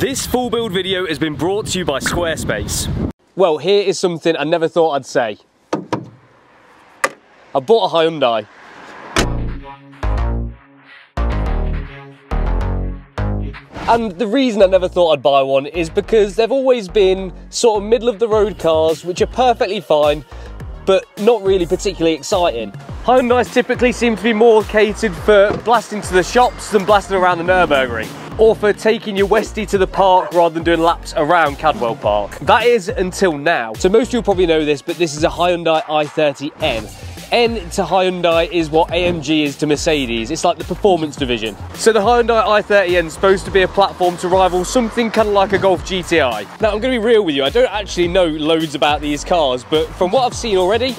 This full build video has been brought to you by Squarespace. Well, here is something I never thought I'd say. I bought a Hyundai. And the reason I never thought I'd buy one is because they've always been sort of middle of the road cars, which are perfectly fine, but not really particularly exciting. Hyundais typically seem to be more catered for blasting to the shops than blasting around the Nürburgring or for taking your Westie to the park rather than doing laps around Cadwell Park. That is until now. So most of you probably know this, but this is a Hyundai i30N. N to Hyundai is what AMG is to Mercedes. It's like the performance division. So the Hyundai i30N is supposed to be a platform to rival something kind of like a Golf GTI. Now I'm going to be real with you, I don't actually know loads about these cars, but from what I've seen already,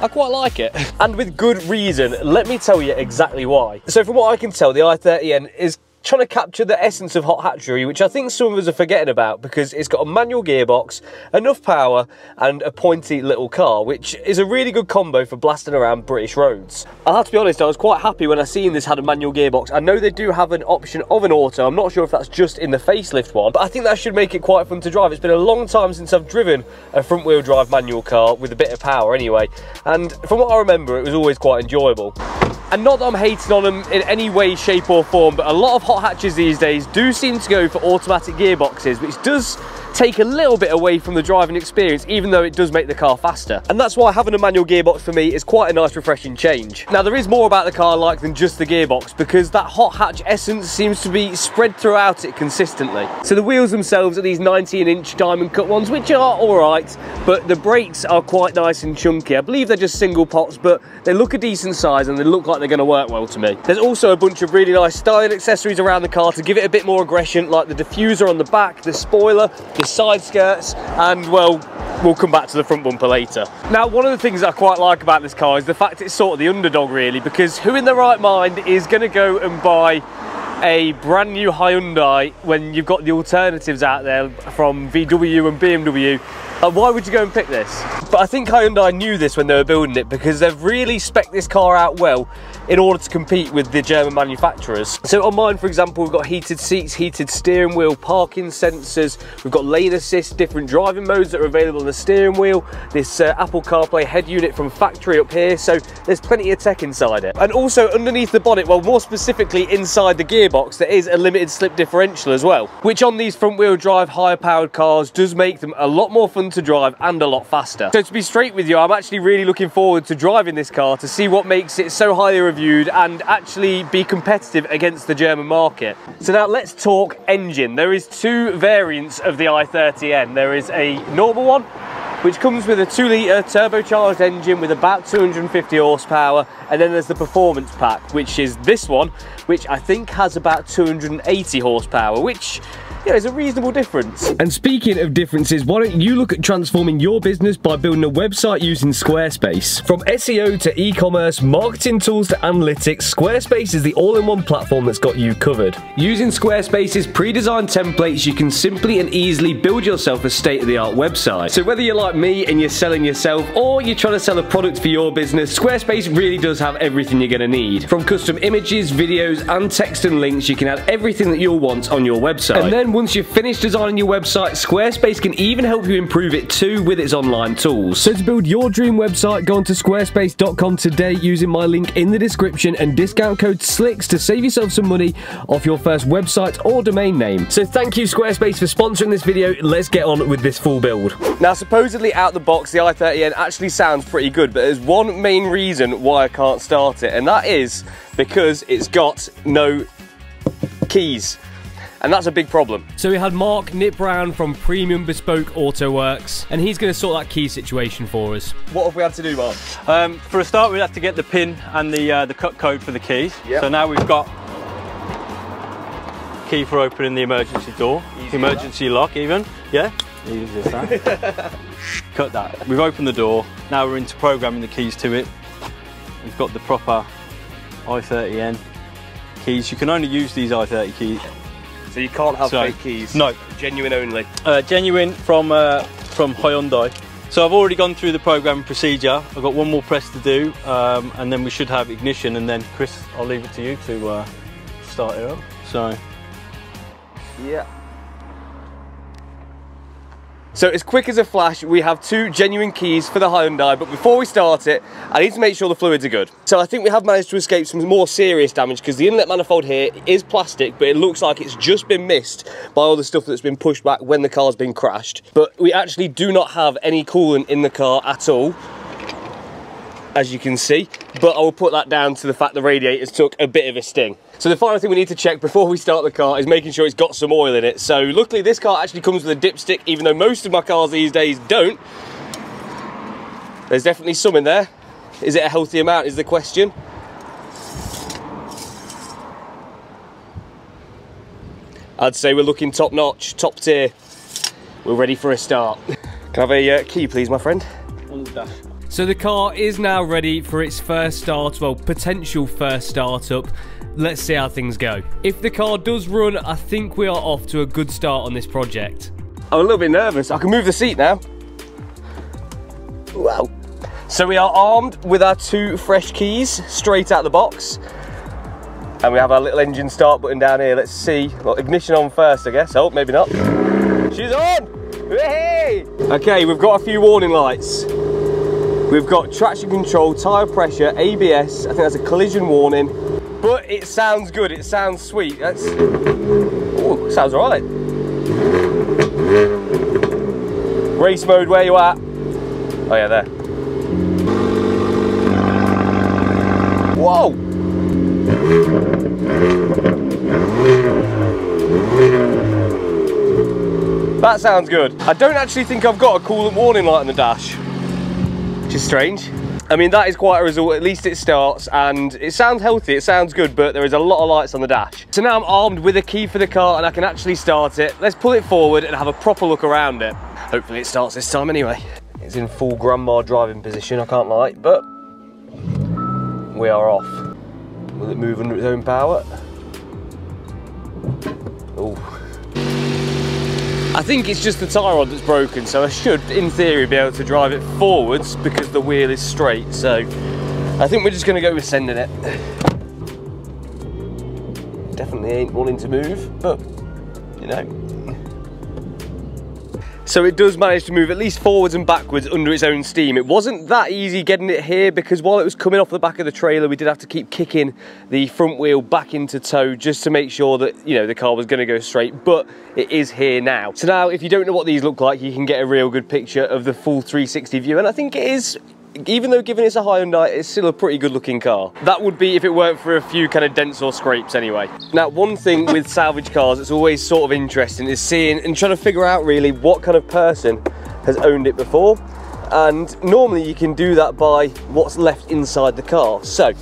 I quite like it. And with good reason, let me tell you exactly why. So from what I can tell, the i30N is trying to capture the essence of hot hatchery, which I think some of us are forgetting about because it's got a manual gearbox, enough power, and a pointy little car, which is a really good combo for blasting around British roads. I have to be honest, I was quite happy when I seen this had a manual gearbox. I know they do have an option of an auto. I'm not sure if that's just in the facelift one, but I think that should make it quite fun to drive. It's been a long time since I've driven a front wheel drive manual car with a bit of power anyway. And from what I remember, it was always quite enjoyable. And not that I'm hating on them in any way, shape or form, but a lot of hot hatches these days do seem to go for automatic gearboxes, which does take a little bit away from the driving experience, even though it does make the car faster. And that's why having a manual gearbox for me is quite a nice refreshing change. Now there is more about the car like than just the gearbox because that hot hatch essence seems to be spread throughout it consistently. So the wheels themselves are these 19 inch diamond cut ones, which are all right, but the brakes are quite nice and chunky. I believe they're just single pots, but they look a decent size and they look like they're gonna work well to me. There's also a bunch of really nice styling accessories around the car to give it a bit more aggression, like the diffuser on the back, the spoiler, the side skirts, and well, we'll come back to the front bumper later. Now, one of the things I quite like about this car is the fact it's sort of the underdog really, because who in their right mind is gonna go and buy a brand new Hyundai when you've got the alternatives out there from VW and BMW uh, why would you go and pick this? But I think Hyundai knew this when they were building it because they've really spec this car out well in order to compete with the German manufacturers. So on mine, for example, we've got heated seats, heated steering wheel, parking sensors, we've got lane assist, different driving modes that are available on the steering wheel, this uh, Apple CarPlay head unit from factory up here, so there's plenty of tech inside it. And also underneath the bonnet, well more specifically inside the gearbox, there is a limited slip differential as well, which on these front wheel drive higher powered cars does make them a lot more fun to drive and a lot faster. So to be straight with you, I'm actually really looking forward to driving this car to see what makes it so highly reviewed and actually be competitive against the German market. So now let's talk engine. There is two variants of the i30N. There is a normal one which comes with a 2 litre turbocharged engine with about 250 horsepower and then there's the performance pack which is this one which I think has about 280 horsepower which yeah, it's a reasonable difference. And speaking of differences, why don't you look at transforming your business by building a website using Squarespace? From SEO to e-commerce, marketing tools to analytics, Squarespace is the all-in-one platform that's got you covered. Using Squarespace's pre-designed templates, you can simply and easily build yourself a state-of-the-art website. So whether you're like me and you're selling yourself or you're trying to sell a product for your business, Squarespace really does have everything you're gonna need. From custom images, videos, and text and links, you can add everything that you'll want on your website. And then once you've finished designing your website, Squarespace can even help you improve it too with its online tools. So to build your dream website, go on to squarespace.com today using my link in the description and discount code SLICKS to save yourself some money off your first website or domain name. So thank you Squarespace for sponsoring this video. Let's get on with this full build. Now supposedly out the box, the i30N actually sounds pretty good, but there's one main reason why I can't start it, and that is because it's got no keys and that's a big problem. So we had Mark Nip Brown from Premium Bespoke Auto Works, and he's going to sort that key situation for us. What have we had to do, Mark? Um, for a start, we had to get the pin and the uh, the cut code for the keys. Yep. So now we've got key for opening the emergency door, Easy emergency lock even. Yeah, easy as that. Cut that. We've opened the door. Now we're into programming the keys to it. We've got the proper i30N keys. You can only use these i30 keys so you can't have so, fake keys? No. Genuine only? Uh, genuine from, uh, from Hyundai. So I've already gone through the programming procedure. I've got one more press to do um, and then we should have ignition and then Chris, I'll leave it to you to uh, start it up. So. Yeah. So as quick as a flash, we have two genuine keys for the Hyundai, but before we start it, I need to make sure the fluids are good. So I think we have managed to escape some more serious damage because the inlet manifold here is plastic, but it looks like it's just been missed by all the stuff that's been pushed back when the car's been crashed. But we actually do not have any coolant in the car at all as you can see, but I will put that down to the fact the radiators took a bit of a sting. So the final thing we need to check before we start the car is making sure it's got some oil in it. So luckily this car actually comes with a dipstick, even though most of my cars these days don't. There's definitely some in there. Is it a healthy amount is the question. I'd say we're looking top notch, top tier. We're ready for a start. Can I have a uh, key please, my friend? So the car is now ready for its first start, well, potential first startup. Let's see how things go. If the car does run, I think we are off to a good start on this project. I'm a little bit nervous. I can move the seat now. Wow. So we are armed with our two fresh keys straight out the box. And we have our little engine start button down here. Let's see. Well, ignition on first, I guess. Oh, maybe not. She's on! Hey! Okay, we've got a few warning lights. We've got traction control, tyre pressure, ABS, I think that's a collision warning. But it sounds good, it sounds sweet. That's, oh, sounds all right. Race mode, where you at? Oh yeah, there. Whoa! That sounds good. I don't actually think I've got a coolant warning light on the dash which is strange. I mean, that is quite a result. At least it starts and it sounds healthy. It sounds good, but there is a lot of lights on the dash. So now I'm armed with a key for the car and I can actually start it. Let's pull it forward and have a proper look around it. Hopefully it starts this time anyway. It's in full grandma driving position, I can't lie, but we are off. Will it move under its own power? Oh. I think it's just the tie rod that's broken, so I should, in theory, be able to drive it forwards because the wheel is straight. So I think we're just going to go with sending it. Definitely ain't wanting to move, but you know, so it does manage to move at least forwards and backwards under its own steam. It wasn't that easy getting it here because while it was coming off the back of the trailer, we did have to keep kicking the front wheel back into tow just to make sure that, you know, the car was gonna go straight, but it is here now. So now, if you don't know what these look like, you can get a real good picture of the full 360 view, and I think it is even though given it's a Hyundai, it's still a pretty good looking car. That would be if it weren't for a few kind of dents or scrapes anyway. Now, one thing with salvage cars that's always sort of interesting is seeing and trying to figure out really what kind of person has owned it before. And normally you can do that by what's left inside the car. So,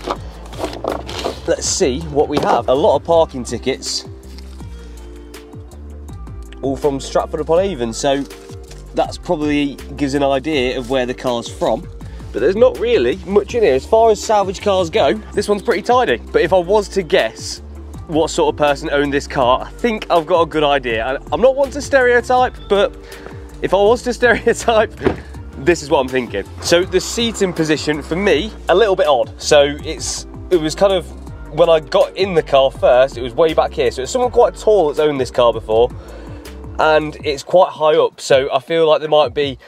let's see what we have. A lot of parking tickets, all from Stratford upon Avon. So that's probably gives an idea of where the car's from but there's not really much in here. As far as salvage cars go, this one's pretty tidy. But if I was to guess what sort of person owned this car, I think I've got a good idea. I'm not one to stereotype, but if I was to stereotype, this is what I'm thinking. So the seating position for me, a little bit odd. So it's it was kind of when I got in the car first, it was way back here. So it's someone quite tall that's owned this car before, and it's quite high up. So I feel like there might be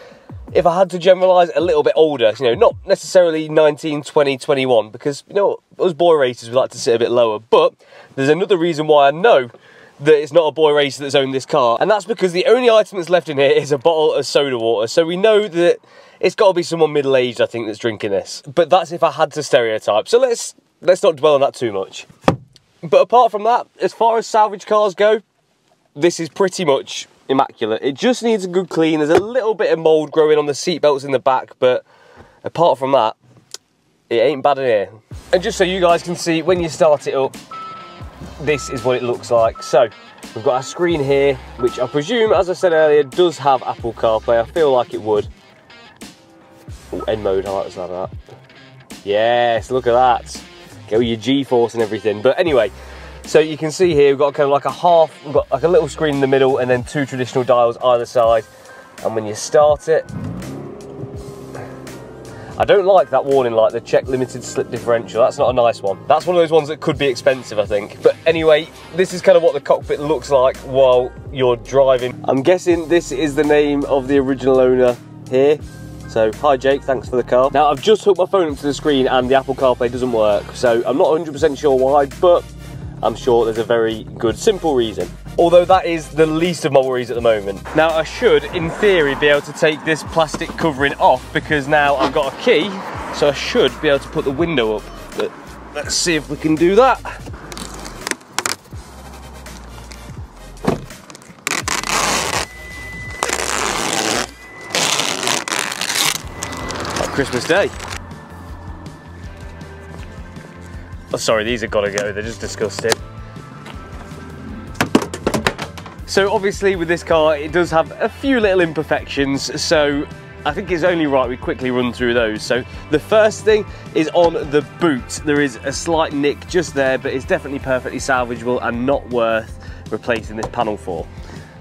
if I had to generalise, a little bit older, you know, not necessarily 19, 20, 21, because, you know, those boy racers would like to sit a bit lower. But there's another reason why I know that it's not a boy racer that's owned this car, and that's because the only item that's left in here is a bottle of soda water. So we know that it's got to be someone middle-aged, I think, that's drinking this. But that's if I had to stereotype. So let's let's not dwell on that too much. But apart from that, as far as salvage cars go, this is pretty much immaculate. It just needs a good clean. There's a little bit of mould growing on the seat belts in the back, but apart from that, it ain't bad in here. And just so you guys can see, when you start it up, this is what it looks like. So, we've got our screen here, which I presume, as I said earlier, does have Apple CarPlay. I feel like it would. Ooh, N mode, I like that. Yes, look at that. Go your G-force and everything. But anyway, so you can see here, we've got kind of like a half, we've got like a little screen in the middle and then two traditional dials either side. And when you start it, I don't like that warning light, the check limited slip differential. That's not a nice one. That's one of those ones that could be expensive, I think. But anyway, this is kind of what the cockpit looks like while you're driving. I'm guessing this is the name of the original owner here. So, hi Jake, thanks for the car. Now, I've just hooked my phone up to the screen and the Apple CarPlay doesn't work. So, I'm not 100% sure why, but I'm sure there's a very good, simple reason. Although that is the least of my worries at the moment. Now I should, in theory, be able to take this plastic covering off because now I've got a key, so I should be able to put the window up. But let's see if we can do that. Christmas Day. Oh, sorry, these have got to go. They're just disgusting. So obviously with this car, it does have a few little imperfections. So I think it's only right we quickly run through those. So the first thing is on the boot. There is a slight nick just there, but it's definitely perfectly salvageable and not worth replacing this panel for.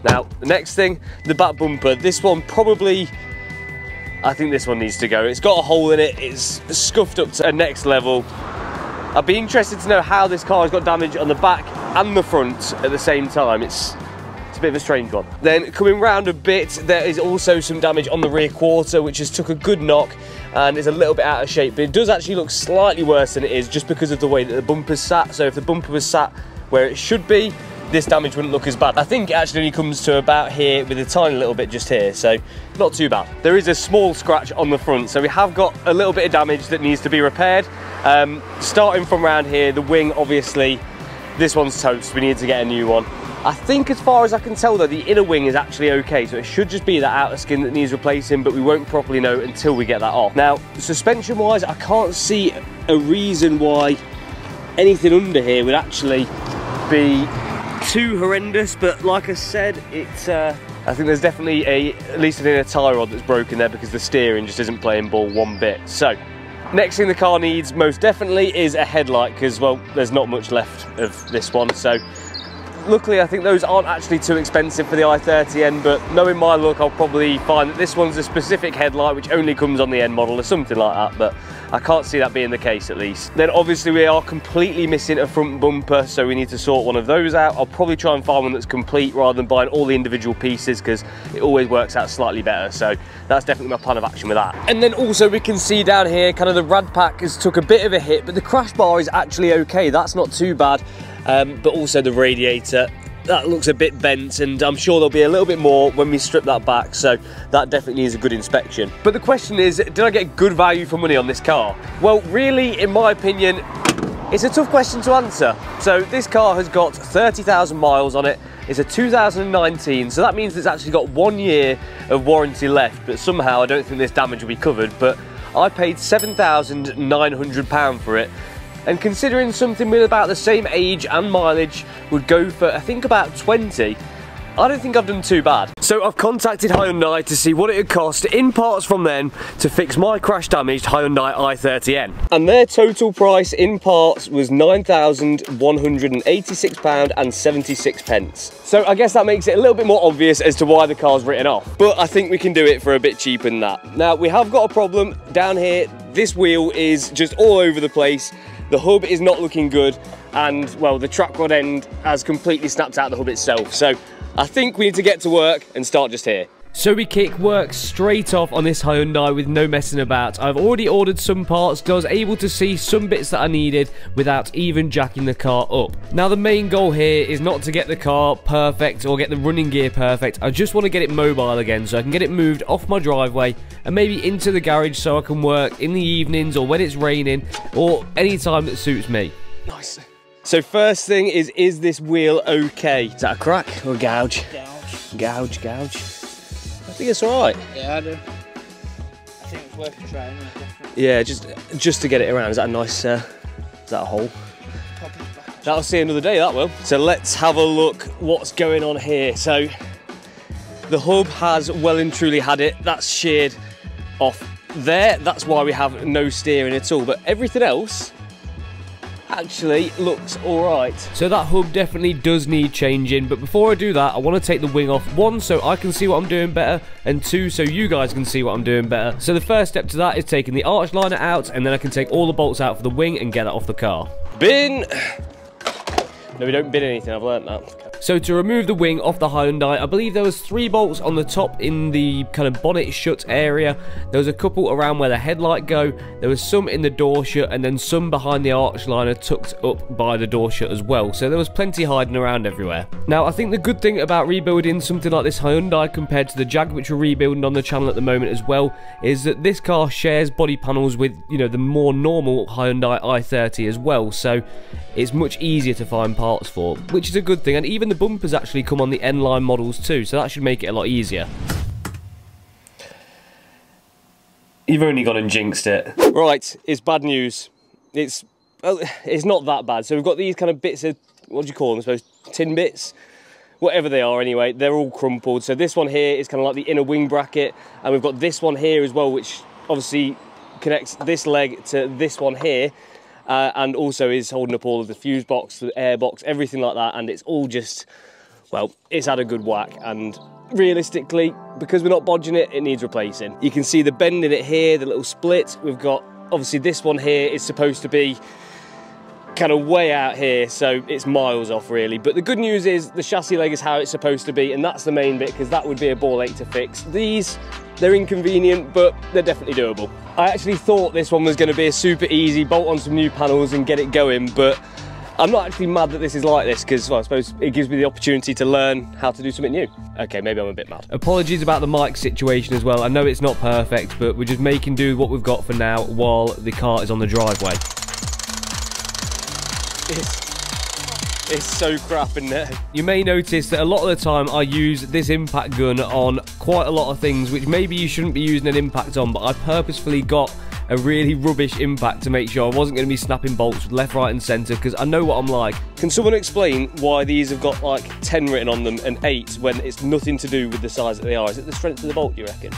Now, the next thing, the back bumper. This one probably I think this one needs to go. It's got a hole in it, it's scuffed up to a next level. I'd be interested to know how this car has got damage on the back and the front at the same time. It's, it's a bit of a strange one. Then coming round a bit, there is also some damage on the rear quarter, which has took a good knock and is a little bit out of shape, but it does actually look slightly worse than it is just because of the way that the bumper's sat. So if the bumper was sat where it should be, this damage wouldn't look as bad. I think it actually only comes to about here with a tiny little bit just here, so not too bad. There is a small scratch on the front, so we have got a little bit of damage that needs to be repaired. Um, starting from around here, the wing, obviously, this one's toast, we need to get a new one. I think as far as I can tell though, the inner wing is actually okay, so it should just be that outer skin that needs replacing, but we won't properly know until we get that off. Now, suspension wise, I can't see a reason why anything under here would actually be too horrendous, but like I said, it's. Uh, I think there's definitely a at least an inner tie rod that's broken there because the steering just isn't playing ball one bit. So, next thing the car needs most definitely is a headlight because well, there's not much left of this one. So, luckily I think those aren't actually too expensive for the i30N, but knowing my luck, I'll probably find that this one's a specific headlight which only comes on the N model or something like that. But I can't see that being the case at least. Then obviously we are completely missing a front bumper, so we need to sort one of those out. I'll probably try and find one that's complete rather than buying all the individual pieces because it always works out slightly better. So that's definitely my plan of action with that. And then also we can see down here, kind of the rad pack has took a bit of a hit, but the crash bar is actually okay. That's not too bad. Um, but also the radiator that looks a bit bent and I'm sure there'll be a little bit more when we strip that back so that definitely needs a good inspection. But the question is, did I get good value for money on this car? Well really in my opinion it's a tough question to answer. So this car has got 30,000 miles on it. It's a 2019, so that means it's actually got one year of warranty left, but somehow I don't think this damage will be covered, but I paid £7,900 for it, and considering something with about the same age and mileage would go for, I think, about 20, I don't think I've done too bad. So I've contacted Hyundai to see what it would cost in parts from them to fix my crash damaged Hyundai i30N. And their total price in parts was £9,186 and 76 pence. So I guess that makes it a little bit more obvious as to why the car's written off. But I think we can do it for a bit cheaper than that. Now we have got a problem down here. This wheel is just all over the place. The hub is not looking good and well, the track rod end has completely snapped out the hub itself. So I think we need to get to work and start just here. So we kick work straight off on this Hyundai with no messing about. I've already ordered some parts because I was able to see some bits that I needed without even jacking the car up. Now the main goal here is not to get the car perfect or get the running gear perfect. I just want to get it mobile again so I can get it moved off my driveway and maybe into the garage so I can work in the evenings or when it's raining or any time that suits me. Nice. So first thing is, is this wheel okay? Is that a crack or a gouge? Gouge. Gouge, gouge. I think it's all right. Yeah, I do. I think it's worth a try. Anyway. Yeah, just just to get it around. Is that a nice? Uh, is that a hole? Pop it back. That'll see another day. That will. So let's have a look. What's going on here? So the hub has well and truly had it. That's sheared off there. That's why we have no steering at all. But everything else actually looks alright. So that hub definitely does need changing, but before I do that, I want to take the wing off. One, so I can see what I'm doing better, and two, so you guys can see what I'm doing better. So the first step to that is taking the arch liner out, and then I can take all the bolts out for the wing and get it off the car. Bin! No, we don't bin anything, I've learned that. So to remove the wing off the Hyundai, I believe there was three bolts on the top in the kind of bonnet shut area. There was a couple around where the headlight go. There was some in the door shut and then some behind the arch liner tucked up by the door shut as well. So there was plenty hiding around everywhere. Now, I think the good thing about rebuilding something like this Hyundai compared to the Jag, which we're rebuilding on the channel at the moment as well, is that this car shares body panels with, you know, the more normal Hyundai i30 as well. So it's much easier to find parts for, which is a good thing. And even the bumpers actually come on the N-Line models too, so that should make it a lot easier. You've only gone and jinxed it. Right, it's bad news. It's well, it's not that bad. So we've got these kind of bits of, what do you call them, I suppose, tin bits? Whatever they are anyway, they're all crumpled. So this one here is kind of like the inner wing bracket, and we've got this one here as well, which obviously connects this leg to this one here, uh, and also is holding up all of the fuse box, the air box, everything like that, and it's all just, well, it's had a good whack, and realistically, because we're not bodging it, it needs replacing. You can see the bend in it here, the little split. We've got, obviously this one here is supposed to be kind of way out here, so it's miles off really. But the good news is the chassis leg is how it's supposed to be, and that's the main bit because that would be a ball ache to fix. These, they're inconvenient, but they're definitely doable. I actually thought this one was going to be a super easy, bolt on some new panels and get it going, but I'm not actually mad that this is like this because well, I suppose it gives me the opportunity to learn how to do something new. Okay, maybe I'm a bit mad. Apologies about the mic situation as well. I know it's not perfect, but we're just making do what we've got for now while the car is on the driveway. It's, it's so crap in there. You may notice that a lot of the time I use this impact gun on quite a lot of things which maybe you shouldn't be using an impact on, but I purposefully got a really rubbish impact to make sure I wasn't going to be snapping bolts left, right and centre because I know what I'm like. Can someone explain why these have got like 10 written on them and 8 when it's nothing to do with the size that they are? Is it the strength of the bolt, you reckon?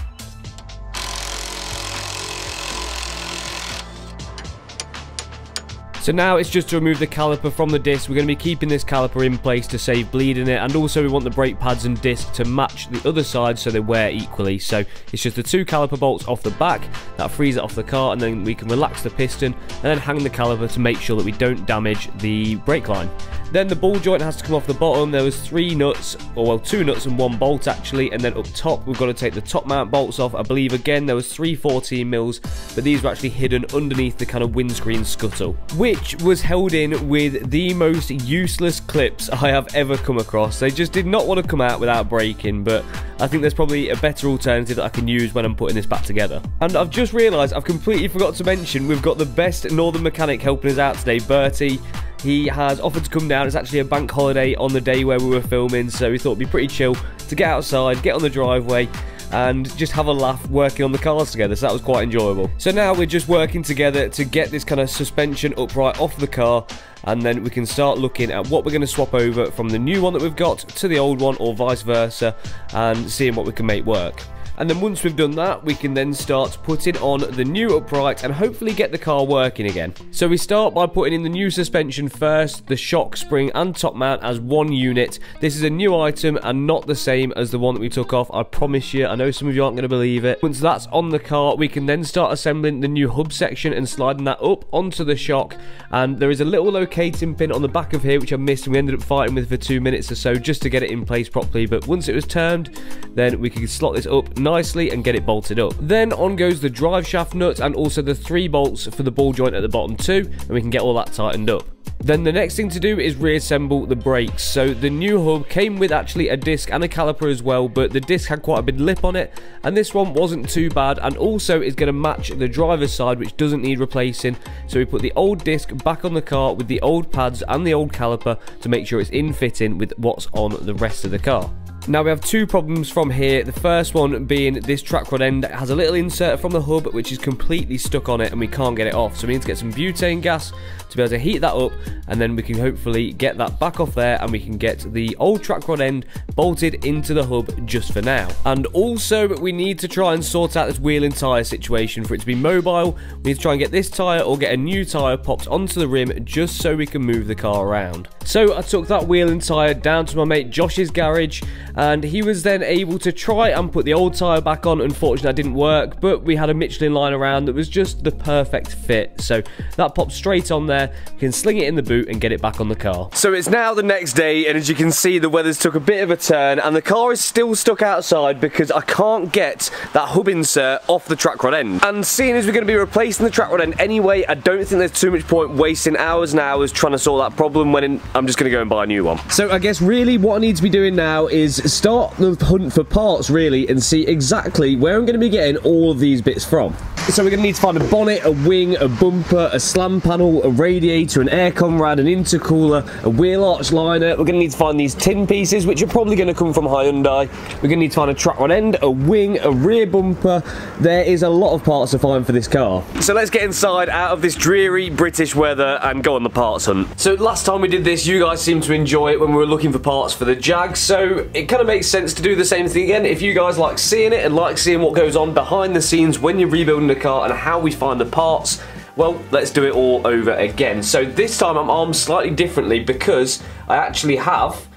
So now it's just to remove the caliper from the disc. We're going to be keeping this caliper in place to save bleed in it. And also we want the brake pads and disc to match the other side so they wear equally. So it's just the two caliper bolts off the back. That frees it off the car and then we can relax the piston and then hang the caliper to make sure that we don't damage the brake line. Then the ball joint has to come off the bottom. There was three nuts, or well, two nuts and one bolt actually. And then up top, we've got to take the top mount bolts off. I believe again there was three 14 mils, but these were actually hidden underneath the kind of windscreen scuttle, which was held in with the most useless clips I have ever come across. They just did not want to come out without breaking, but I think there's probably a better alternative that I can use when I'm putting this back together. And I've just realised I've completely forgot to mention we've got the best Northern mechanic helping us out today, Bertie. He has offered to come down. It's actually a bank holiday on the day where we were filming, so we thought it'd be pretty chill to get outside, get on the driveway, and just have a laugh working on the cars together. So that was quite enjoyable. So now we're just working together to get this kind of suspension upright off the car and then we can start looking at what we're going to swap over from the new one that we've got to the old one or vice versa and seeing what we can make work. And then once we've done that, we can then start putting on the new upright and hopefully get the car working again. So we start by putting in the new suspension first, the shock spring and top mount as one unit. This is a new item and not the same as the one that we took off, I promise you. I know some of you aren't going to believe it. Once that's on the car, we can then start assembling the new hub section and sliding that up onto the shock. And there is a little locating pin on the back of here, which I missed and we ended up fighting with for two minutes or so just to get it in place properly. But once it was turned, then we can slot this up nicely and get it bolted up. Then on goes the drive shaft nut and also the three bolts for the ball joint at the bottom too, and we can get all that tightened up. Then the next thing to do is reassemble the brakes. So the new hub came with actually a disc and a caliper as well, but the disc had quite a big lip on it, and this one wasn't too bad, and also is going to match the driver's side, which doesn't need replacing. So we put the old disc back on the car with the old pads and the old caliper to make sure it's in fitting with what's on the rest of the car. Now we have two problems from here. The first one being this track rod end has a little insert from the hub which is completely stuck on it and we can't get it off. So we need to get some butane gas to be able to heat that up and then we can hopefully get that back off there and we can get the old track rod end bolted into the hub just for now. And also we need to try and sort out this wheel and tyre situation for it to be mobile. We need to try and get this tyre or get a new tyre popped onto the rim just so we can move the car around. So I took that wheel and tyre down to my mate Josh's garage and he was then able to try and put the old tyre back on. Unfortunately that didn't work but we had a Michelin line around that was just the perfect fit. So that popped straight on there. You can sling it in the boot and get it back on the car. So it's now the next day and as you can see the weather's took a bit of a turn and the car is still stuck outside because I can't get that hub insert off the track rod end. And seeing as we're going to be replacing the track rod end anyway, I don't think there's too much point wasting hours and hours trying to solve that problem when in, I'm just going to go and buy a new one. So I guess really what I need to be doing now is start the hunt for parts really and see exactly where I'm going to be getting all of these bits from. So we're going to need to find a bonnet, a wing, a bumper, a slam panel, a radiator, an aircon rad, an intercooler, a wheel arch liner. We're going to need to find these tin pieces, which are probably going to come from Hyundai. We're going to need to find a track rod end, a wing, a rear bumper. There is a lot of parts to find for this car. So let's get inside out of this dreary British weather and go on the parts hunt. So last time we did this, you guys seemed to enjoy it when we were looking for parts for the Jag, so it kind of makes sense to do the same thing again. If you guys like seeing it and like seeing what goes on behind the scenes when you're rebuilding the car and how we find the parts, well, let's do it all over again. So this time I'm armed slightly differently because I actually have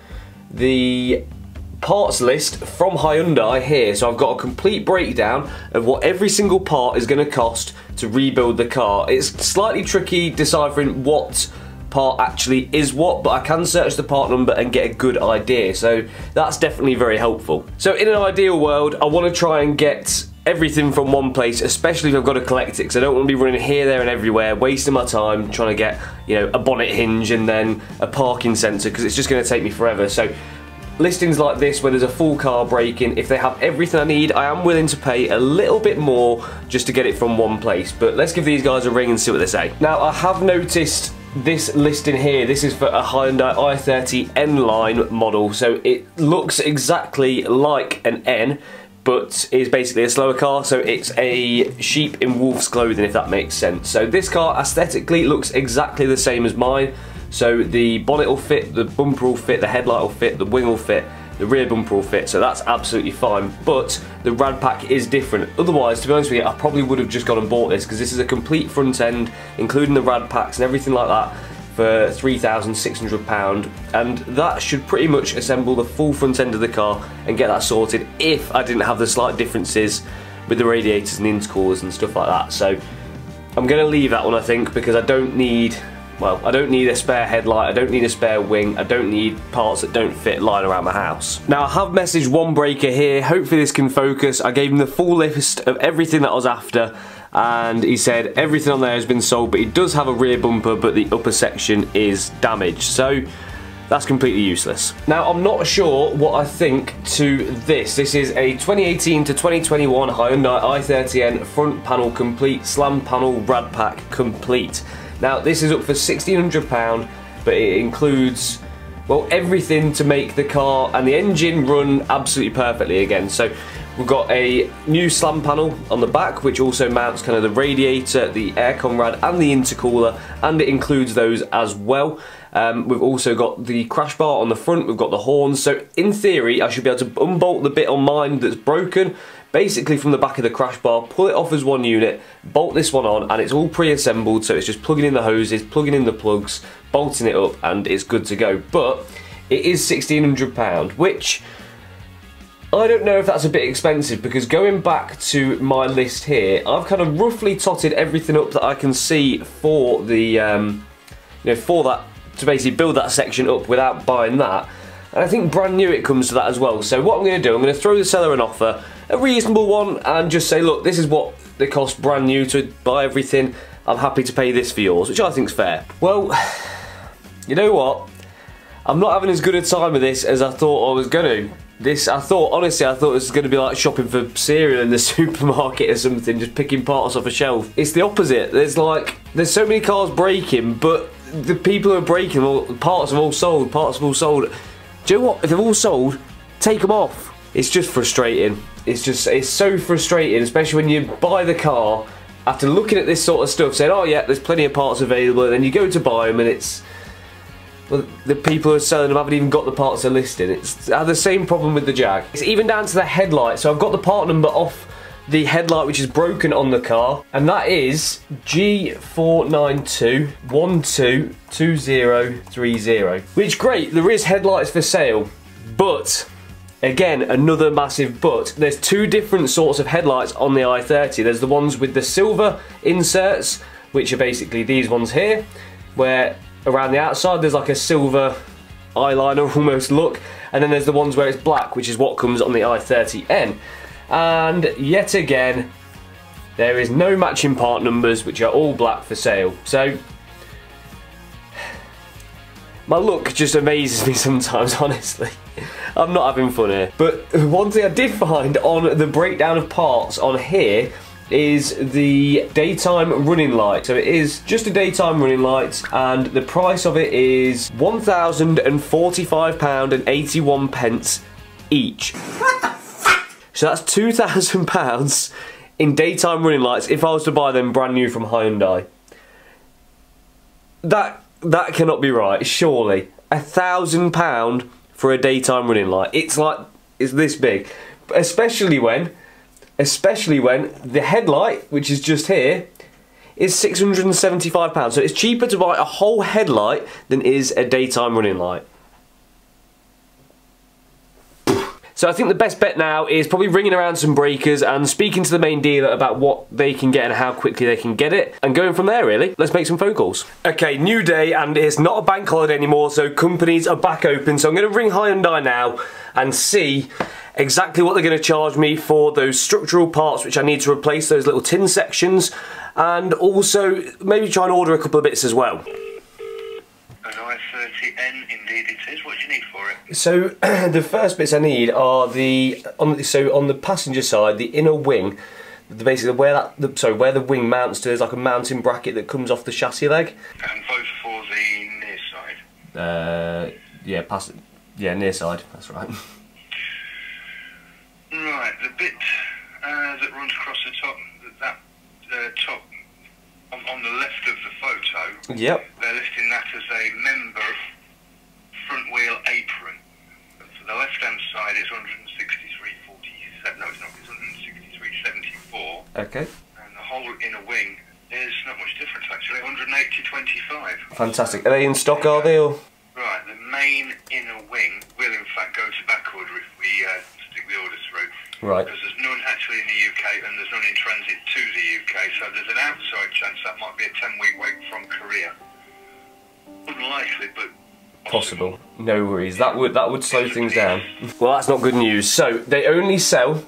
the parts list from Hyundai here. So I've got a complete breakdown of what every single part is going to cost to rebuild the car. It's slightly tricky deciphering what part actually is what, but I can search the part number and get a good idea. So that's definitely very helpful. So in an ideal world, I want to try and get everything from one place, especially if I've got to collect it, because I don't want to be running here, there and everywhere, wasting my time trying to get, you know, a bonnet hinge and then a parking sensor, because it's just going to take me forever. So listings like this where there's a full car break-in, if they have everything I need, I am willing to pay a little bit more just to get it from one place. But let's give these guys a ring and see what they say. Now, I have noticed this listing here, this is for a Hyundai i30 N-Line model, so it looks exactly like an N, but is basically a slower car, so it's a sheep in wolf's clothing, if that makes sense. So this car aesthetically looks exactly the same as mine. So the bonnet will fit, the bumper will fit, the headlight will fit, the wing will fit, the rear bumper will fit, so that's absolutely fine. But the rad pack is different. Otherwise, to be honest with you, I probably would have just gone and bought this because this is a complete front end, including the rad packs and everything like that for £3,600 and that should pretty much assemble the full front end of the car and get that sorted if I didn't have the slight differences with the radiators and intercoolers and stuff like that. So I'm going to leave that one I think because I don't need well, I don't need a spare headlight, I don't need a spare wing, I don't need parts that don't fit lying around the house. Now I have messaged one breaker here, hopefully this can focus. I gave him the full list of everything that I was after and he said everything on there has been sold but he does have a rear bumper but the upper section is damaged so that's completely useless. Now I'm not sure what I think to this. This is a 2018 to 2021 Hyundai i30N front panel complete, slam panel rad pack complete. Now this is up for £1,600 but it includes well everything to make the car and the engine run absolutely perfectly again. So We've got a new slam panel on the back which also mounts kind of the radiator, the aircon rad and the intercooler and it includes those as well. Um, we've also got the crash bar on the front, we've got the horns, so in theory I should be able to unbolt the bit on mine that's broken, basically from the back of the crash bar, pull it off as one unit, bolt this one on and it's all pre-assembled so it's just plugging in the hoses, plugging in the plugs, bolting it up and it's good to go. But it is £1,600 which I don't know if that's a bit expensive because going back to my list here, I've kind of roughly totted everything up that I can see for the, um, you know, for that, to basically build that section up without buying that. And I think brand new it comes to that as well. So what I'm going to do, I'm going to throw the seller an offer, a reasonable one, and just say, look, this is what it costs brand new to buy everything. I'm happy to pay this for yours, which I think is fair. Well, you know what? I'm not having as good a time with this as I thought I was going to. This, I thought, honestly, I thought this was going to be like shopping for cereal in the supermarket or something, just picking parts off a shelf. It's the opposite. There's like, there's so many cars breaking, but the people who are breaking, well, parts have all sold, parts have all sold. Do you know what? If they've all sold, take them off. It's just frustrating. It's just, it's so frustrating, especially when you buy the car after looking at this sort of stuff, saying, "Oh yeah, there's plenty of parts available," and then you go to buy them, and it's well, the people who are selling them haven't even got the parts they're. It's have the same problem with the Jag. It's even down to the headlight. So I've got the part number off the headlight which is broken on the car and that is G492122030 which great there is headlights for sale but again another massive but there's two different sorts of headlights on the i30 there's the ones with the silver inserts which are basically these ones here where around the outside there's like a silver eyeliner almost look. And then there's the ones where it's black which is what comes on the i30n and yet again there is no matching part numbers which are all black for sale. So my look just amazes me sometimes honestly. I'm not having fun here. But one thing I did find on the breakdown of parts on here is the daytime running light. So it is just a daytime running light and the price of it is £1,045 and 81 pence each. So that's £2,000 in daytime running lights if I was to buy them brand new from Hyundai. That that cannot be right, surely. A thousand pound for a daytime running light. It's like it's this big. Especially when especially when the headlight, which is just here, is £675. So it's cheaper to buy a whole headlight than is a daytime running light. So I think the best bet now is probably ringing around some breakers and speaking to the main dealer about what they can get and how quickly they can get it and going from there really. Let's make some phone calls. Okay, new day and it's not a bank holiday anymore so companies are back open so I'm going to ring Hyundai now and see exactly what they're going to charge me for those structural parts which I need to replace those little tin sections and also maybe try and order a couple of bits as well. Oh, An i30N, indeed it is. What do you need for it? So the first bits I need are the on the, so on the passenger side the inner wing the, basically where that the, sorry where the wing mounts to there's like a mounting bracket that comes off the chassis leg. And both for the near side. Uh, yeah, pass yeah near side. That's right. Right, the bit uh, that runs across the top, that uh, top on, on, the left of the photo. Yep. They're listing that as a member front wheel apron. For the left hand side, it's 163.47. No, it's not. It's 163.74. Okay. And the whole inner wing is not much difference actually. 180.25. Fantastic. Are they in stock? Are they? Or? Right. The main inner wing will in fact go to back order if we. Uh, the order through. Right. Because there's none actually in the UK and there's none in transit to the UK, so there's an outside chance that might be a 10 week wait from Korea. Unlikely, but possible. No worries. That would that would slow things down. Well, that's not good news. So they only sell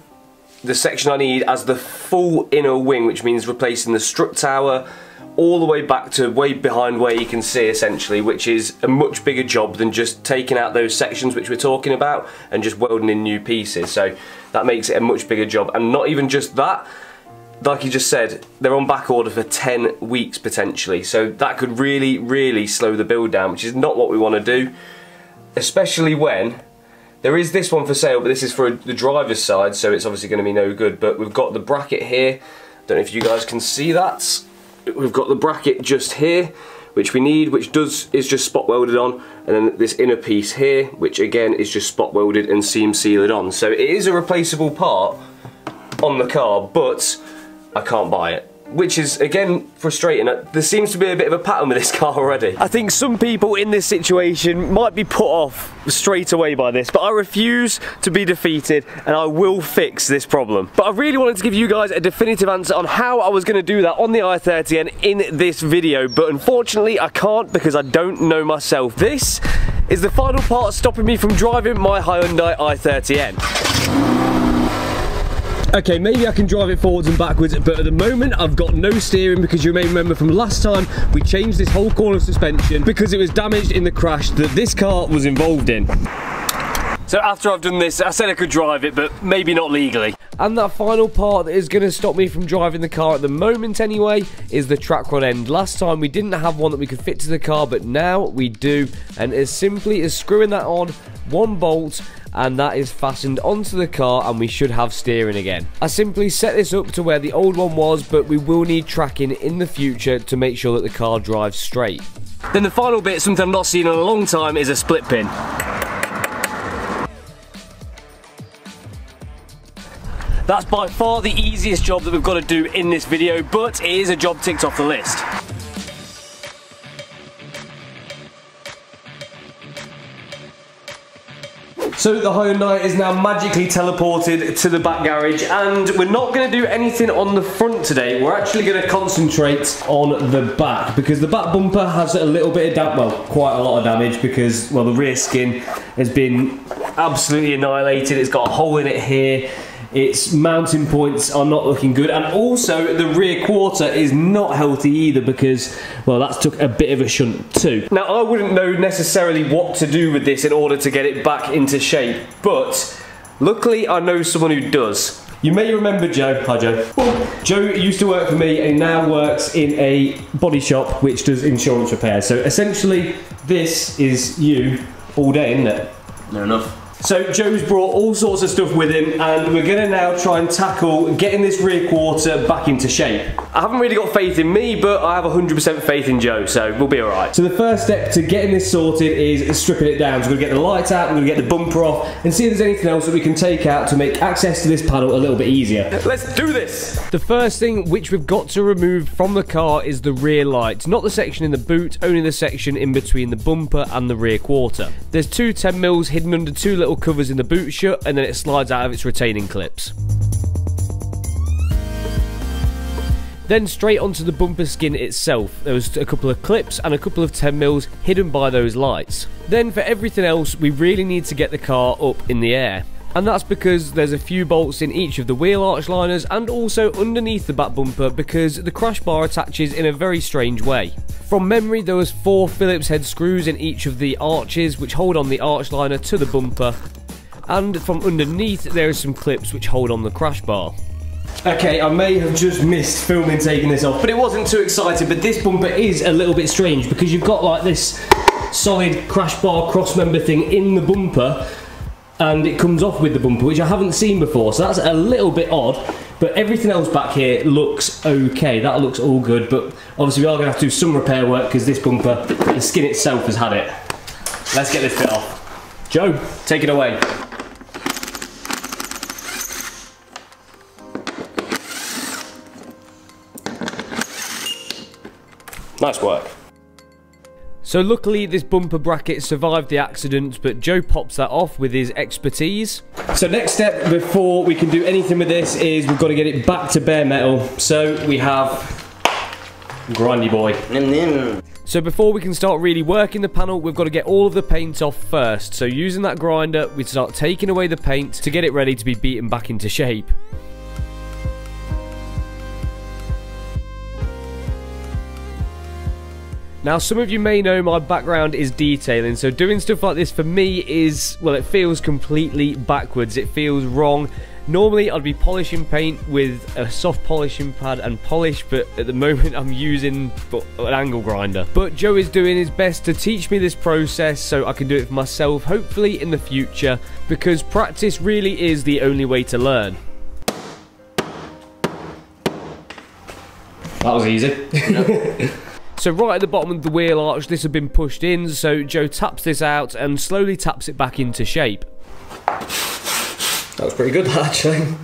the section I need as the full inner wing, which means replacing the strut tower all the way back to way behind where you can see essentially, which is a much bigger job than just taking out those sections which we're talking about and just welding in new pieces. So that makes it a much bigger job. And not even just that, like you just said, they're on back order for 10 weeks potentially. So that could really, really slow the build down, which is not what we want to do. Especially when there is this one for sale, but this is for the driver's side, so it's obviously going to be no good. But we've got the bracket here. Don't know if you guys can see that we've got the bracket just here which we need which does is just spot welded on and then this inner piece here which again is just spot welded and seam sealed on so it is a replaceable part on the car but I can't buy it which is again frustrating. There seems to be a bit of a pattern with this car already. I think some people in this situation might be put off straight away by this, but I refuse to be defeated and I will fix this problem. But I really wanted to give you guys a definitive answer on how I was going to do that on the i30N in this video, but unfortunately I can't because I don't know myself. This is the final part stopping me from driving my Hyundai i30N. Okay, maybe I can drive it forwards and backwards, but at the moment I've got no steering because you may remember from last time we changed this whole corner suspension because it was damaged in the crash that this car was involved in. So after I've done this, I said I could drive it, but maybe not legally. And that final part that is going to stop me from driving the car at the moment anyway, is the track rod end. Last time we didn't have one that we could fit to the car, but now we do. And as simply as screwing that on, one bolt, and that is fastened onto the car and we should have steering again. I simply set this up to where the old one was but we will need tracking in the future to make sure that the car drives straight. Then the final bit, something I've not seen in a long time, is a split pin. That's by far the easiest job that we've got to do in this video, but it is a job ticked off the list. So the Hyundai is now magically teleported to the back garage and we're not going to do anything on the front today. We're actually going to concentrate on the back because the back bumper has a little bit of damage, well quite a lot of damage because well the rear skin has been absolutely annihilated. It's got a hole in it here its mounting points are not looking good, and also the rear quarter is not healthy either because, well, that's took a bit of a shunt too. Now, I wouldn't know necessarily what to do with this in order to get it back into shape, but luckily I know someone who does. You may remember Joe. Hi, Joe. Joe used to work for me and now works in a body shop which does insurance repairs. So essentially, this is you all day, isn't it? No enough. So Joe's brought all sorts of stuff with him and we're going to now try and tackle getting this rear quarter back into shape. I haven't really got faith in me but I have 100% faith in Joe so we'll be alright. So the first step to getting this sorted is stripping it down. So we're to get the lights out, we're to get the bumper off and see if there's anything else that we can take out to make access to this panel a little bit easier. Let's do this! The first thing which we've got to remove from the car is the rear lights. Not the section in the boot, only the section in between the bumper and the rear quarter. There's two 10 mils hidden under two little covers in the boot shut and then it slides out of its retaining clips. Then straight onto the bumper skin itself, there was a couple of clips and a couple of 10 mils hidden by those lights. Then for everything else, we really need to get the car up in the air. And that's because there's a few bolts in each of the wheel arch liners and also underneath the back bumper because the crash bar attaches in a very strange way. From memory there was four Phillips head screws in each of the arches which hold on the arch liner to the bumper and from underneath there are some clips which hold on the crash bar. Okay, I may have just missed filming taking this off, but it wasn't too exciting. But this bumper is a little bit strange because you've got like this solid crash bar cross member thing in the bumper and it comes off with the bumper, which I haven't seen before. So that's a little bit odd, but everything else back here looks okay. That looks all good, but obviously we are gonna have to do some repair work because this bumper, the skin itself has had it. Let's get this bit off. Joe, take it away. Nice work. So luckily this bumper bracket survived the accident, but Joe pops that off with his expertise. So next step before we can do anything with this is we've got to get it back to bare metal. So we have Grindy Boy. So before we can start really working the panel, we've got to get all of the paint off first. So using that grinder, we start taking away the paint to get it ready to be beaten back into shape. Now, some of you may know my background is detailing, so doing stuff like this for me is, well, it feels completely backwards. It feels wrong. Normally, I'd be polishing paint with a soft polishing pad and polish, but at the moment, I'm using an angle grinder. But Joe is doing his best to teach me this process so I can do it for myself, hopefully in the future, because practice really is the only way to learn. That was easy. So right at the bottom of the wheel arch, this had been pushed in, so Joe taps this out and slowly taps it back into shape. That was pretty good, actually.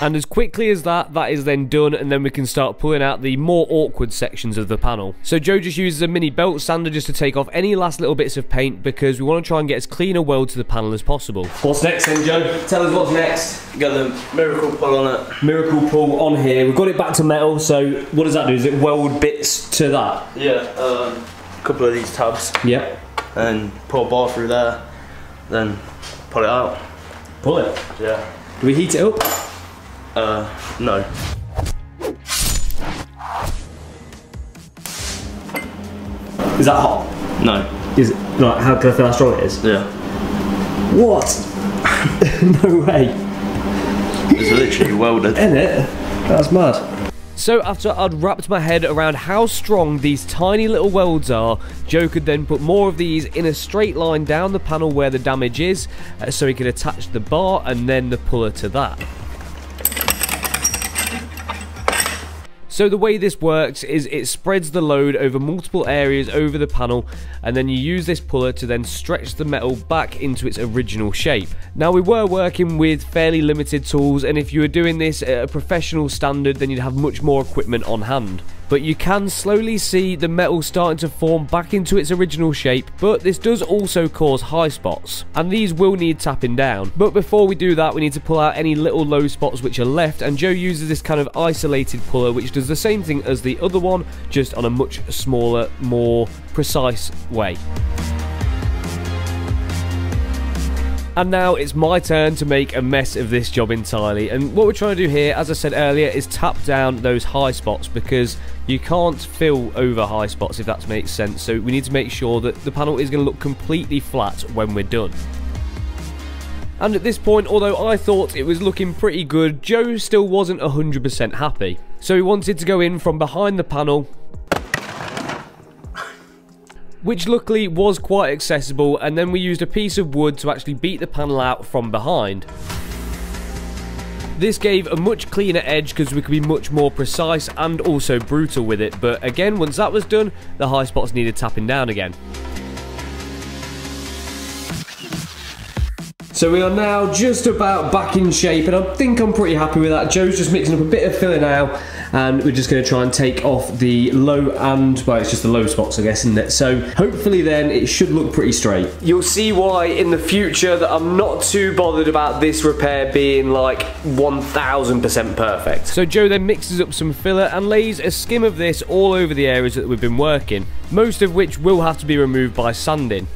And as quickly as that, that is then done, and then we can start pulling out the more awkward sections of the panel. So Joe just uses a mini belt sander just to take off any last little bits of paint because we want to try and get as clean a weld to the panel as possible. What's next then, Joe? Tell us what's next. Got the miracle pull on it. Miracle pull on here. We've got it back to metal, so what does that do? Does it weld bits to that? Yeah, um, a couple of these tabs. Yep. And pull a bar through there. Then pull it out. Pull it. Yeah. Do we heat it up? Uh, no. Is that hot? No. Is it, like, how can I feel how strong it is? Yeah. What? no way. It's literally welded. In it? That's mad. So after I'd wrapped my head around how strong these tiny little welds are, Joe could then put more of these in a straight line down the panel where the damage is, uh, so he could attach the bar and then the puller to that. So the way this works is it spreads the load over multiple areas over the panel and then you use this puller to then stretch the metal back into its original shape. Now we were working with fairly limited tools and if you were doing this at a professional standard then you'd have much more equipment on hand but you can slowly see the metal starting to form back into its original shape, but this does also cause high spots, and these will need tapping down. But before we do that, we need to pull out any little low spots which are left, and Joe uses this kind of isolated puller, which does the same thing as the other one, just on a much smaller, more precise way. And now it's my turn to make a mess of this job entirely. And what we're trying to do here, as I said earlier, is tap down those high spots because you can't fill over high spots if that makes sense. So we need to make sure that the panel is going to look completely flat when we're done. And at this point, although I thought it was looking pretty good, Joe still wasn't 100% happy. So he wanted to go in from behind the panel which luckily was quite accessible and then we used a piece of wood to actually beat the panel out from behind. This gave a much cleaner edge because we could be much more precise and also brutal with it, but again, once that was done, the high spots needed tapping down again. So we are now just about back in shape and I think I'm pretty happy with that. Joe's just mixing up a bit of filler now and we're just going to try and take off the low and, well it's just the low spots I guess isn't it? So hopefully then it should look pretty straight. You'll see why in the future that I'm not too bothered about this repair being like 1000% perfect. So Joe then mixes up some filler and lays a skim of this all over the areas that we've been working, most of which will have to be removed by sanding.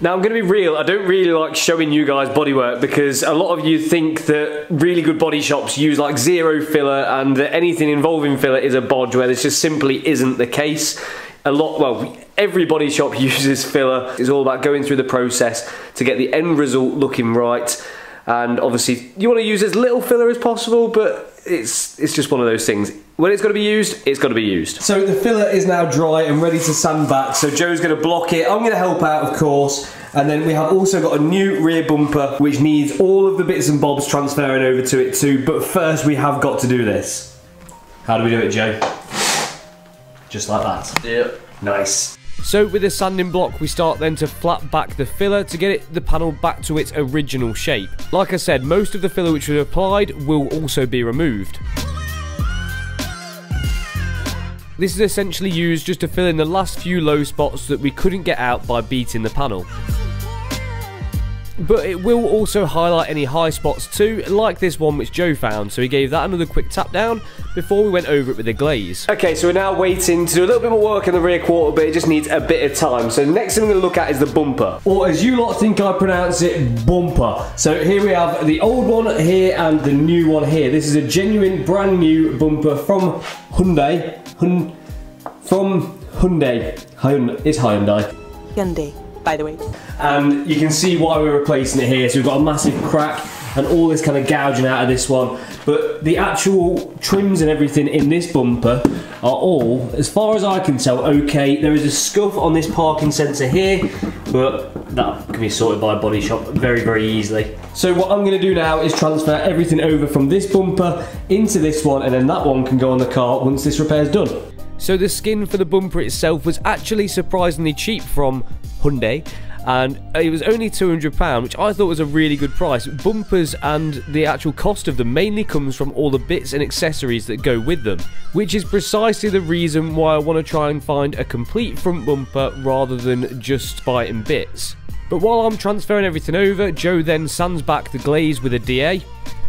Now, I'm going to be real, I don't really like showing you guys bodywork because a lot of you think that really good body shops use like zero filler and that anything involving filler is a bodge where this just simply isn't the case. A lot, well, every body shop uses filler. It's all about going through the process to get the end result looking right. And obviously, you want to use as little filler as possible, but it's it's just one of those things. When it's got to be used, it's got to be used. So the filler is now dry and ready to sand back. So Joe's going to block it. I'm going to help out, of course. And then we have also got a new rear bumper, which needs all of the bits and bobs transferring over to it too. But first, we have got to do this. How do we do it, Joe? Just like that. Yep. Nice. So with the sanding block we start then to flat back the filler to get it, the panel back to its original shape. Like I said, most of the filler which was applied will also be removed. This is essentially used just to fill in the last few low spots that we couldn't get out by beating the panel but it will also highlight any high spots too, like this one which Joe found, so he gave that another quick tap down before we went over it with the glaze. Okay, so we're now waiting to do a little bit more work in the rear quarter, but it just needs a bit of time. So the next thing we're going to look at is the bumper, or as you lot think I pronounce it, bumper. So here we have the old one here and the new one here. This is a genuine brand new bumper from Hyundai. Hun from Hyundai. Hyundai. It's Hyundai. Hyundai by the way. And you can see why we're replacing it here. So we've got a massive crack and all this kind of gouging out of this one. But the actual trims and everything in this bumper are all, as far as I can tell, okay. There is a scuff on this parking sensor here, but that can be sorted by a body shop very, very easily. So what I'm gonna do now is transfer everything over from this bumper into this one, and then that one can go on the car once this repair is done. So the skin for the bumper itself was actually surprisingly cheap from Hyundai and it was only £200 which I thought was a really good price. Bumpers and the actual cost of them mainly comes from all the bits and accessories that go with them which is precisely the reason why I want to try and find a complete front bumper rather than just biting bits. But while I'm transferring everything over, Joe then sands back the glaze with a DA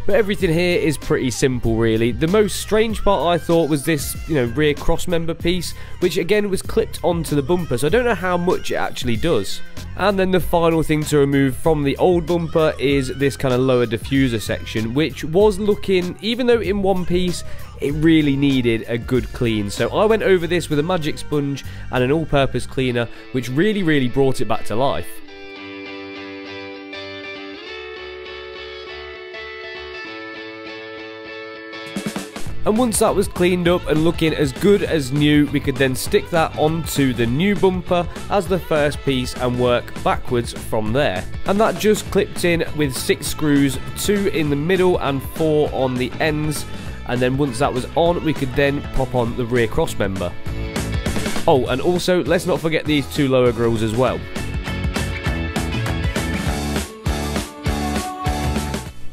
but everything here is pretty simple really. The most strange part I thought was this, you know, rear crossmember piece, which again was clipped onto the bumper, so I don't know how much it actually does. And then the final thing to remove from the old bumper is this kind of lower diffuser section, which was looking, even though in one piece, it really needed a good clean. So I went over this with a magic sponge and an all-purpose cleaner, which really, really brought it back to life. And once that was cleaned up and looking as good as new, we could then stick that onto the new bumper as the first piece and work backwards from there. And that just clipped in with six screws, two in the middle and four on the ends. And then once that was on, we could then pop on the rear cross member. Oh, and also, let's not forget these two lower grills as well.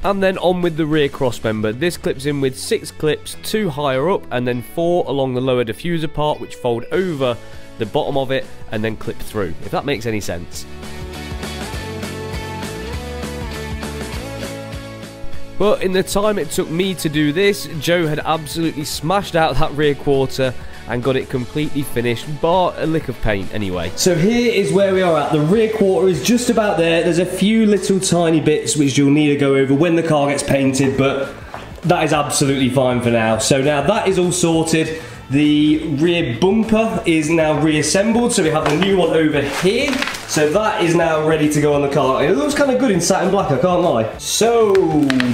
And then on with the rear cross member. This clips in with six clips, two higher up and then four along the lower diffuser part which fold over the bottom of it and then clip through, if that makes any sense. But in the time it took me to do this, Joe had absolutely smashed out that rear quarter and got it completely finished, bar a lick of paint anyway. So here is where we are at. The rear quarter is just about there. There's a few little tiny bits which you'll need to go over when the car gets painted, but that is absolutely fine for now. So now that is all sorted. The rear bumper is now reassembled, so we have the new one over here. So that is now ready to go on the car. It looks kind of good in satin black, I can't lie. So,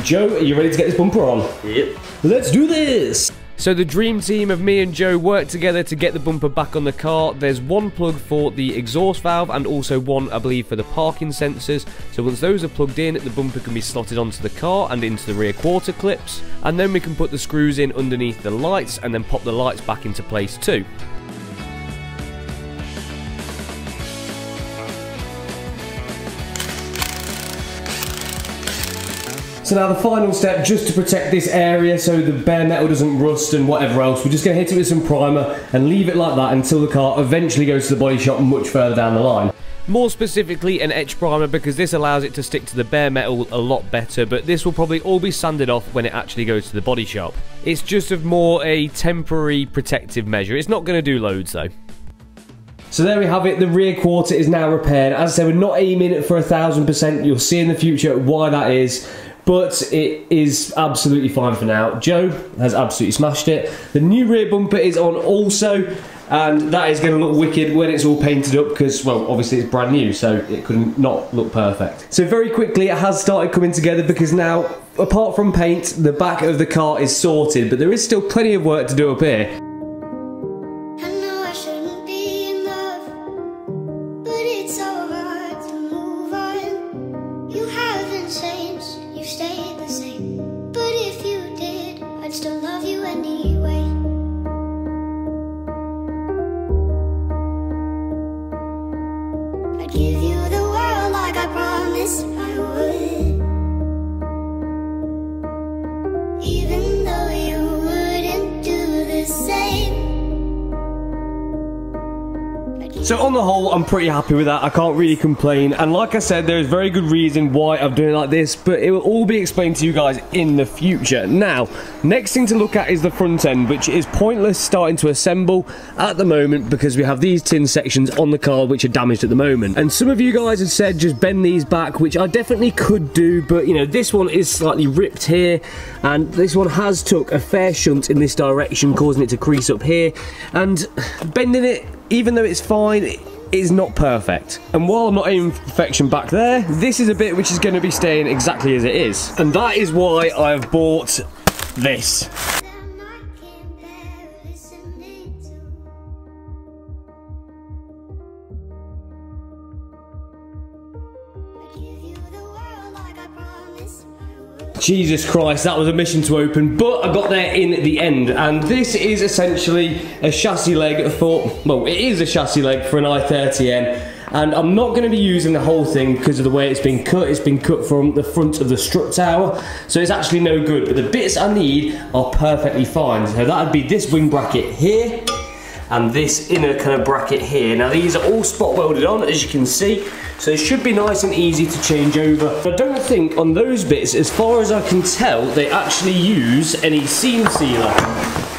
Joe, are you ready to get this bumper on? Yep. Let's do this! So the dream team of me and Joe worked together to get the bumper back on the car. There's one plug for the exhaust valve and also one, I believe, for the parking sensors. So once those are plugged in, the bumper can be slotted onto the car and into the rear quarter clips. And then we can put the screws in underneath the lights and then pop the lights back into place too. So now the final step, just to protect this area so the bare metal doesn't rust and whatever else, we're just going to hit it with some primer and leave it like that until the car eventually goes to the body shop much further down the line. More specifically an etch primer because this allows it to stick to the bare metal a lot better but this will probably all be sanded off when it actually goes to the body shop. It's just of more a temporary protective measure, it's not going to do loads though. So there we have it, the rear quarter is now repaired. As I said, we're not aiming for a thousand percent, you'll see in the future why that is but it is absolutely fine for now. Joe has absolutely smashed it. The new rear bumper is on also, and that is going to look wicked when it's all painted up because, well, obviously it's brand new, so it could not look perfect. So very quickly, it has started coming together because now, apart from paint, the back of the car is sorted, but there is still plenty of work to do up here. Pretty happy with that. I can't really complain. And like I said, there is very good reason why I've done it like this, but it will all be explained to you guys in the future. Now, next thing to look at is the front end, which is pointless starting to assemble at the moment because we have these tin sections on the car which are damaged at the moment. And some of you guys have said just bend these back, which I definitely could do, but you know, this one is slightly ripped here, and this one has took a fair shunt in this direction, causing it to crease up here. And bending it even though it's fine, is not perfect. And while I'm not aiming for perfection back there, this is a bit which is going to be staying exactly as it is. And that is why I've bought this. Jesus Christ, that was a mission to open, but I got there in the end. And this is essentially a chassis leg for, well, it is a chassis leg for an i30N. And I'm not going to be using the whole thing because of the way it's been cut. It's been cut from the front of the strut tower, so it's actually no good. But the bits I need are perfectly fine. So that would be this wing bracket here, and this inner kind of bracket here. Now these are all spot welded on, as you can see, so it should be nice and easy to change over. I don't think on those bits, as far as I can tell, they actually use any seam sealer.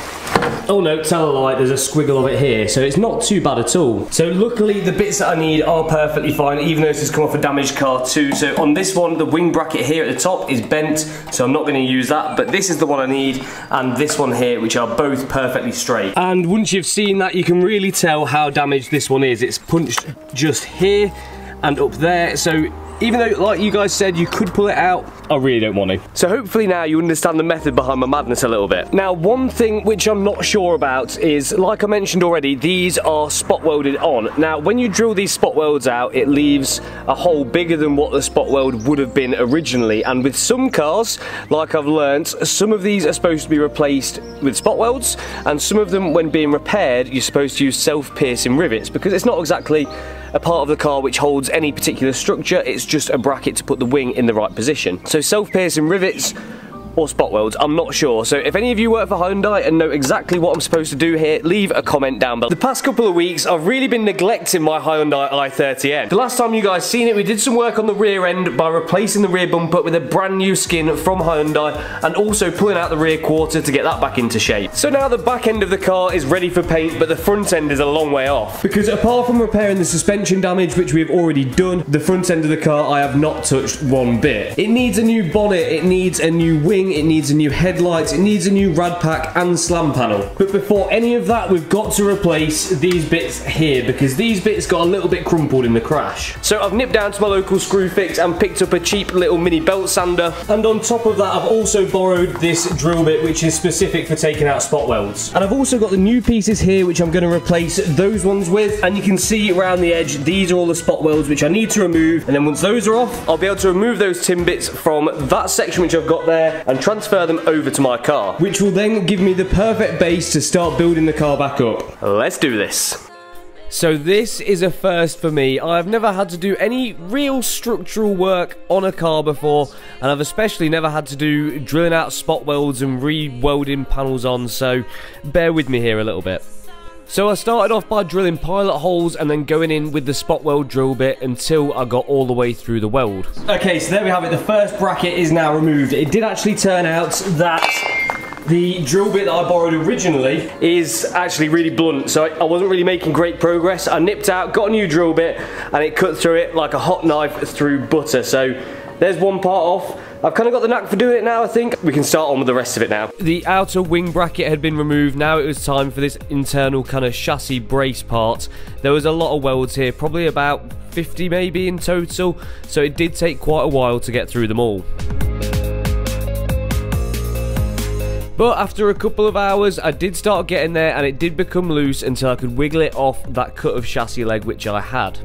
Oh no, tell a lie, there's a squiggle of it here, so it's not too bad at all. So luckily the bits that I need are perfectly fine, even though this has come off a damaged car too. So on this one, the wing bracket here at the top is bent, so I'm not gonna use that, but this is the one I need, and this one here, which are both perfectly straight. And once you've seen that, you can really tell how damaged this one is. It's punched just here and up there, so even though, like you guys said, you could pull it out, I really don't want to. So hopefully now you understand the method behind my madness a little bit. Now, one thing which I'm not sure about is, like I mentioned already, these are spot welded on. Now, when you drill these spot welds out, it leaves a hole bigger than what the spot weld would have been originally. And with some cars, like I've learnt, some of these are supposed to be replaced with spot welds, and some of them, when being repaired, you're supposed to use self-piercing rivets because it's not exactly a part of the car which holds any particular structure, it's just a bracket to put the wing in the right position. So self-piercing rivets or spot welds, I'm not sure. So if any of you work for Hyundai and know exactly what I'm supposed to do here, leave a comment down below. The past couple of weeks, I've really been neglecting my Hyundai i30N. The last time you guys seen it, we did some work on the rear end by replacing the rear bumper with a brand new skin from Hyundai and also pulling out the rear quarter to get that back into shape. So now the back end of the car is ready for paint, but the front end is a long way off. Because apart from repairing the suspension damage, which we've already done, the front end of the car I have not touched one bit. It needs a new bonnet, it needs a new wing, it needs a new headlights, it needs a new rad pack and slam panel. But before any of that, we've got to replace these bits here because these bits got a little bit crumpled in the crash. So I've nipped down to my local Screwfix and picked up a cheap little mini belt sander. And on top of that, I've also borrowed this drill bit which is specific for taking out spot welds. And I've also got the new pieces here which I'm going to replace those ones with. And you can see around the edge, these are all the spot welds which I need to remove. And then once those are off, I'll be able to remove those tin bits from that section which I've got there and transfer them over to my car. Which will then give me the perfect base to start building the car back up. Let's do this. So this is a first for me. I've never had to do any real structural work on a car before, and I've especially never had to do drilling out spot welds and re-welding panels on, so bear with me here a little bit. So I started off by drilling pilot holes and then going in with the spot weld drill bit until I got all the way through the weld. Okay, so there we have it. The first bracket is now removed. It did actually turn out that the drill bit that I borrowed originally is actually really blunt, so I wasn't really making great progress. I nipped out, got a new drill bit, and it cut through it like a hot knife through butter. So there's one part off. I've kind of got the knack for doing it now, I think. We can start on with the rest of it now. The outer wing bracket had been removed. Now it was time for this internal kind of chassis brace part. There was a lot of welds here, probably about 50 maybe in total. So it did take quite a while to get through them all. But after a couple of hours, I did start getting there and it did become loose until I could wiggle it off that cut of chassis leg which I had.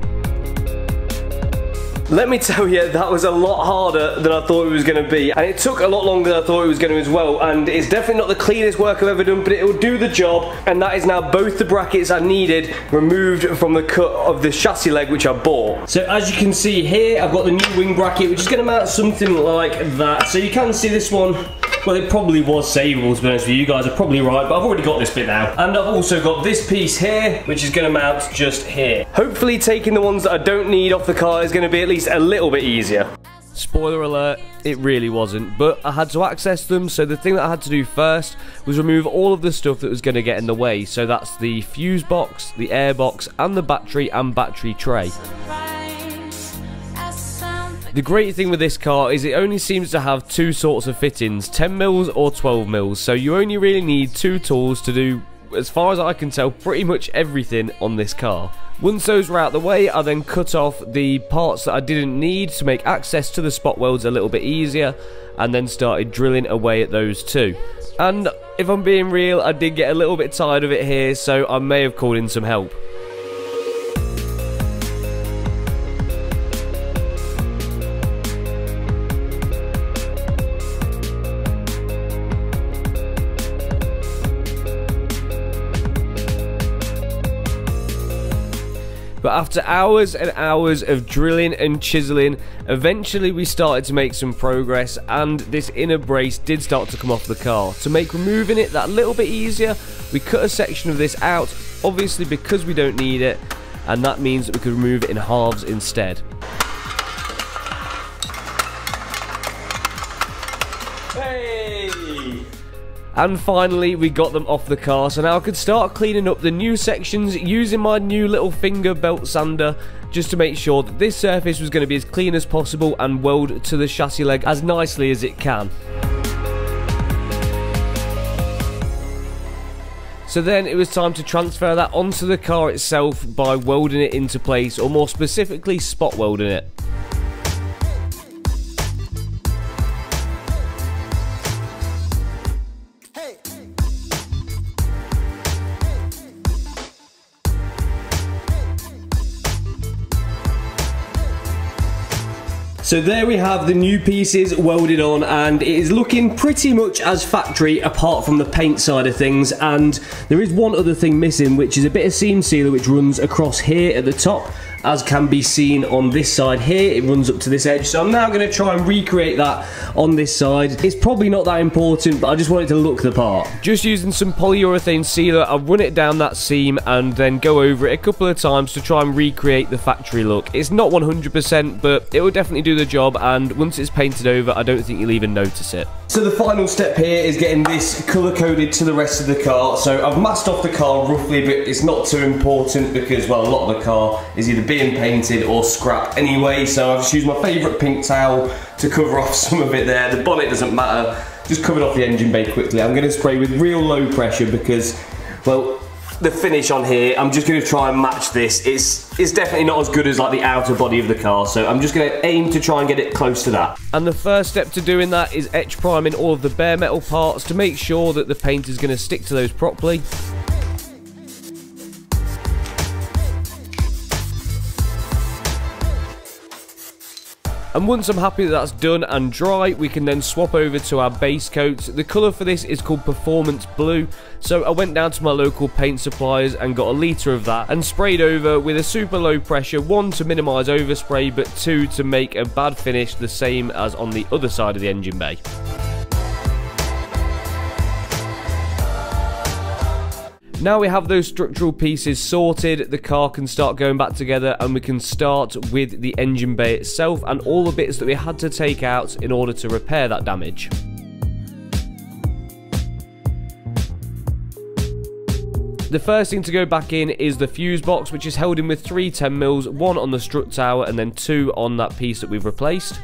Let me tell you, that was a lot harder than I thought it was going to be. And it took a lot longer than I thought it was going to as well. And it's definitely not the cleanest work I've ever done, but it will do the job. And that is now both the brackets I needed removed from the cut of the chassis leg which I bought. So as you can see here, I've got the new wing bracket, which is going to mount something like that. So you can see this one well, it probably was savable to be honest with you. You guys are probably right, but I've already got this bit now. And I've also got this piece here, which is going to mount just here. Hopefully taking the ones that I don't need off the car is going to be at least a little bit easier. Spoiler alert, it really wasn't, but I had to access them, so the thing that I had to do first was remove all of the stuff that was going to get in the way. So that's the fuse box, the air box, and the battery and battery tray. The great thing with this car is it only seems to have two sorts of fittings, 10 mils or 12 mils, so you only really need two tools to do, as far as I can tell, pretty much everything on this car. Once those were out the way, I then cut off the parts that I didn't need to make access to the spot welds a little bit easier, and then started drilling away at those too. And if I'm being real, I did get a little bit tired of it here, so I may have called in some help. But after hours and hours of drilling and chiseling, eventually we started to make some progress and this inner brace did start to come off the car. To make removing it that little bit easier, we cut a section of this out, obviously because we don't need it, and that means that we could remove it in halves instead. And finally, we got them off the car, so now I could start cleaning up the new sections using my new little finger belt sander just to make sure that this surface was going to be as clean as possible and weld to the chassis leg as nicely as it can. So then it was time to transfer that onto the car itself by welding it into place, or more specifically spot welding it. So there we have the new pieces welded on and it is looking pretty much as factory apart from the paint side of things. And there is one other thing missing which is a bit of seam sealer which runs across here at the top as can be seen on this side here. It runs up to this edge. So I'm now going to try and recreate that on this side. It's probably not that important but I just want it to look the part. Just using some polyurethane sealer I'll run it down that seam and then go over it a couple of times to try and recreate the factory look. It's not 100% but it will definitely do the job and once it's painted over I don't think you'll even notice it. So the final step here is getting this colour coded to the rest of the car. So I've masked off the car roughly but it's not too important because well a lot of the car is either being painted or scrapped anyway. So I've just used my favourite pink towel to cover off some of it there. The bonnet doesn't matter, just covered off the engine bay quickly. I'm going to spray with real low pressure because, well, the finish on here, I'm just going to try and match this. It's it's definitely not as good as like the outer body of the car, so I'm just going to aim to try and get it close to that. And the first step to doing that is etch priming all of the bare metal parts to make sure that the paint is going to stick to those properly. And once I'm happy that that's done and dry, we can then swap over to our base coats. The colour for this is called Performance Blue. So I went down to my local paint suppliers and got a litre of that and sprayed over with a super low pressure, one to minimise overspray, but two to make a bad finish the same as on the other side of the engine bay. Now we have those structural pieces sorted, the car can start going back together and we can start with the engine bay itself and all the bits that we had to take out in order to repair that damage. The first thing to go back in is the fuse box, which is held in with three 10 mils, one on the strut tower and then two on that piece that we've replaced.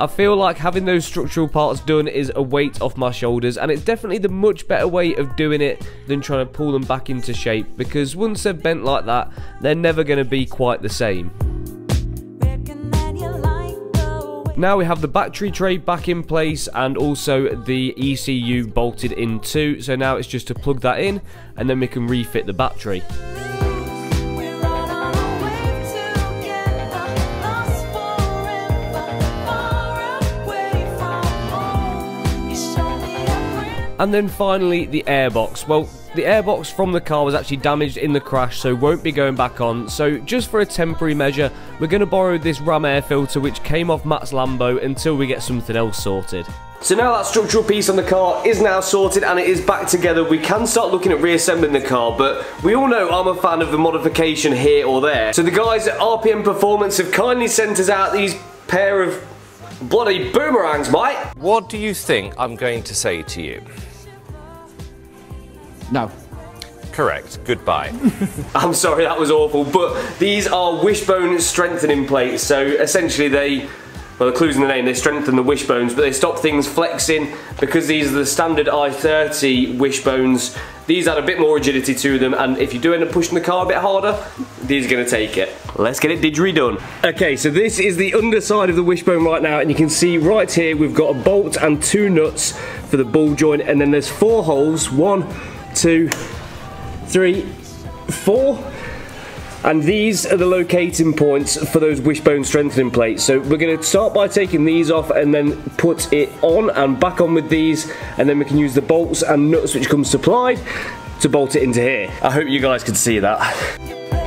I feel like having those structural parts done is a weight off my shoulders and it's definitely the much better way of doing it than trying to pull them back into shape because once they're bent like that, they're never going to be quite the same. Now we have the battery tray back in place and also the ECU bolted in too. So now it's just to plug that in and then we can refit the battery. And then finally, the airbox. Well, the airbox from the car was actually damaged in the crash, so won't be going back on. So just for a temporary measure, we're going to borrow this ram air filter which came off Matt's Lambo until we get something else sorted. So now that structural piece on the car is now sorted and it is back together, we can start looking at reassembling the car, but we all know I'm a fan of the modification here or there. So the guys at RPM Performance have kindly sent us out these pair of bloody boomerangs, mate. What do you think I'm going to say to you? No. Correct. Goodbye. I'm sorry, that was awful, but these are wishbone strengthening plates, so essentially they well, the clue's in the name, they strengthen the wishbones, but they stop things flexing because these are the standard i30 wishbones. These add a bit more rigidity to them, and if you do end up pushing the car a bit harder, these are gonna take it. Let's get it didgeridoo. Okay, so this is the underside of the wishbone right now, and you can see right here, we've got a bolt and two nuts for the ball joint, and then there's four holes, one, two, three, four. And these are the locating points for those wishbone strengthening plates. So we're going to start by taking these off and then put it on and back on with these. And then we can use the bolts and nuts which come supplied to bolt it into here. I hope you guys can see that.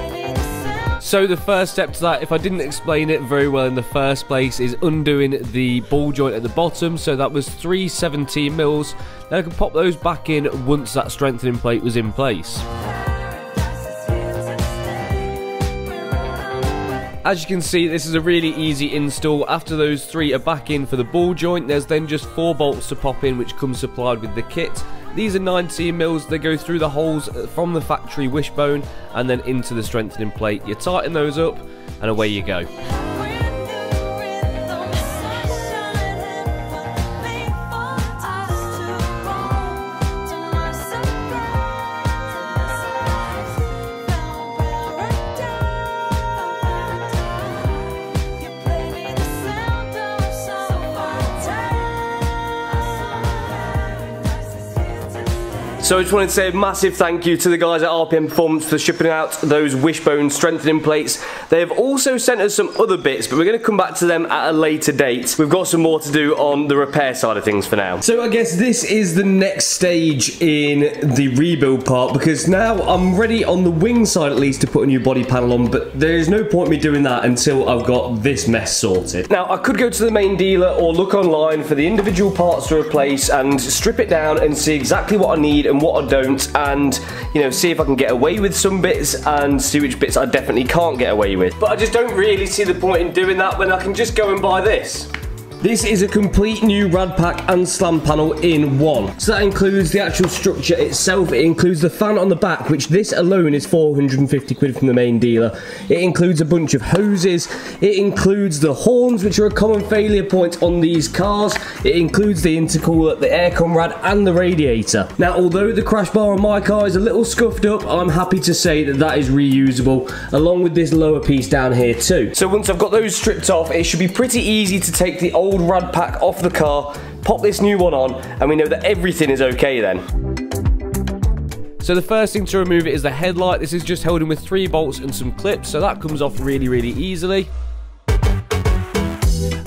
So the first step to that, if I didn't explain it very well in the first place, is undoing the ball joint at the bottom. So that was three 17 mils. Then I can pop those back in once that strengthening plate was in place. As you can see, this is a really easy install. After those three are back in for the ball joint, there's then just four bolts to pop in, which comes supplied with the kit. These are 19 mils, they go through the holes uh, from the factory wishbone and then into the strengthening plate. You tighten those up and away you go. So I just wanted to say a massive thank you to the guys at RPM Performance for shipping out those wishbone strengthening plates. They have also sent us some other bits, but we're going to come back to them at a later date. We've got some more to do on the repair side of things for now. So I guess this is the next stage in the rebuild part because now I'm ready on the wing side at least to put a new body panel on, but there is no point me doing that until I've got this mess sorted. Now I could go to the main dealer or look online for the individual parts to replace and strip it down and see exactly what I need and what I don't and you know see if I can get away with some bits and see which bits I definitely can't get away with. But I just don't really see the point in doing that when I can just go and buy this. This is a complete new rad pack and slam panel in one. So that includes the actual structure itself. It includes the fan on the back, which this alone is 450 quid from the main dealer. It includes a bunch of hoses. It includes the horns, which are a common failure point on these cars. It includes the intercooler, the aircon rad, and the radiator. Now, although the crash bar on my car is a little scuffed up, I'm happy to say that that is reusable, along with this lower piece down here too. So once I've got those stripped off, it should be pretty easy to take the old rad pack off the car, pop this new one on, and we know that everything is okay then. So the first thing to remove is the headlight. This is just held in with three bolts and some clips, so that comes off really, really easily.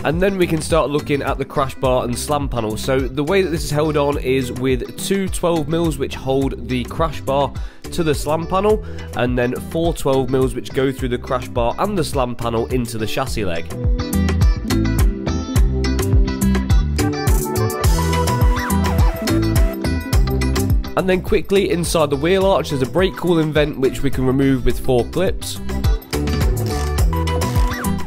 And then we can start looking at the crash bar and slam panel. So the way that this is held on is with two 12 mils which hold the crash bar to the slam panel, and then four 12 mils which go through the crash bar and the slam panel into the chassis leg. And then quickly inside the wheel arch there's a brake cooling vent which we can remove with four clips.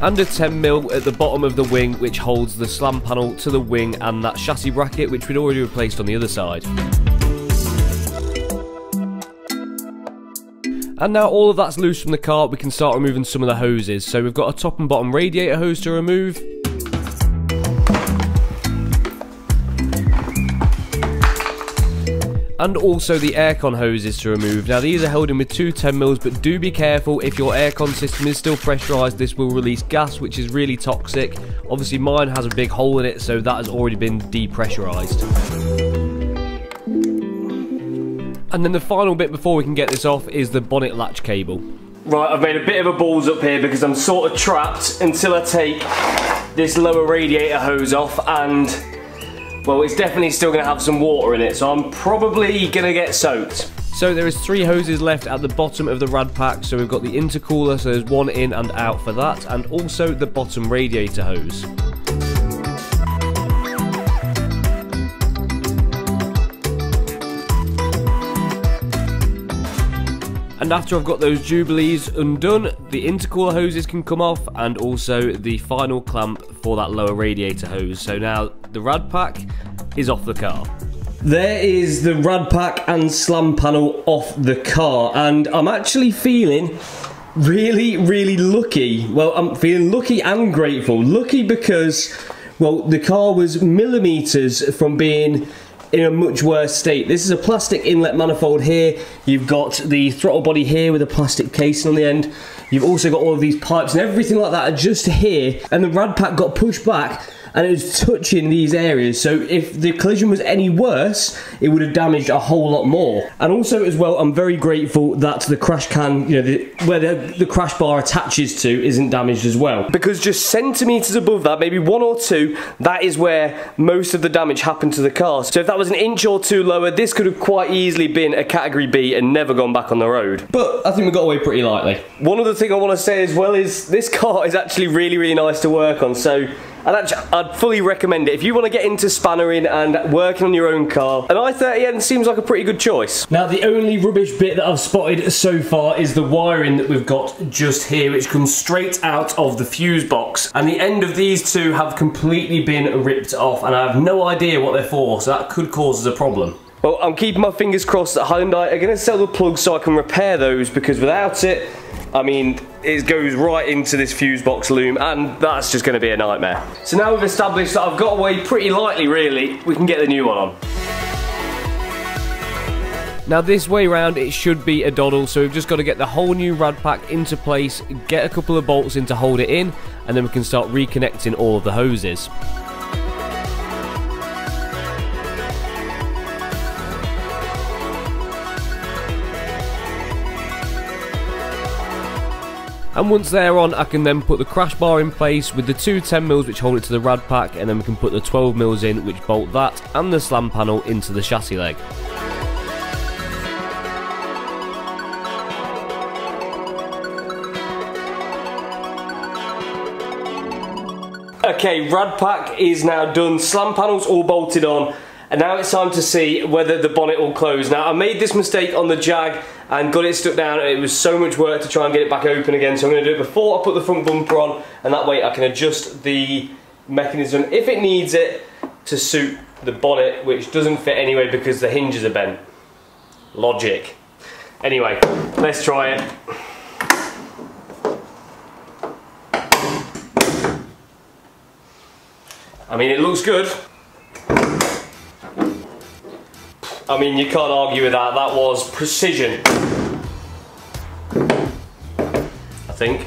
And a 10mm at the bottom of the wing which holds the slam panel to the wing and that chassis bracket which we'd already replaced on the other side. And now all of that's loose from the car, we can start removing some of the hoses. So we've got a top and bottom radiator hose to remove. And also the aircon hoses to remove. Now these are held in with two 10 mils, but do be careful if your aircon system is still pressurized, this will release gas which is really toxic. Obviously mine has a big hole in it, so that has already been depressurized. And then the final bit before we can get this off is the bonnet latch cable. Right, I've made a bit of a balls up here because I'm sort of trapped until I take this lower radiator hose off and well, it's definitely still to have some water in it, so I'm probably to get soaked. So there is three hoses left at the bottom of the rad pack. So we've got the intercooler, so there's one in and out for that, and also the bottom radiator hose. And after I've got those jubilees undone, the intercooler hoses can come off and also the final clamp for that lower radiator hose. So now the rad pack is off the car. There is the rad pack and slam panel off the car and I'm actually feeling really, really lucky. Well, I'm feeling lucky and grateful. Lucky because, well, the car was millimetres from being in a much worse state. This is a plastic inlet manifold here. You've got the throttle body here with a plastic casing on the end. You've also got all of these pipes and everything like that are just here. And the rad pack got pushed back and it was touching these areas. So if the collision was any worse, it would have damaged a whole lot more. And also as well, I'm very grateful that the crash can, you know, the, where the, the crash bar attaches to isn't damaged as well. Because just centimetres above that, maybe one or two, that is where most of the damage happened to the car. So if that was an inch or two lower, this could have quite easily been a category B and never gone back on the road. But I think we got away pretty lightly. One other thing I want to say as well is this car is actually really, really nice to work on. So I'd, actually, I'd fully recommend it. If you want to get into spannering and working on your own car, an i30N seems like a pretty good choice. Now, the only rubbish bit that I've spotted so far is the wiring that we've got just here, which comes straight out of the fuse box. And the end of these two have completely been ripped off, and I have no idea what they're for, so that could cause us a problem. Well, I'm keeping my fingers crossed that Hyundai are going to sell the plugs so I can repair those, because without it, I mean, it goes right into this fuse box loom and that's just going to be a nightmare. So now we've established that I've got away pretty lightly really, we can get the new one on. Now this way round it should be a doddle so we've just got to get the whole new rad pack into place, get a couple of bolts in to hold it in and then we can start reconnecting all of the hoses. And once they're on, I can then put the crash bar in place with the two 10 mils which hold it to the rad pack, and then we can put the 12 mils in which bolt that and the slam panel into the chassis leg. Okay, rad pack is now done, slam panels all bolted on, and now it's time to see whether the bonnet will close. Now, I made this mistake on the Jag and got it stuck down, and it was so much work to try and get it back open again, so I'm going to do it before I put the front bumper on, and that way I can adjust the mechanism, if it needs it, to suit the bonnet, which doesn't fit anyway because the hinges are bent. Logic. Anyway, let's try it. I mean, it looks good. I mean, you can't argue with that. That was precision. I think.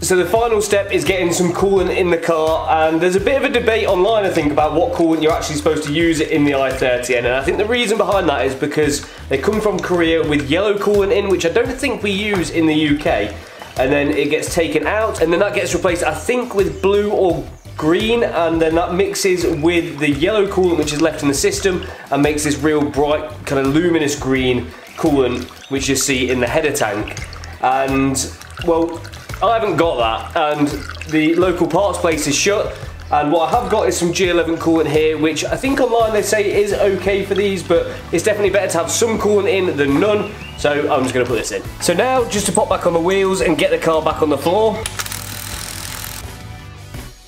So the final step is getting some coolant in the car and there's a bit of a debate online I think about what coolant you're actually supposed to use in the i30N and I think the reason behind that is because they come from Korea with yellow coolant in which I don't think we use in the UK and then it gets taken out and then that gets replaced I think with blue or green and then that mixes with the yellow coolant which is left in the system and makes this real bright kind of luminous green coolant which you see in the header tank. And well I haven't got that and the local parts place is shut. And what I have got is some G11 coolant here which I think online they say is okay for these but it's definitely better to have some coolant in than none. So I'm just going to put this in. So now just to pop back on the wheels and get the car back on the floor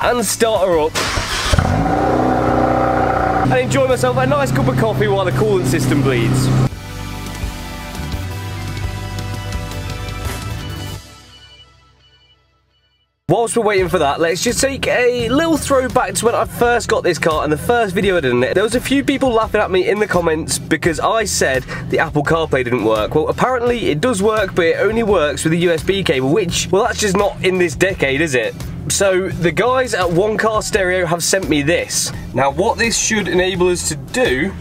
and start her up and enjoy myself a nice cup of coffee while the coolant system bleeds. Whilst we're waiting for that, let's just take a little throwback to when I first got this car and the first video I did in it. There was a few people laughing at me in the comments because I said the Apple CarPlay didn't work. Well, apparently it does work, but it only works with a USB cable, which, well, that's just not in this decade, is it? So the guys at One Car Stereo have sent me this. Now what this should enable us to do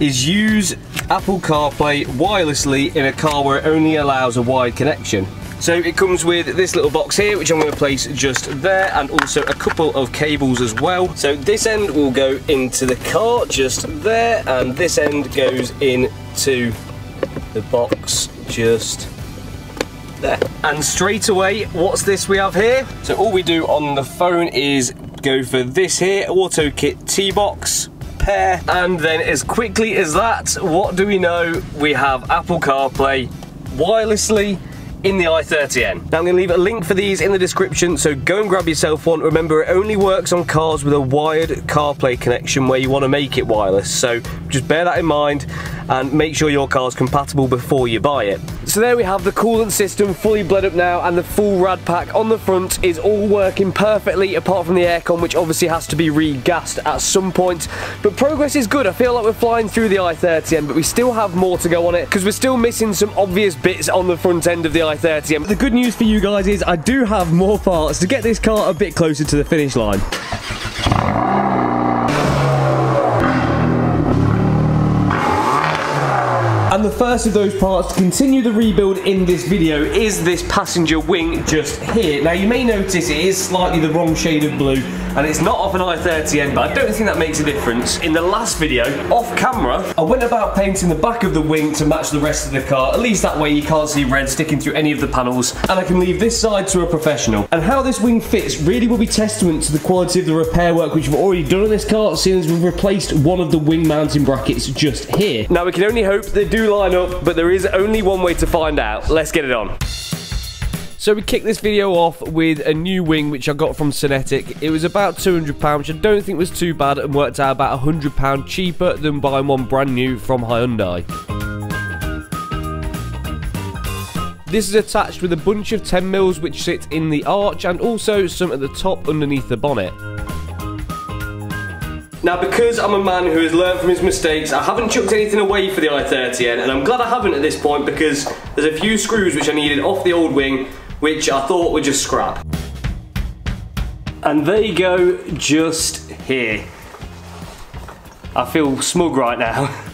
is use Apple CarPlay wirelessly in a car where it only allows a wide connection. So it comes with this little box here, which I'm going to place just there, and also a couple of cables as well. So this end will go into the car, just there, and this end goes into the box just there. And straight away, what's this we have here? So all we do on the phone is go for this here, AutoKit T-Box, pair, and then as quickly as that, what do we know? We have Apple CarPlay wirelessly in the i30N. Now I'm going to leave a link for these in the description, so go and grab yourself one. Remember, it only works on cars with a wired CarPlay connection where you want to make it wireless, so just bear that in mind and make sure your car's compatible before you buy it. So there we have the coolant system fully bled up now and the full rad pack on the front is all working perfectly apart from the aircon which obviously has to be regassed at some point. But progress is good. I feel like we're flying through the i30N but we still have more to go on it because we're still missing some obvious bits on the front end of the i30N. The good news for you guys is I do have more parts to get this car a bit closer to the finish line. And the first of those parts to continue the rebuild in this video is this passenger wing just here. Now you may notice it is slightly the wrong shade of blue and it's not off an i30N but I don't think that makes a difference. In the last video, off camera, I went about painting the back of the wing to match the rest of the car. At least that way you can't see red sticking through any of the panels and I can leave this side to a professional. And how this wing fits really will be testament to the quality of the repair work which we've already done on this car as we've replaced one of the wing mounting brackets just here. Now we can only hope they do line up, but there is only one way to find out. Let's get it on. So we kicked this video off with a new wing which I got from Synetiq. It was about £200 which I don't think was too bad and worked out about £100 cheaper than buying one brand new from Hyundai. This is attached with a bunch of 10 mils which sit in the arch and also some at the top underneath the bonnet. Now, because I'm a man who has learned from his mistakes, I haven't chucked anything away for the i30N, and I'm glad I haven't at this point because there's a few screws which I needed off the old wing, which I thought were just scrap. And they go just here. I feel smug right now.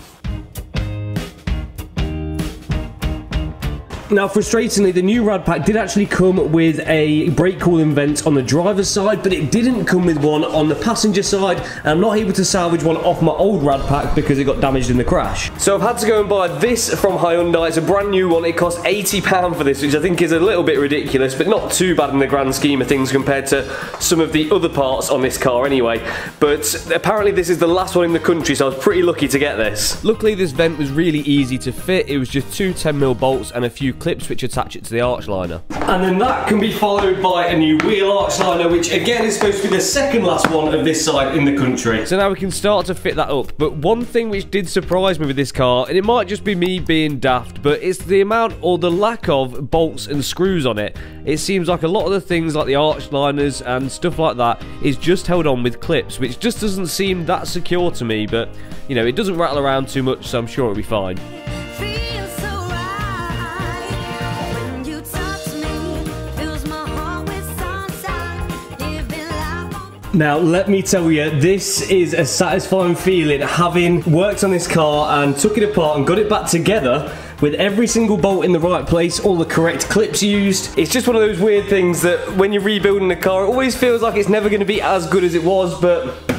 Now, frustratingly, the new Rad Pack did actually come with a brake cooling vent on the driver's side, but it didn't come with one on the passenger side, and I'm not able to salvage one off my old Rad Pack because it got damaged in the crash. So I've had to go and buy this from Hyundai. It's a brand new one. It cost £80 for this, which I think is a little bit ridiculous, but not too bad in the grand scheme of things compared to some of the other parts on this car anyway. But apparently this is the last one in the country, so I was pretty lucky to get this. Luckily, this vent was really easy to fit. It was just two 10mm bolts and a few clips which attach it to the arch liner. And then that can be followed by a new wheel arch liner, which again is supposed to be the second last one of this side in the country. So now we can start to fit that up. But one thing which did surprise me with this car, and it might just be me being daft, but it's the amount or the lack of bolts and screws on it. It seems like a lot of the things like the arch liners and stuff like that is just held on with clips, which just doesn't seem that secure to me, but you know, it doesn't rattle around too much, so I'm sure it'll be fine. Now, let me tell you, this is a satisfying feeling having worked on this car and took it apart and got it back together with every single bolt in the right place, all the correct clips used. It's just one of those weird things that when you're rebuilding a car, it always feels like it's never going to be as good as it was, but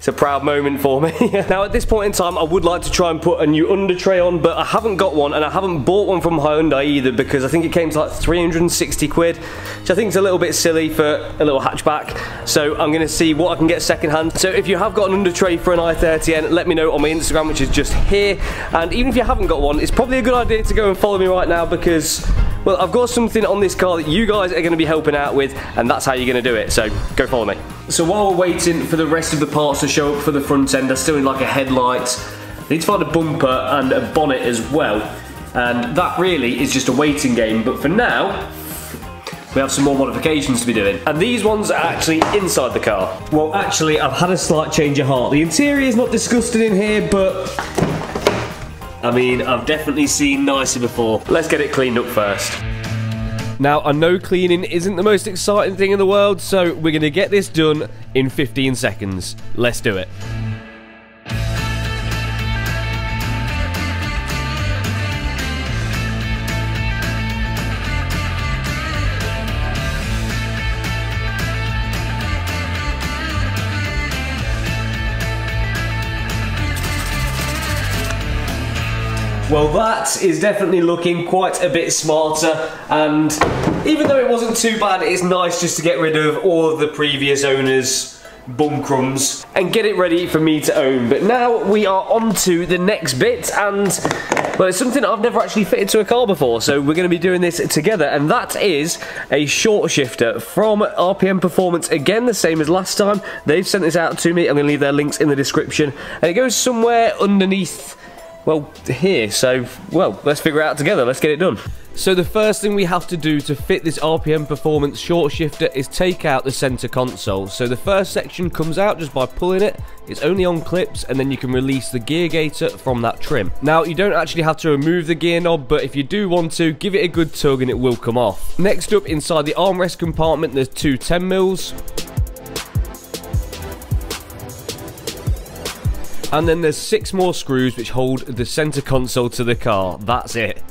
it's a proud moment for me. now at this point in time I would like to try and put a new under tray on but I haven't got one and I haven't bought one from Hyundai either because I think it came to like 360 quid which I think is a little bit silly for a little hatchback so I'm going to see what I can get second hand. So if you have got an under tray for an i30N let me know on my Instagram which is just here and even if you haven't got one it's probably a good idea to go and follow me right now because well, I've got something on this car that you guys are going to be helping out with, and that's how you're going to do it. So go follow me. So while we're waiting for the rest of the parts to show up for the front end, I still need like a headlight. I need to find a bumper and a bonnet as well. And that really is just a waiting game. But for now, we have some more modifications to be doing. And these ones are actually inside the car. Well, actually, I've had a slight change of heart. The interior is not disgusting in here, but I mean, I've definitely seen nicer before. Let's get it cleaned up first. Now, I know cleaning isn't the most exciting thing in the world, so we're going to get this done in 15 seconds. Let's do it. Well, that is definitely looking quite a bit smarter, and even though it wasn't too bad, it's nice just to get rid of all of the previous owners' bum crumbs and get it ready for me to own. But now we are on to the next bit, and well, it's something I've never actually fitted to a car before, so we're going to be doing this together, and that is a short shifter from RPM Performance. Again, the same as last time. They've sent this out to me. I'm going to leave their links in the description, and it goes somewhere underneath well, here, so, well, let's figure it out together, let's get it done. So the first thing we have to do to fit this RPM Performance short shifter is take out the center console. So the first section comes out just by pulling it, it's only on clips, and then you can release the gear gator from that trim. Now, you don't actually have to remove the gear knob, but if you do want to, give it a good tug and it will come off. Next up, inside the armrest compartment, there's two 10 And then there's six more screws which hold the center console to the car. That's it.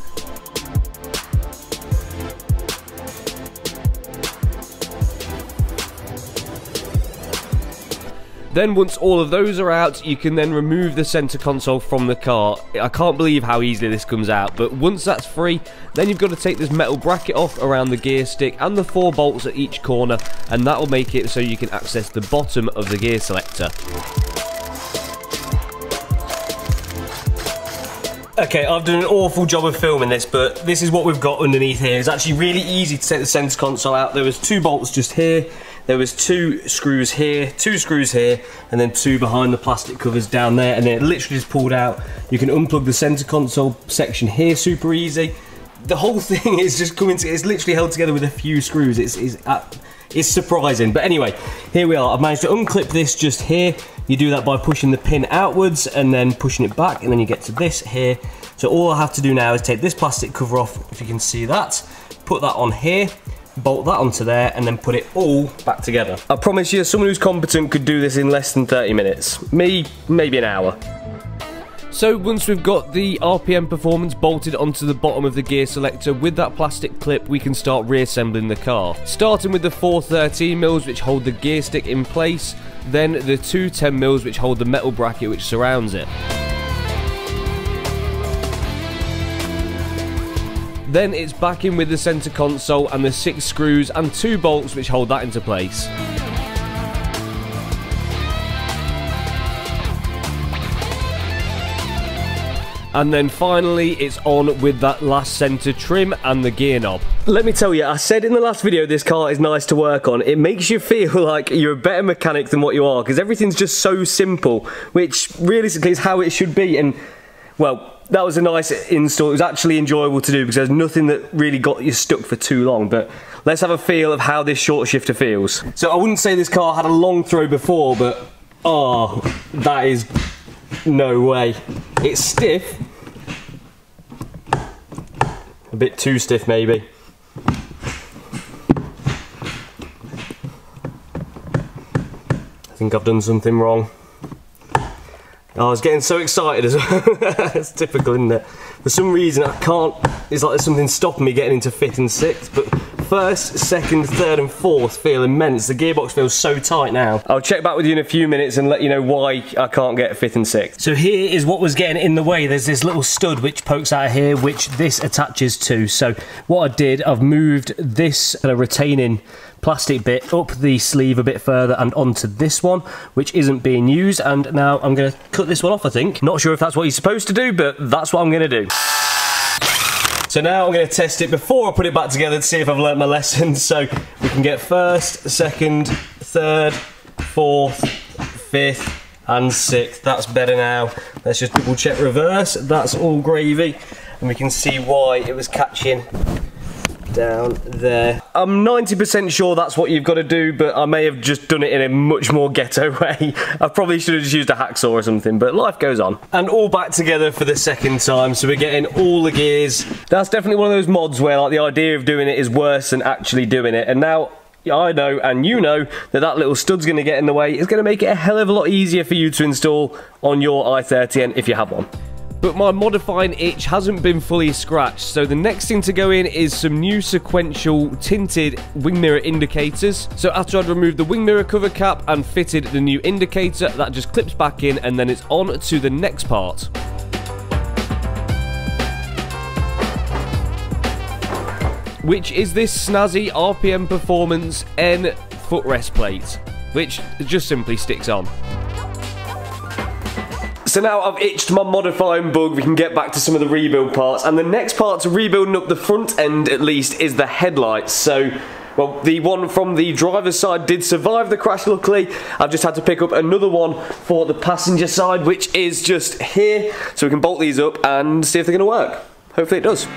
Then once all of those are out, you can then remove the center console from the car. I can't believe how easily this comes out, but once that's free, then you've got to take this metal bracket off around the gear stick and the four bolts at each corner, and that will make it so you can access the bottom of the gear selector. Okay, I've done an awful job of filming this, but this is what we've got underneath here. It's actually really easy to take the center console out. There was two bolts just here, there was two screws here, two screws here, and then two behind the plastic covers down there, and then it literally just pulled out. You can unplug the center console section here super easy. The whole thing is just coming to, it's literally held together with a few screws. It's, it's, uh, it's surprising. But anyway, here we are. I've managed to unclip this just here. You do that by pushing the pin outwards and then pushing it back and then you get to this here. So all I have to do now is take this plastic cover off, if you can see that, put that on here, bolt that onto there and then put it all back together. I promise you, someone who's competent could do this in less than 30 minutes. Me, maybe an hour. So once we've got the RPM performance bolted onto the bottom of the gear selector with that plastic clip we can start reassembling the car. Starting with the four 13mm which hold the gear stick in place, then the two 10mm which hold the metal bracket which surrounds it. Then it's back in with the centre console and the six screws and two bolts which hold that into place. And then finally, it's on with that last centre trim and the gear knob. Let me tell you, I said in the last video this car is nice to work on. It makes you feel like you're a better mechanic than what you are because everything's just so simple, which realistically is how it should be. And, well, that was a nice install. It was actually enjoyable to do because there's nothing that really got you stuck for too long. But let's have a feel of how this short shifter feels. So I wouldn't say this car had a long throw before, but, oh, that is no way. It's stiff. A bit too stiff, maybe. I think I've done something wrong. Oh, I was getting so excited as well. it's typical, isn't it? For some reason, I can't. It's like there's something stopping me getting into fifth and sixth. But first, second, third, and fourth feel immense. The gearbox feels so tight now. I'll check back with you in a few minutes and let you know why I can't get fifth and sixth. So here is what was getting in the way. There's this little stud which pokes out of here, which this attaches to. So what I did, I've moved this kind of retaining plastic bit up the sleeve a bit further and onto this one which isn't being used and now I'm going to cut this one off I think. Not sure if that's what you're supposed to do but that's what I'm going to do. So now I'm going to test it before I put it back together to see if I've learnt my lesson. So we can get first, second, third, fourth, fifth and sixth. That's better now. Let's just double check reverse. That's all gravy and we can see why it was catching down there. I'm 90% sure that's what you've got to do, but I may have just done it in a much more ghetto way. I probably should have just used a hacksaw or something, but life goes on. And all back together for the second time, so we're getting all the gears. That's definitely one of those mods where like the idea of doing it is worse than actually doing it, and now I know and you know that that little stud's going to get in the way. It's going to make it a hell of a lot easier for you to install on your i30N if you have one but my modifying itch hasn't been fully scratched. So the next thing to go in is some new sequential tinted wing mirror indicators. So after I'd removed the wing mirror cover cap and fitted the new indicator, that just clips back in and then it's on to the next part. Which is this snazzy RPM Performance N footrest plate, which just simply sticks on. So now I've itched my modifying bug, we can get back to some of the rebuild parts. And the next part to rebuilding up the front end, at least, is the headlights. So well, the one from the driver's side did survive the crash, luckily. I've just had to pick up another one for the passenger side, which is just here. So we can bolt these up and see if they're going to work. Hopefully it does.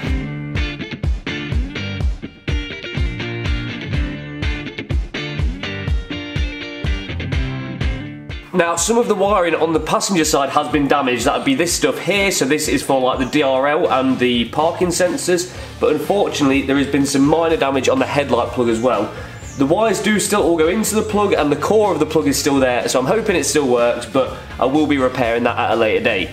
Now, some of the wiring on the passenger side has been damaged. That would be this stuff here. So this is for like the DRL and the parking sensors. But unfortunately, there has been some minor damage on the headlight plug as well. The wires do still all go into the plug and the core of the plug is still there. So I'm hoping it still works, but I will be repairing that at a later date.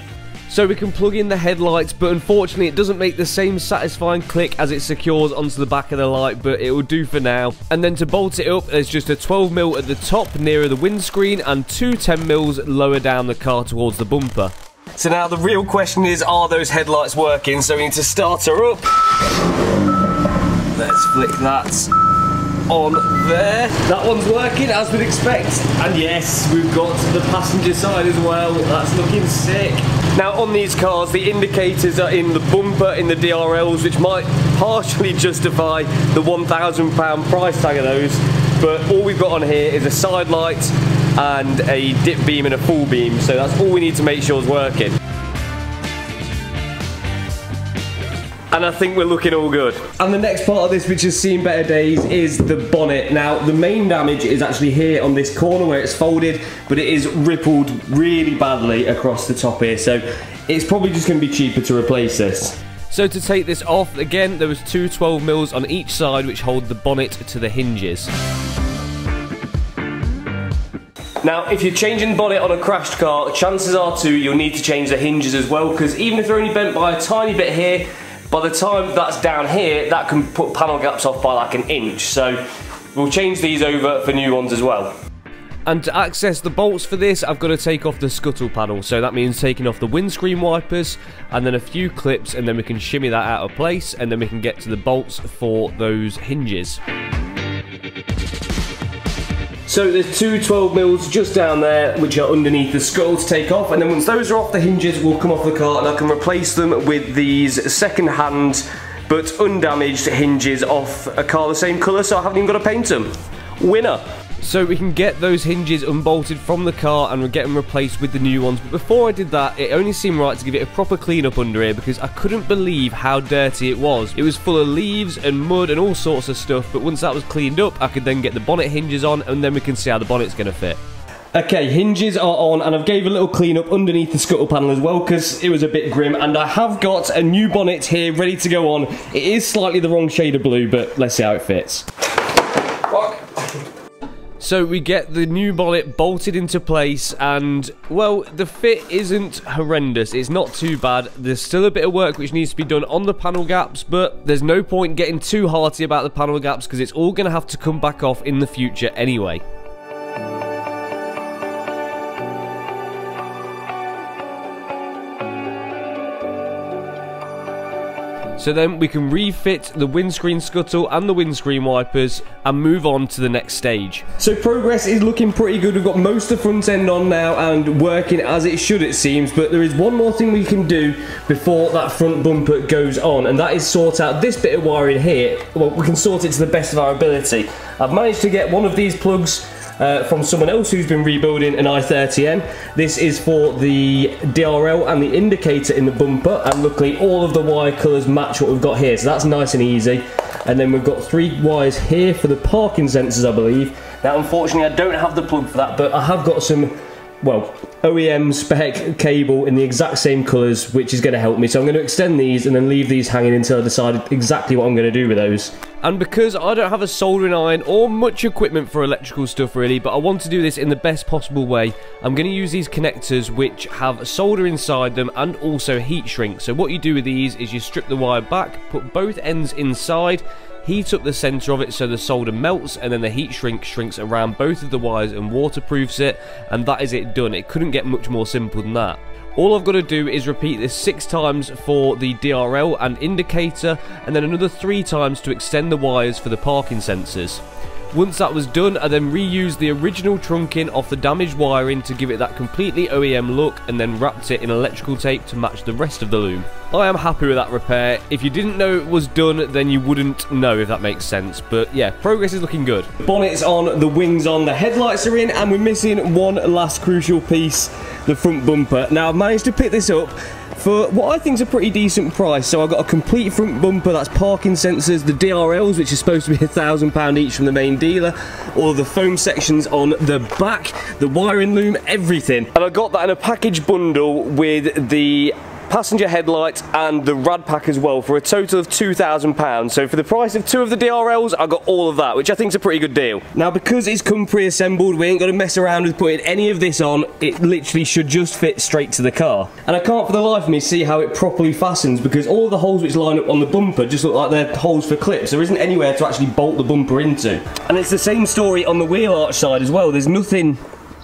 So we can plug in the headlights, but unfortunately it doesn't make the same satisfying click as it secures onto the back of the light, but it will do for now. And then to bolt it up, there's just a 12mm at the top nearer the windscreen and two 10mm lower down the car towards the bumper. So now the real question is, are those headlights working? So we need to start her up. Let's flick that on there. That one's working as we'd expect. And yes, we've got the passenger side as well. That's looking sick. Now on these cars, the indicators are in the bumper, in the DRLs, which might partially justify the £1,000 price tag of those. But all we've got on here is a side light and a dip beam and a full beam. So that's all we need to make sure is working. And I think we're looking all good. And the next part of this which has seen better days is the bonnet. Now the main damage is actually here on this corner where it's folded but it is rippled really badly across the top here so it's probably just going to be cheaper to replace this. So to take this off, again there was two 12 mils on each side which hold the bonnet to the hinges. Now, if you're changing the bonnet on a crashed car, chances are too you'll need to change the hinges as well, because even if they're only bent by a tiny bit here, by the time that's down here, that can put panel gaps off by like an inch. So we'll change these over for new ones as well. And to access the bolts for this, I've got to take off the scuttle panel. So that means taking off the windscreen wipers and then a few clips and then we can shimmy that out of place and then we can get to the bolts for those hinges. So there's two 12 mils just down there, which are underneath the scuttle to take off, and then once those are off, the hinges will come off the car, and I can replace them with these second-hand but undamaged hinges off a car the same colour, so I haven't even got to paint them. Winner! So we can get those hinges unbolted from the car and get them replaced with the new ones. But before I did that, it only seemed right to give it a proper clean up under here because I couldn't believe how dirty it was. It was full of leaves and mud and all sorts of stuff, but once that was cleaned up, I could then get the bonnet hinges on and then we can see how the bonnet's going to fit. Okay, hinges are on and I've gave a little clean up underneath the scuttle panel as well because it was a bit grim and I have got a new bonnet here ready to go on. It is slightly the wrong shade of blue but let's see how it fits. So we get the new bonnet bolted into place and, well, the fit isn't horrendous. It's not too bad. There's still a bit of work which needs to be done on the panel gaps, but there's no point getting too hearty about the panel gaps because it's all going to have to come back off in the future anyway. So then we can refit the windscreen scuttle and the windscreen wipers and move on to the next stage. So progress is looking pretty good. We've got most of the front end on now and working as it should it seems, but there is one more thing we can do before that front bumper goes on and that is sort out this bit of wiring here. Well, we can sort it to the best of our ability. I've managed to get one of these plugs uh, from someone else who's been rebuilding an i30N. This is for the DRL and the indicator in the bumper, and luckily all of the wire colours match what we've got here, so that's nice and easy. And then we've got three wires here for the parking sensors, I believe. Now, unfortunately, I don't have the plug for that, but I have got some well, OEM spec cable in the exact same colours, which is going to help me. So I'm going to extend these and then leave these hanging until I decide exactly what I'm going to do with those. And because I don't have a soldering iron or much equipment for electrical stuff really, but I want to do this in the best possible way, I'm going to use these connectors which have solder inside them and also heat shrink. So what you do with these is you strip the wire back, put both ends inside, heat up the center of it so the solder melts and then the heat shrink shrinks around both of the wires and waterproofs it and that is it done. It couldn't get much more simple than that. All I've got to do is repeat this six times for the DRL and indicator and then another three times to extend the wires for the parking sensors. Once that was done, I then reused the original trunking off the damaged wiring to give it that completely OEM look and then wrapped it in electrical tape to match the rest of the loom. I am happy with that repair. If you didn't know it was done, then you wouldn't know if that makes sense. But yeah, progress is looking good. Bonnet's on, the wings on, the headlights are in, and we're missing one last crucial piece, the front bumper. Now I've managed to pick this up for what I think is a pretty decent price. So I've got a complete front bumper, that's parking sensors, the DRLs, which are supposed to be a thousand pound each from the main dealer, all the foam sections on the back, the wiring loom, everything. And I got that in a package bundle with the passenger headlight and the rad pack as well for a total of £2,000. So for the price of two of the DRLs, I got all of that, which I think is a pretty good deal. Now because it's come pre-assembled, we ain't got to mess around with putting any of this on. It literally should just fit straight to the car. And I can't for the life of me see how it properly fastens because all the holes which line up on the bumper just look like they're holes for clips. There isn't anywhere to actually bolt the bumper into. And it's the same story on the wheel arch side as well. There's nothing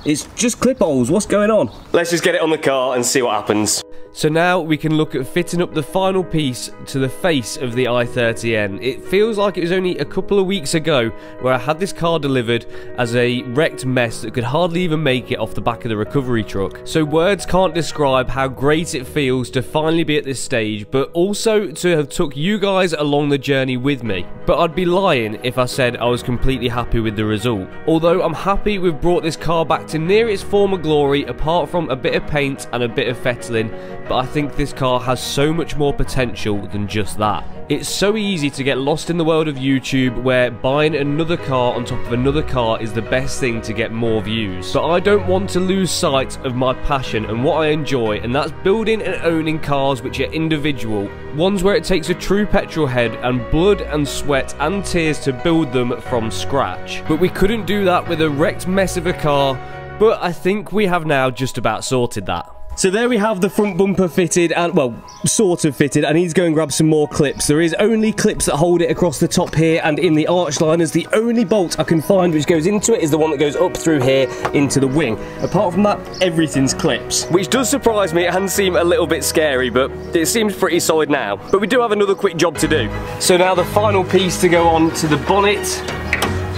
it's just clip holes. What's going on? Let's just get it on the car and see what happens. So now we can look at fitting up the final piece to the face of the i30N. It feels like it was only a couple of weeks ago where I had this car delivered as a wrecked mess that could hardly even make it off the back of the recovery truck. So words can't describe how great it feels to finally be at this stage, but also to have took you guys along the journey with me. But I'd be lying if I said I was completely happy with the result. Although I'm happy we've brought this car back to near its former glory apart from a bit of paint and a bit of fettling, but I think this car has so much more potential than just that. It's so easy to get lost in the world of YouTube where buying another car on top of another car is the best thing to get more views. But I don't want to lose sight of my passion and what I enjoy and that's building and owning cars which are individual. Ones where it takes a true petrol head and blood and sweat and tears to build them from scratch. But we couldn't do that with a wrecked mess of a car But I think we have now just about sorted that. So there we have the front bumper fitted and, well, sort of fitted. I need to go and grab some more clips. There is only clips that hold it across the top here and in the arch liners. The only bolt I can find which goes into it is the one that goes up through here into the wing. Apart from that, everything's clips. Which does surprise me and seem a little bit scary, but it seems pretty solid now. But we do have another quick job to do. So now the final piece to go on to the bonnet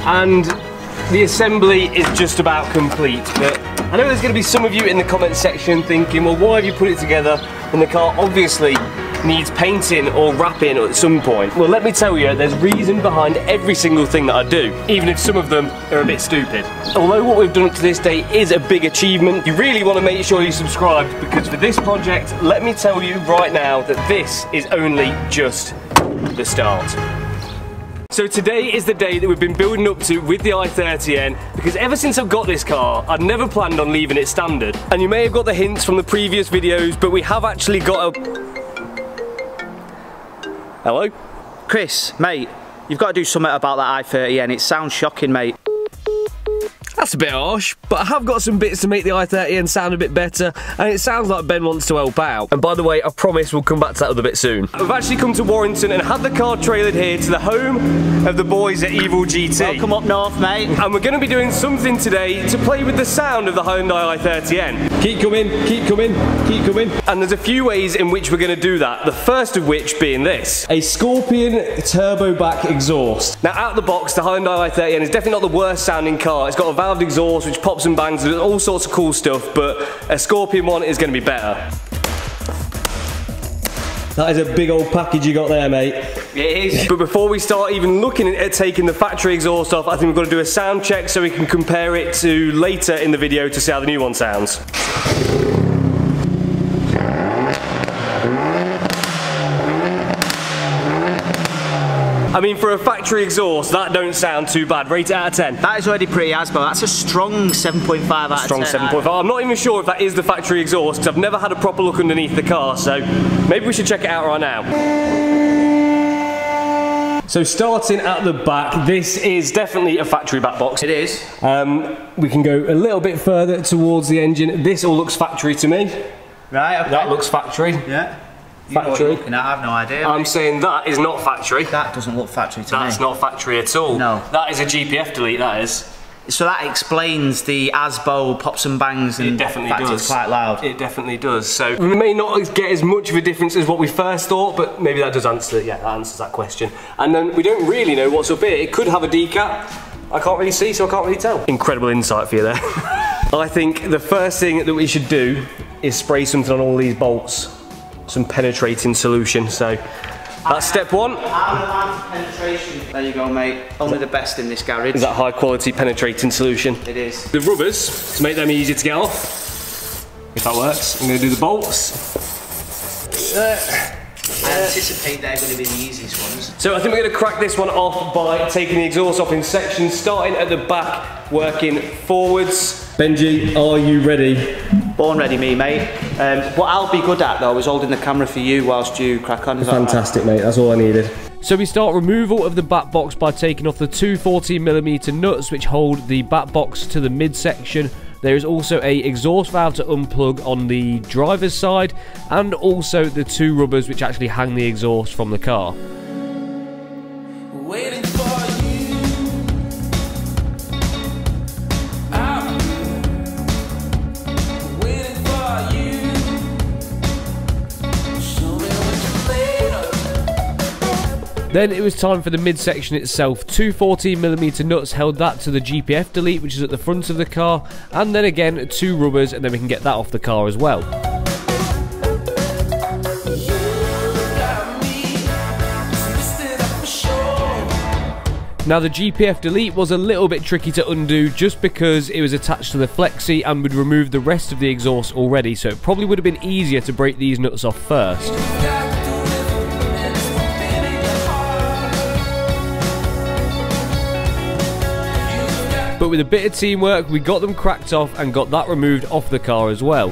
and the assembly is just about complete. But I know there's going to be some of you in the comment section thinking, well, why have you put it together when the car obviously needs painting or wrapping at some point? Well, let me tell you, there's reason behind every single thing that I do, even if some of them are a bit stupid. Although what we've done up to this day is a big achievement, you really want to make sure you subscribe because for this project, let me tell you right now that this is only just the start. So today is the day that we've been building up to with the i30N because ever since I've got this car, I've never planned on leaving it standard. And you may have got the hints from the previous videos, but we have actually got a... Hello? Chris, mate, you've got to do something about that i30N. It sounds shocking, mate. That's a bit harsh, but I have got some bits to make the i30N sound a bit better, and it sounds like Ben wants to help out. And by the way, I promise we'll come back to that other bit soon. We've actually come to Warrington and had the car trailered here to the home of the boys at Evil GT. Welcome up north, mate. And we're going to be doing something today to play with the sound of the Hyundai i30N. Keep coming, keep coming, keep coming. And there's a few ways in which we're going to do that. The first of which being this. A Scorpion turbo back exhaust. Now out of the box, the Hyundai i30N is definitely not the worst sounding car. It's got a valved exhaust which pops and bangs, and all sorts of cool stuff, but a Scorpion one is going to be better. That is a big old package you got there, mate. It is. But before we start even looking at taking the factory exhaust off, I think we've got to do a sound check so we can compare it to later in the video to see how the new one sounds. I mean, for a factory exhaust, that don't sound too bad. Rate it out of 10. That is already pretty Asbo. That's a strong 7.5 out of Strong 10. 7.5. I'm not even sure if that is the factory exhaust, because I've never had a proper look underneath the car, so maybe we should check it out right now. So starting at the back, this is definitely a factory back box. It is. Um, we can go a little bit further towards the engine. This all looks factory to me. Right, okay. That looks factory. Yeah. You know what Factory. at, I have no idea. I'm saying that is not factory. that doesn't look factory to me. That's me. not factory at all. No. That is a GPF delete, that is. So that explains the Asbo pops and bangs and It definitely does. it's quite loud. It definitely does. So we may not get as much of a difference as what we first thought, but maybe that does answer. Yeah, that answers that question. And then we don't really know what's up here. It could have a decap. I can't really see, so I can't really tell. Incredible insight for you there. I think the first thing that we should do is spray something on all these bolts, some penetrating solution. So that's step one. penetration. There you go, mate. Only the best in this garage. Is that high quality penetrating solution? It is. The rubbers, to make them easy to get off, if that works, I'm going to do the bolts. Uh, I anticipate they're going to be the easiest ones. So I think we're going to crack this one off by taking the exhaust off in sections, starting at the back, working forwards. Benji, are you ready? Born ready, me, mate. Um, what I'll be good at though is holding the camera for you whilst you crack on. Is that? Fantastic, mate. That's all I needed. So we start removal of the back box by taking off the two 14mm nuts which hold the back box to the midsection. There is also a exhaust valve to unplug on the driver's side and also the two rubbers which actually hang the exhaust from the car. Then it was time for the midsection itself. Two 14mm nuts held that to the GPF delete which is at the front of the car and then again two rubbers and then we can get that off the car as well. Now the GPF delete was a little bit tricky to undo just because it was attached to the flexi and would remove the rest of the exhaust already so it probably would have been easier to break these nuts off first. But with a bit of teamwork we got them cracked off and got that removed off the car as well.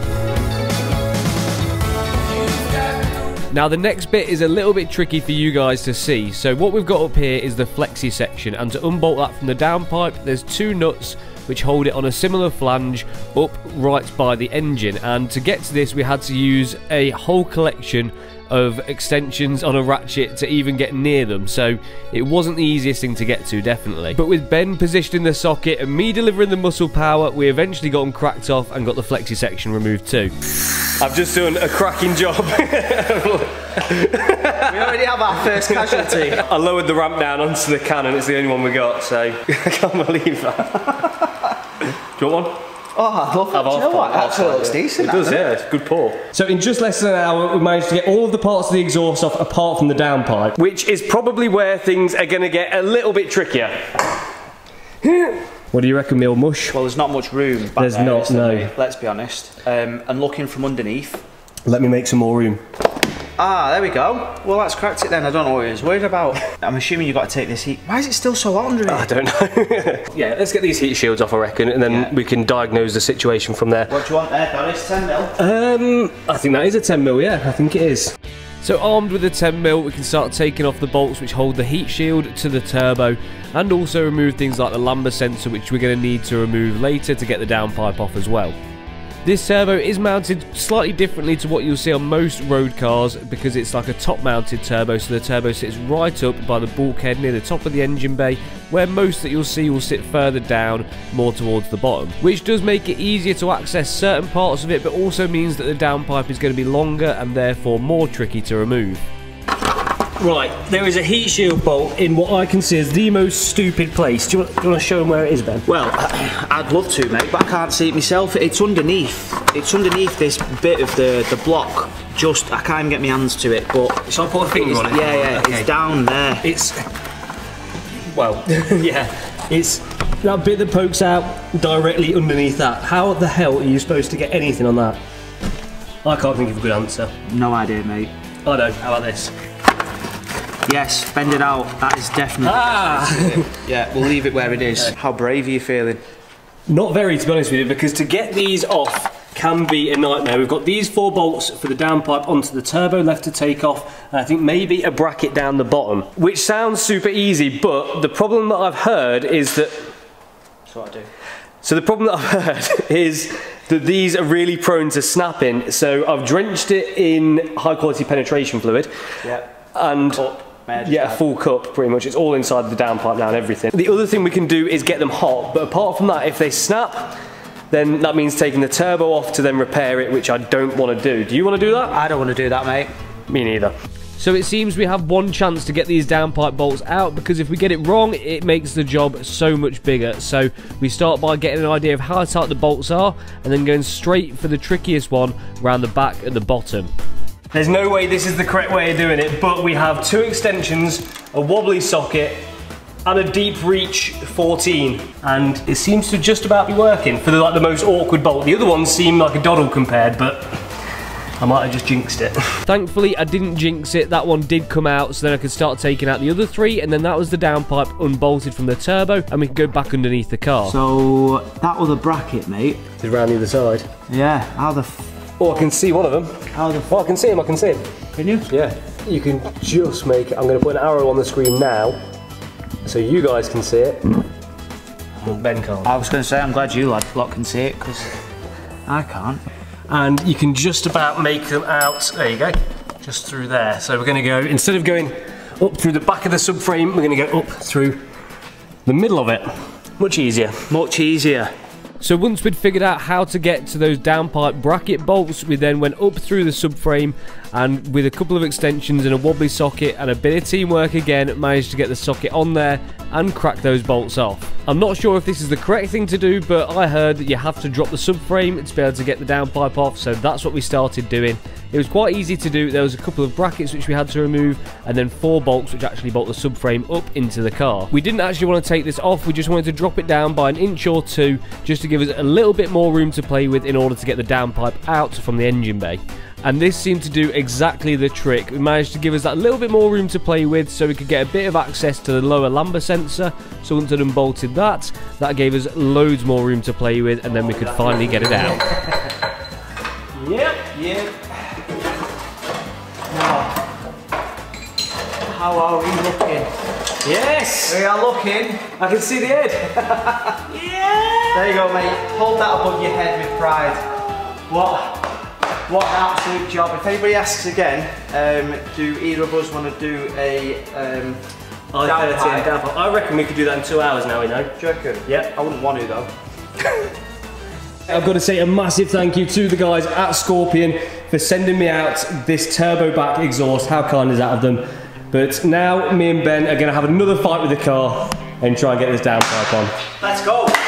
Now the next bit is a little bit tricky for you guys to see. So what we've got up here is the flexi section and to unbolt that from the downpipe there's two nuts which hold it on a similar flange up right by the engine. And to get to this, we had to use a whole collection of extensions on a ratchet to even get near them, so it wasn't the easiest thing to get to, definitely. But with Ben positioning the socket and me delivering the muscle power, we eventually got them cracked off and got the flexi section removed too. I've just done a cracking job. We already have our first casualty. I lowered the ramp down onto the cannon, it's the only one we got, so I can't believe that. Do you want one? Oh, I love it. Have Do you half know what? part, half Actually looks yeah. decent. It does, yeah. It's good pull. So in just less than an hour, we managed to get all of the parts of the exhaust off, apart from the downpipe, which is probably where things are going to get a little bit trickier. what do you reckon, Mill Mush? Well, there's not much room. Back There's there, not, is there, no. Let's be honest. Um, and looking from underneath. Let me make some more room. Ah, there we go. Well, that's cracked it then. I don't know what it is worried about. I'm assuming you've got to take this heat. Why is it still so hot under I don't know. yeah, let's get these heat shields off, I reckon, and then Yeah. we can diagnose the situation from there. What do you want there, Doris? 10 mil? Um, I think that is a 10 mil. Yeah, I think it is. So armed with the 10 mil, we can start taking off the bolts which hold the heat shield to the turbo, and also remove things like the lambda sensor, which we're going to need to remove later to get the downpipe off as well. This servo is mounted slightly differently to what you'll see on most road cars because it's like a top mounted turbo so the turbo sits right up by the bulkhead near the top of the engine bay where most that you'll see will sit further down more towards the bottom which does make it easier to access certain parts of it but also means that the downpipe is going to be longer and therefore more tricky to remove. Right, there is a heat shield bolt in what I consider is the most stupid place. Do you, want, do you want to show them where it is, Ben? Well, I'd love to, mate, but I can't see it myself. It's underneath. It's underneath this bit of the, the block. Just, I can't even get my hands to it, but... Shall I put a finger it's, on it? Yeah, yeah, Okay. it's down there. It's well, yeah, it's that bit that pokes out directly underneath that. How the hell are you supposed to get anything on that? I can't think of a good answer. No idea, mate. I know. How about this? Yes, bend it out. That is definitely... Ah! Yeah, we'll leave it where it is. How brave are you feeling? Not very, to be honest with you, because to get these off can be a nightmare. We've got these four bolts for the downpipe onto the turbo left to take off, and I think maybe a bracket down the bottom, which sounds super easy, but the problem that I've heard is that That's what I do. So the problem that I've heard is that these are really prone to snapping. So I've drenched it in high quality penetration fluid. Yeah. And Cup. May I just yeah, a full cup pretty much. It's all inside the downpipe now and everything. The other thing we can do is get them hot. But apart from that, if they snap, then that means taking the turbo off to then repair it, which I don't want to do. Do you want to do that? I don't want to do that, mate. Me neither. So it seems we have one chance to get these downpipe bolts out because if we get it wrong, it makes the job so much bigger. So we start by getting an idea of how tight the bolts are and then going straight for the trickiest one around the back at the bottom. There's no way this is the correct way of doing it, but we have two extensions, a wobbly socket, and a deep reach 14, and it seems to just about be working for the, like the most awkward bolt. The other ones seem like a doddle compared, but I might have just jinxed it. Thankfully, I didn't jinx it. That one did come out, so then I could start taking out the other three, and then that was the downpipe unbolted from the turbo, and we can go back underneath the car. So, that other bracket, mate. It's around the other side. Yeah, how the f... Oh, I can see one of them. How the Oh, I can see him. I can see him. Can you? Yeah. You can just make. I'm going to put an arrow on the screen now, so you guys can see it. Ben can't. I was going to say, I'm glad you lot lot can see it, because I can't. and you can just about make them out. There you go, just through there. So we're going to go instead of going up through the back of the subframe, we're going to go up through the middle of it. Much easier. Much easier. So once we'd figured out how to get to those downpipe bracket bolts, we then went up through the subframe and with a couple of extensions and a wobbly socket and a bit of teamwork again, managed to get the socket on there and crack those bolts off. I'm not sure if this is the correct thing to do, but I heard that you have to drop the subframe to be able to get the downpipe off, so that's what we started doing. It was quite easy to do. There was a couple of brackets which we had to remove, and then four bolts which actually bolt the subframe up into the car. We didn't actually want to take this off, we just wanted to drop it down by an inch or two, just to give us a little bit more room to play with in order to get the downpipe out from the engine bay. And this seemed to do exactly the trick. We managed to give us that little bit more room to play with so we could get a bit of access to the lower lambda sensor. So once I'd unbolted that, that gave us loads more room to play with and then we could finally get it out. Yep. Yep. Now, how are we looking? Yes. We are looking. I can see the head. Yeah! There you go, mate. Hold that above your head with pride. What? What an absolute job. If anybody asks again, um, do either of us want to do a um, I downpipe? downpipe. I reckon we could do that in two hours now, you know. Do you reckon? Yeah. I wouldn't want to though. I've got to say a massive thank you to the guys at Scorpion for sending me out this turbo back exhaust. How kind is that of them? But now me and Ben are going to have another fight with the car and try and get this downpipe on. Let's go.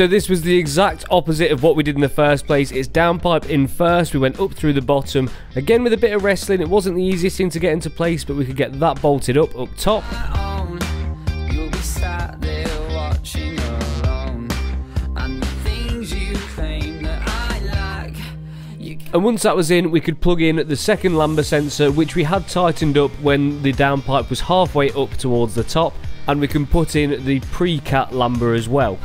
So this was the exact opposite of what we did in the first place. It's downpipe in first, we went up through the bottom. Again with a bit of wrestling, it wasn't the easiest thing to get into place, but we could get that bolted up up top. Own. You'll be sat there watching alone. And the things you claim that I like, you And once that was in, we could plug in the second lambda sensor, which we had tightened up when the downpipe was halfway up towards the top. And we can put in the pre-cat lambda as well.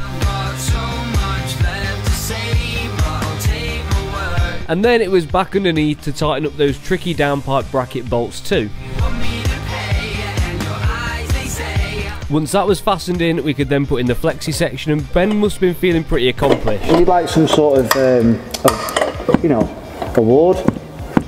Got so much left to say, but I'll take my word. And then it was back underneath to tighten up those tricky downpipe bracket bolts too. Want me to pay, and your eyes they say. Once that was fastened in, we could then put in the flexi section, and Ben must have been feeling pretty accomplished. We'd like some sort of, um, of, you know, award.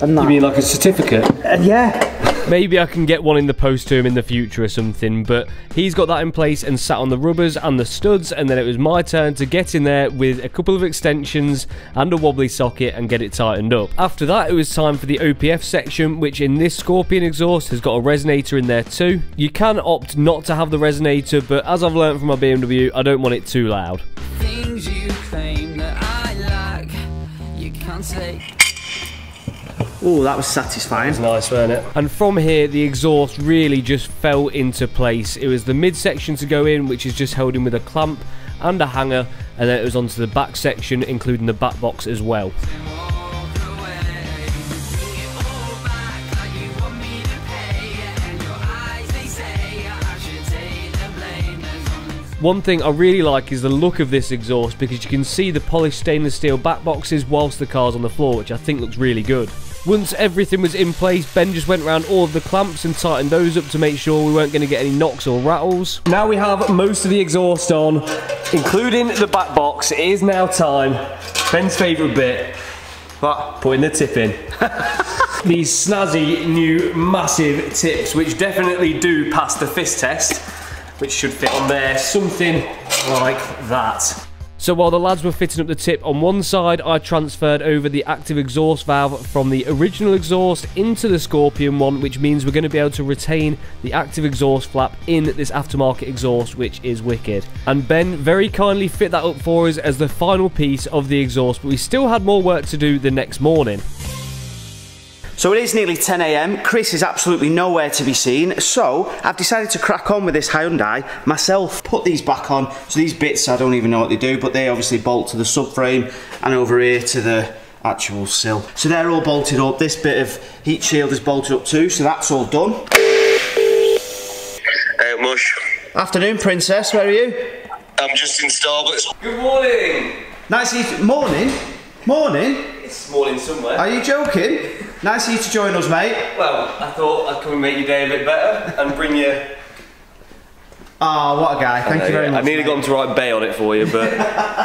And that. You mean like a certificate? Uh, yeah. Maybe I can get one in the post to him in the future or something, but he's got that in place and sat on the rubbers and the studs, and then it was my turn to get in there with a couple of extensions and a wobbly socket and get it tightened up. After that, it was time for the OPF section, which in this Scorpion exhaust has got a resonator in there too. You can opt not to have the resonator, but as I've learned from my BMW, I don't want it too loud. Things you claim that I like, you can't. Oh, that was satisfying. Nice, weren't it? And from here, the exhaust really just fell into place. It was the midsection to go in, which is just held in with a clamp and a hanger, and then it was onto the back section, including the back box as well. One thing I really like is the look of this exhaust because you can see the polished stainless steel back boxes whilst the car's on the floor, which I think looks really good. Once everything was in place, Ben just went around all of the clamps and tightened those up to make sure we weren't going to get any knocks or rattles. Now we have most of the exhaust on, including the back box. It is now time. Ben's favourite bit. What? Putting the tip in. These snazzy new massive tips, which definitely do pass the fist test, which should fit on there, something like that. So while the lads were fitting up the tip on one side, I transferred over the active exhaust valve from the original exhaust into the Scorpion one, which means we're going to be able to retain the active exhaust flap in this aftermarket exhaust, which is wicked. And Ben very kindly fit that up for us as the final piece of the exhaust, but we still had more work to do the next morning. So it is nearly 10 a.m. Chris is absolutely nowhere to be seen. So I've decided to crack on with this Hyundai myself. Put these back on. So these bits, I don't even know what they do, but they obviously bolt to the subframe and over here to the actual sill. So they're all bolted up. This bit of heat shield is bolted up too. So that's all done. Hey, Mush. Afternoon, princess. Where are you? I'm just in Starbucks. Good morning! Nice of you to- Morning. Morning. It's morning somewhere. Are you joking? Nice of you to join us, mate. Well, I thought I'd come and make your day a bit better and bring you. Ah, what a guy. Thank you very much. I nearly mate. got him to write bay on it for you, but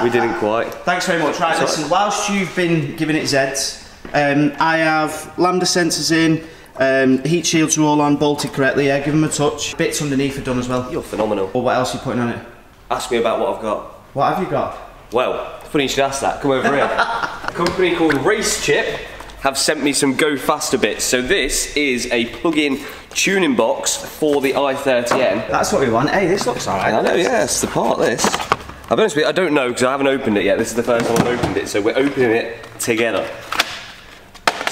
we didn't quite. Thanks very much. Right, listen, whilst you've been giving it Zeds, um, I have lambda sensors in, um, heat shields are all on, bolted correctly, yeah, give them a touch. Bits underneath are done as well. You're phenomenal. Or what else are you putting on it? Ask me about what I've got. What have you got? Well, funny you should ask that. Come over here. a company called Race Chip have sent me some Go Faster bits. So this is a plug-in tuning box for the i30N. That's what we want. Hey, this looks alright. I know, yeah, it's the part, this. I'll be honest with you, I don't know because I haven't opened it yet. This is the first time I've opened it, so we're opening it together.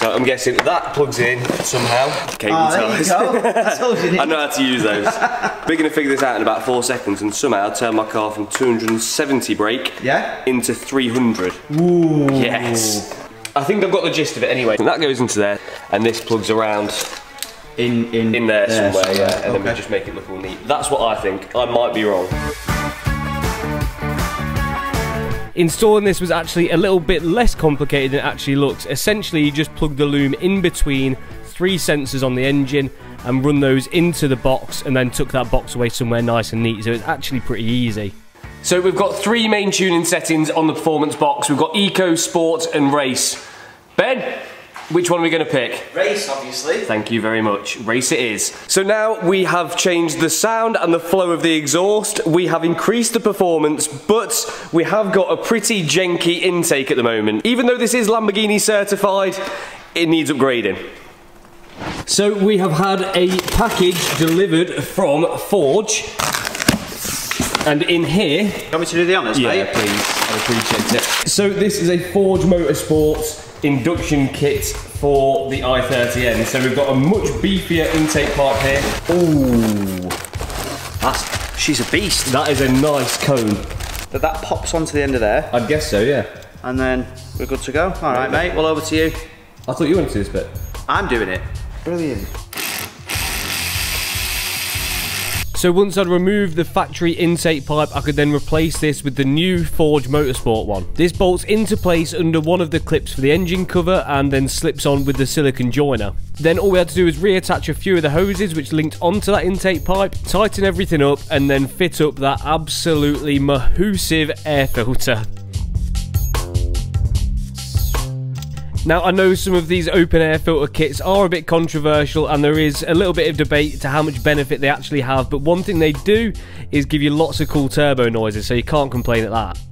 So I'm guessing that plugs in somehow. Cable ah, there you ties. go. That's all you need. I know how to use those. We're going to figure this out in about four seconds and somehow turn my car from 270 brake Yeah? into 300. Ooh. Yes. I think I've got the gist of it anyway. And that goes into there and this plugs around In, in, in there, somewhere, yeah, and then we just make it look all neat. That's what I think. I might be wrong. Installing this was actually a little bit less complicated than it actually looks. Essentially, you just plug the loom in between three sensors on the engine and run those into the box and then took that box away somewhere nice and neat. So it's actually pretty easy. So we've got three main tuning settings on the performance box. We've got Eco, Sport and Race. Ben, which one are we going to pick? Race, obviously. Thank you very much. Race it is. So now we have changed the sound and the flow of the exhaust. We have increased the performance, but we have got a pretty janky intake at the moment. Even though this is Lamborghini certified, it needs upgrading. So we have had a package delivered from Forge. And in here... You want me to do the honours, Yeah, mate? please. I appreciate it. So this is a Forge Motorsports induction kit for the i30N. So we've got a much beefier intake pipe here. Ooh, That's, she's a beast. that is a nice cone. That, that pops onto the end of there, I'd guess so, yeah. and then we're good to go. All right, mate. Well, over to you. I thought you wanted to do this bit. I'm doing it. Brilliant. So once I'd removed the factory intake pipe, I could then replace this with the new Forge Motorsport one. This bolts into place under one of the clips for the engine cover and then slips on with the silicon joiner. Then all we had to do was reattach a few of the hoses which linked onto that intake pipe, tighten everything up and then fit up that absolutely mahoosive air filter. Now, I know some of these open air filter kits are a bit controversial and there is a little bit of debate to how much benefit they actually have, but one thing they do is give you lots of cool turbo noises, so you can't complain at that.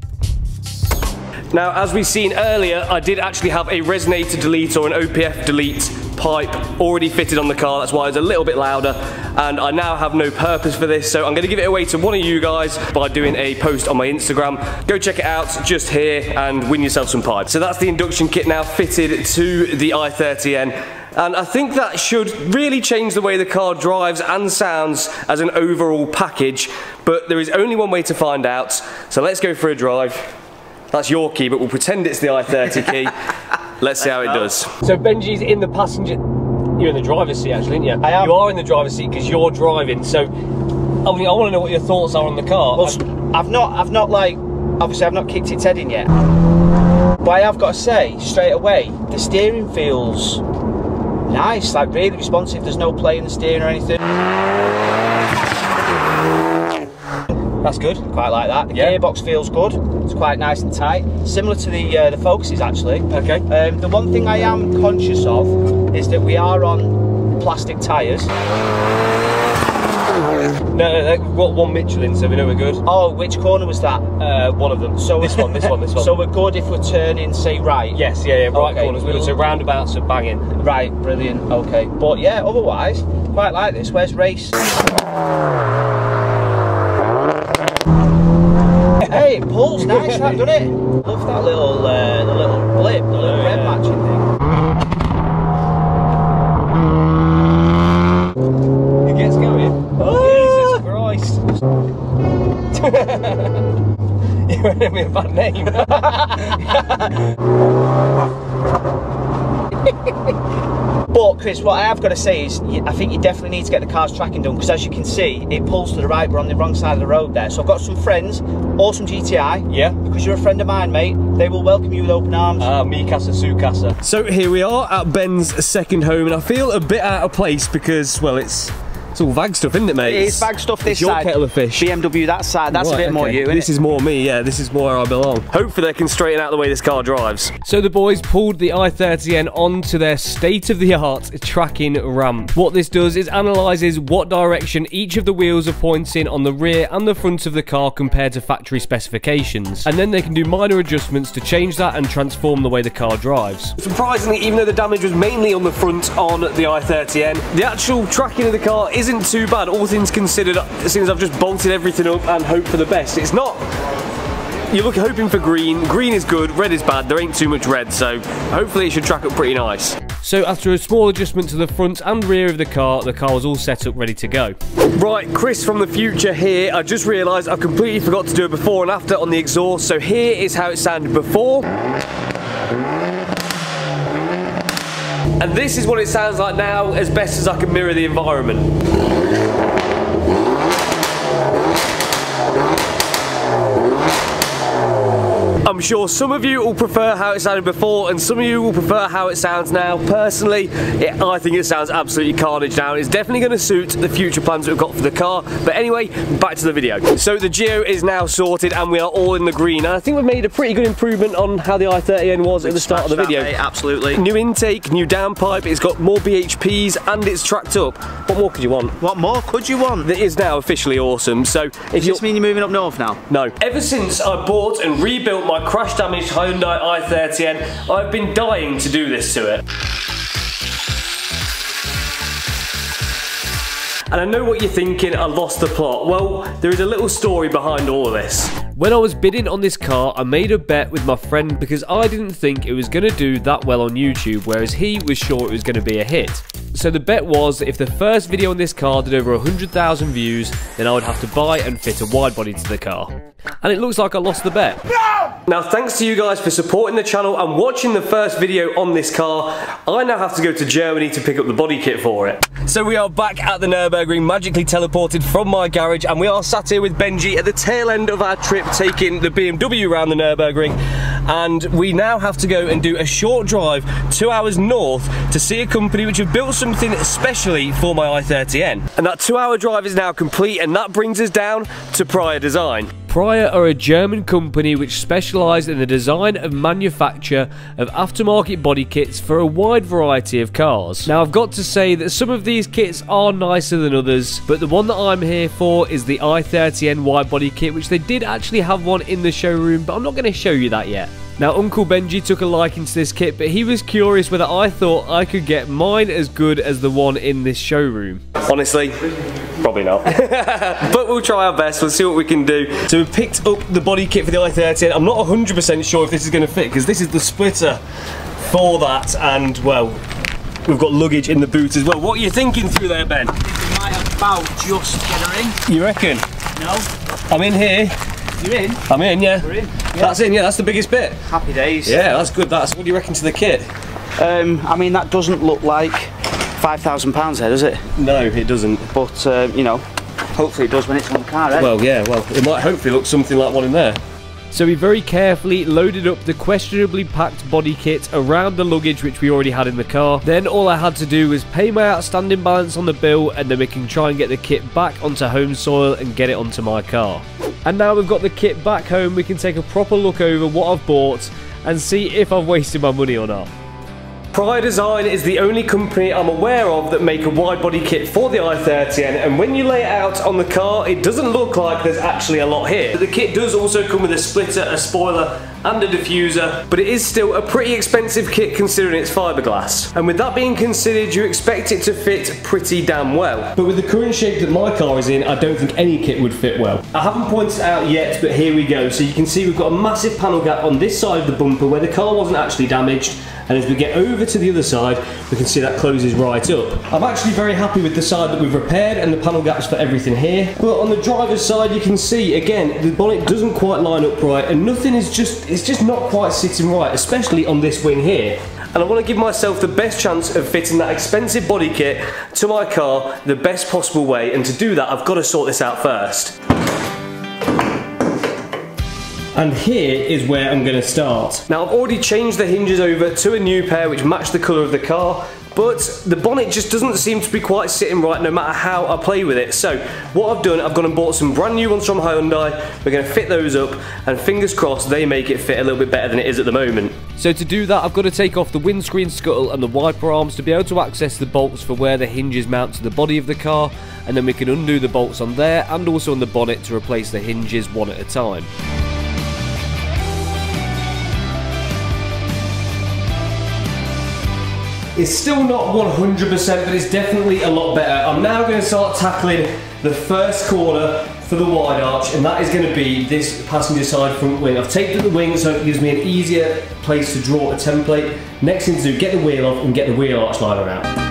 Now, as we've seen earlier, I did actually have a resonator delete or an OPF delete pipe already fitted on the car. That's why it's a little bit louder. And I now have no purpose for this, so I'm going to give it away to one of you guys by doing a post on my Instagram. Go check it out just here and win yourself some pipe. So that's the induction kit now fitted to the i30N. And I think that should really change the way the car drives and sounds as an overall package. But there is only one way to find out. So let's go for a drive. That's your key, but we'll pretend it's the i30 key. Let's see how it does. So Benji's in the passenger. You're in the driver's seat, actually, aren't you? I am. You are in the driver's seat because you're driving. So, I mean, I want to know what your thoughts are on the car. Well, I've not, I've not like, obviously I've not kicked its head in yet. But I have got to say, straight away, the steering feels nice, like really responsive. There's no play in the steering or anything. That's good. Quite like that. The Yeah. gearbox feels good. It's quite nice and tight. Similar to the uh, the Focuses actually. Okay. Um, the one thing I am conscious of is that we are on plastic tyres. No, no, no, we've got one Michelin, so we know we're good. Oh, which corner was that? Uh, one of them. So this one, this one, this one. So we're good if we're turning, say, right. yes, yeah, yeah, right Okay, corners. good. So roundabouts are banging. Right, brilliant. Okay, but yeah, otherwise, quite like this. Where's race? hey, it pulls nice, that doesn't it? Love that little, uh, the little blip, the little red matching thing. It gets going. Jesus Christ. You're giving me a bad name. But Chris, what I have got to say is, I think you definitely need to get the car's tracking done because, as you can see, it pulls to the right. We're on the wrong side of the road there. So I've got some friends, awesome GTI. Yeah. Because you're a friend of mine, mate. They will welcome you with open arms. Ah, su casa. So here we are at Ben's second home, and I feel a bit out of place because, well, it's it's all VAG stuff, isn't it, mate? It is VAG stuff this it's your side. kettle of fish. BMW that side. That's Right, a bit more okay. you. This innit? is more me, yeah. This is more where I belong. Hopefully, they can straighten out the way this car drives. So the boys pulled the i30N onto their state-of-the-art tracking ramp. What this does is analyses what direction each of the wheels are pointing on the rear and the front of the car compared to factory specifications. And then they can do minor adjustments to change that and transform the way the car drives. Surprisingly, even though the damage was mainly on the front on the i30N, the actual tracking of the car isn't too bad, all things considered, as I've just bolted everything up and hoped for the best. It's not... You're looking, hoping for green. Green is good, red is bad. There ain't too much red, so hopefully it should track up pretty nice. So after a small adjustment to the front and rear of the car, the car was all set up ready to go. Right, Chris from the future here. I just realised I completely forgot to do a before and after on the exhaust. So here is how it sounded before. And this is what it sounds like now, as best as I can mirror the environment. I'm sure some of you will prefer how it sounded before and some of you will prefer how it sounds now. Personally, it, I think it sounds absolutely carnage now. It's definitely going to suit the future plans we've got for the car. But anyway, back to the video. So the Geo is now sorted and we are all in the green. And I think we've made a pretty good improvement on how the i30N was at the start of the video. That, mate, absolutely. New intake, new downpipe, it's got more BHPs and it's tracked up. What more could you want? What more could you want? It is now officially awesome. So if Does you this mean you're moving up north now? no. Ever since I bought and rebuilt my crash damaged Hyundai i30N, I've been dying to do this to it. And I know what you're thinking, I lost the plot. Well, there is a little story behind all of this. When I was bidding on this car, I made a bet with my friend because I didn't think it was going to do that well on YouTube, whereas he was sure it was going to be a hit. So the bet was that if the first video on this car did over 100,000 views, then I would have to buy and fit a wide body to the car. And it looks like I lost the bet. Now, thanks to you guys for supporting the channel and watching the first video on this car, I now have to go to Germany to pick up the body kit for it. So we are back at the Nürburgring, magically teleported from my garage, and we are sat here with Benji at the tail end of our trip, taking the BMW around the Nürburgring. And we now have to go and do a short drive, two hours north, to see a company which have built something especially for my i30N. And that two hour drive is now complete, and that brings us down to Prior Design. Prior are a German company which specialise in the design and manufacture of aftermarket body kits for a wide variety of cars. Now I've got to say that some of these kits are nicer than others, but the one that I'm here for is the i30N wide body kit which they did actually have one in the showroom, but I'm not going to show you that yet. Now, Uncle Benji took a liking to this kit, but he was curious whether I thought I could get mine as good as the one in this showroom. Honestly, probably not. but we'll try our best, we'll see what we can do. So we picked up the body kit for the i30. I'm not 100% sure if this is going to fit, because this is the splitter for that, and well, we've got luggage in the boot as well. What are you thinking through there, Ben? might about just get her in. You reckon? No? I'm in here. You're in? I'm in, yeah. We're in. That's in, yeah, that's the biggest bit. Happy days. Yeah, that's good. That's what do you reckon to the kit? Um, I mean, that doesn't look like £5,000 there, does it? No, it doesn't. But, uh, you know, hopefully it does when it's on the car, eh? Well, yeah, well, it might hopefully look something like one in there. So we very carefully loaded up the questionably packed body kit around the luggage which we already had in the car. Then all I had to do was pay my outstanding balance on the bill and then we can try and get the kit back onto home soil and get it onto my car. And now we've got the kit back home, we can take a proper look over what I've bought and see if I've wasted my money or not. Prior Design is the only company I'm aware of that make a wide body kit for the i30N and when you lay it out on the car it doesn't look like there's actually a lot here. The kit does also come with a splitter, a spoiler and a diffuser but it is still a pretty expensive kit considering it's fiberglass. And with that being considered you expect it to fit pretty damn well. But with the current shape that my car is in I don't think any kit would fit well. I haven't pointed out yet but here we go. So you can see we've got a massive panel gap on this side of the bumper where the car wasn't actually damaged and as we get over to the other side we can see that closes right up. I'm actually very happy with the side that we've repaired and the panel gaps for everything here but on the driver's side you can see again the bonnet doesn't quite line up right and nothing is just it's just not quite sitting right especially on this wing here and I want to give myself the best chance of fitting that expensive body kit to my car the best possible way and to do that I've got to sort this out first. And here is where I'm going to start. Now I've already changed the hinges over to a new pair which match the colour of the car but the bonnet just doesn't seem to be quite sitting right no matter how I play with it. So what I've done, I've gone and bought some brand new ones from Hyundai. We're going to fit those up and fingers crossed they make it fit a little bit better than it is at the moment. So to do that I've got to take off the windscreen scuttle and the wiper arms to be able to access the bolts for where the hinges mount to the body of the car and then we can undo the bolts on there and also on the bonnet to replace the hinges one at a time. It's still not 100%, but it's definitely a lot better. I'm now going to start tackling the first corner for the wide arch, and that is going to be this passenger side front wing. I've taped up the wing so it gives me an easier place to draw a template. Next thing to do, get the wheel off and get the wheel arch liner out.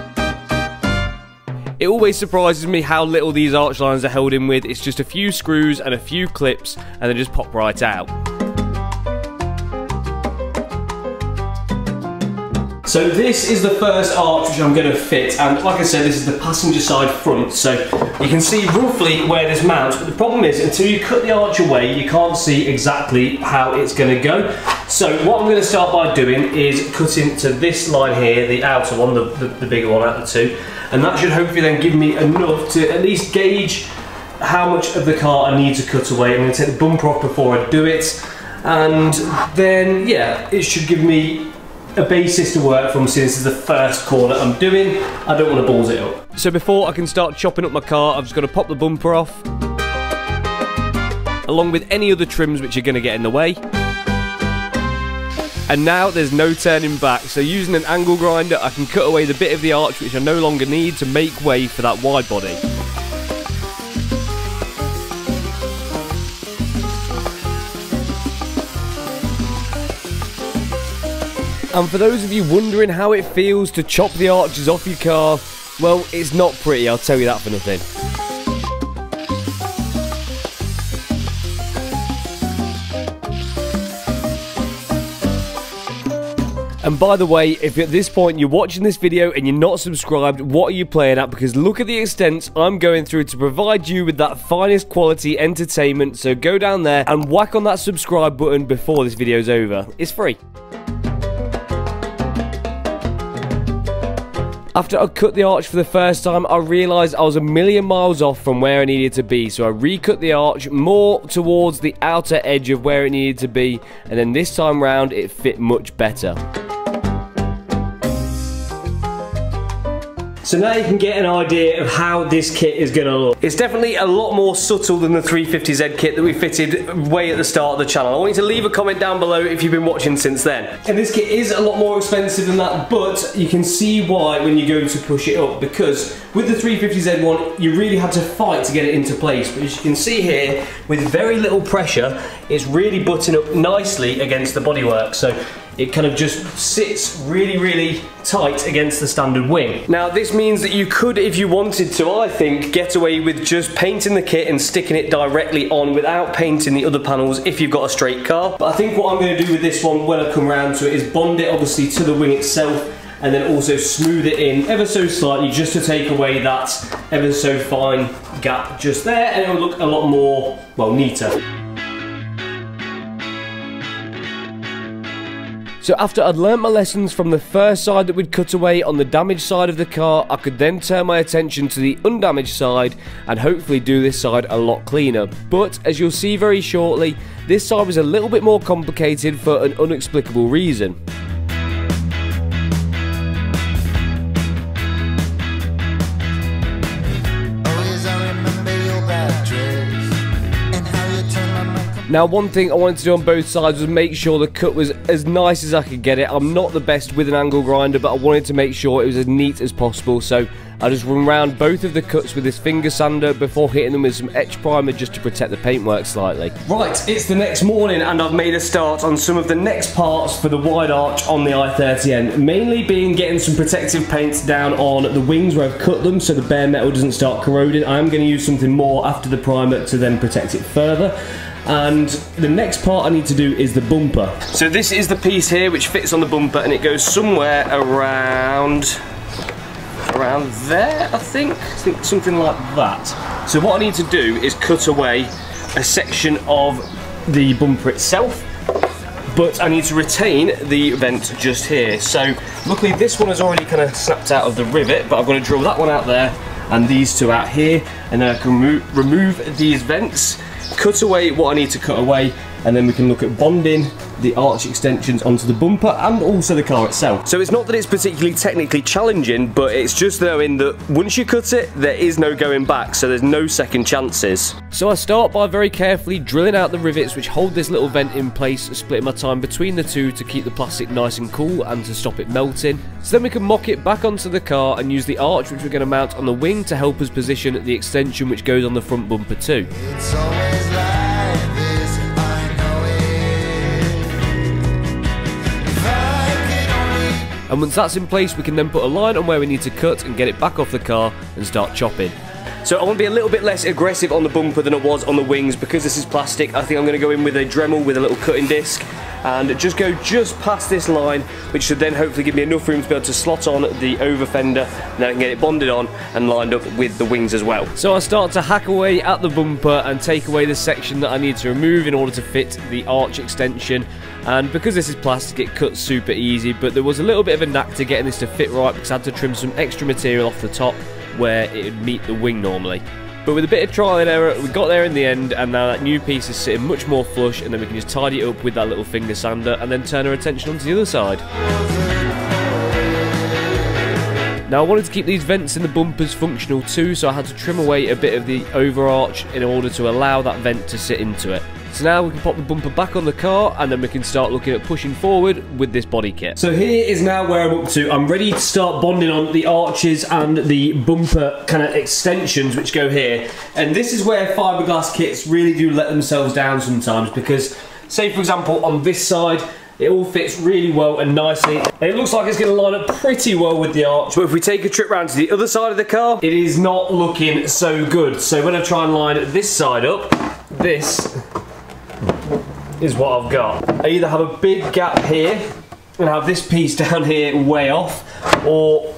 It always surprises me how little these arch lines are held in with. It's just a few screws and a few clips and they just pop right out. So this is the first arch which I'm going to fit and like I said this is the passenger side front so you can see roughly where this mounts but the problem is until you cut the arch away you can't see exactly how it's going to go. So what I'm going to start by doing is cutting to this line here, the outer one, the, the, the bigger one out of the two and that should hopefully then give me enough to at least gauge how much of the car I need to cut away. I'm going to take the bumper off before I do it and then yeah it should give me a basis to work from since this is the first corner I'm doing. I don't want to balls it up. So before I can start chopping up my car, I've just got to pop the bumper off. Along with any other trims which are going to get in the way. And now there's no turning back, so using an angle grinder I can cut away the bit of the arch which I no longer need to make way for that wide body. And for those of you wondering how it feels to chop the arches off your car, well, it's not pretty, I'll tell you that for nothing. And by the way, if at this point you're watching this video and you're not subscribed, what are you playing at? Because look at the extent I'm going through to provide you with that finest quality entertainment. So go down there and whack on that subscribe button before this video's over. It's free. After I cut the arch for the first time, I realised I was a million miles off from where I needed to be, so I recut the arch more towards the outer edge of where it needed to be, and then this time round it fit much better. So now you can get an idea of how this kit is going to look. It's definitely a lot more subtle than the 350Z kit that we fitted way at the start of the channel. I want you to leave a comment down below if you've been watching since then. And this kit is a lot more expensive than that, but you can see why when you go to push it up, because with the 350Z one, you really had to fight to get it into place. But as you can see here, with very little pressure, it's really butting up nicely against the bodywork. So it kind of just sits really, really tight against the standard wing. Now, this means that you could, if you wanted to, I think, get away with just painting the kit and sticking it directly on without painting the other panels if you've got a straight car. But I think what I'm going to do with this one when I come around to it is bond it, obviously, to the wing itself and then also smooth it in ever so slightly just to take away that ever so fine gap just there and it will look a lot more, well, neater. So after I'd learnt my lessons from the first side that we'd cut away on the damaged side of the car, I could then turn my attention to the undamaged side and hopefully do this side a lot cleaner. But as you'll see very shortly, this side was a little bit more complicated for an unexplicable reason. Now one thing I wanted to do on both sides was make sure the cut was as nice as I could get it. I'm not the best with an angle grinder but I wanted to make sure it was as neat as possible so I just run around both of the cuts with this finger sander before hitting them with some etch primer just to protect the paintwork slightly. Right, it's the next morning and I've made a start on some of the next parts for the wide arch on the i30N. Mainly being getting some protective paints down on the wings where I've cut them so the bare metal doesn't start corroding. I am going to use something more after the primer to then protect it further and the next part I need to do is the bumper. So this is the piece here which fits on the bumper and it goes somewhere around around there I think, I think something like that. So what I need to do is cut away a section of the bumper itself but I need to retain the vent just here. So luckily this one has already kind of snapped out of the rivet but I'm going to drill that one out there and these two out here and then I can remo remove these vents cut away what I need to cut away and then we can look at bonding the arch extensions onto the bumper and also the car itself. So it's not that it's particularly technically challenging, but it's just knowing that once you cut it, there is no going back, so there's no second chances. So I start by very carefully drilling out the rivets which hold this little vent in place, splitting my time between the two to keep the plastic nice and cool and to stop it melting. So then we can mock it back onto the car and use the arch which we're going to mount on the wing to help us position the extension which goes on the front bumper too. And once that's in place, we can then put a line on where we need to cut and get it back off the car and start chopping. So I want to be a little bit less aggressive on the bumper than it was on the wings because this is plastic. I think I'm going to go in with a Dremel with a little cutting disc and just go just past this line, which should then hopefully give me enough room to be able to slot on the over fender, and then I can get it bonded on and lined up with the wings as well. So I start to hack away at the bumper and take away the section that I need to remove in order to fit the arch extension. And because this is plastic, it cuts super easy, but there was a little bit of a knack to getting this to fit right because I had to trim some extra material off the top where it would meet the wing normally. But with a bit of trial and error, we got there in the end, and now that new piece is sitting much more flush, and then we can just tidy it up with that little finger sander, and then turn our attention onto the other side. Now I wanted to keep these vents in the bumpers functional too, so I had to trim away a bit of the overarch in order to allow that vent to sit into it. So now we can pop the bumper back on the car and then we can start looking at pushing forward with this body kit. So here is now where I'm up to. I'm ready to start bonding on the arches and the bumper kind of extensions which go here. And this is where fiberglass kits really do let themselves down sometimes because say for example on this side it all fits really well and nicely. It looks like it's going to line up pretty well with the arch. But if we take a trip round to the other side of the car, it is not looking so good. So when I try and line this side up, this is what I've got. I either have a big gap here and have this piece down here way off, or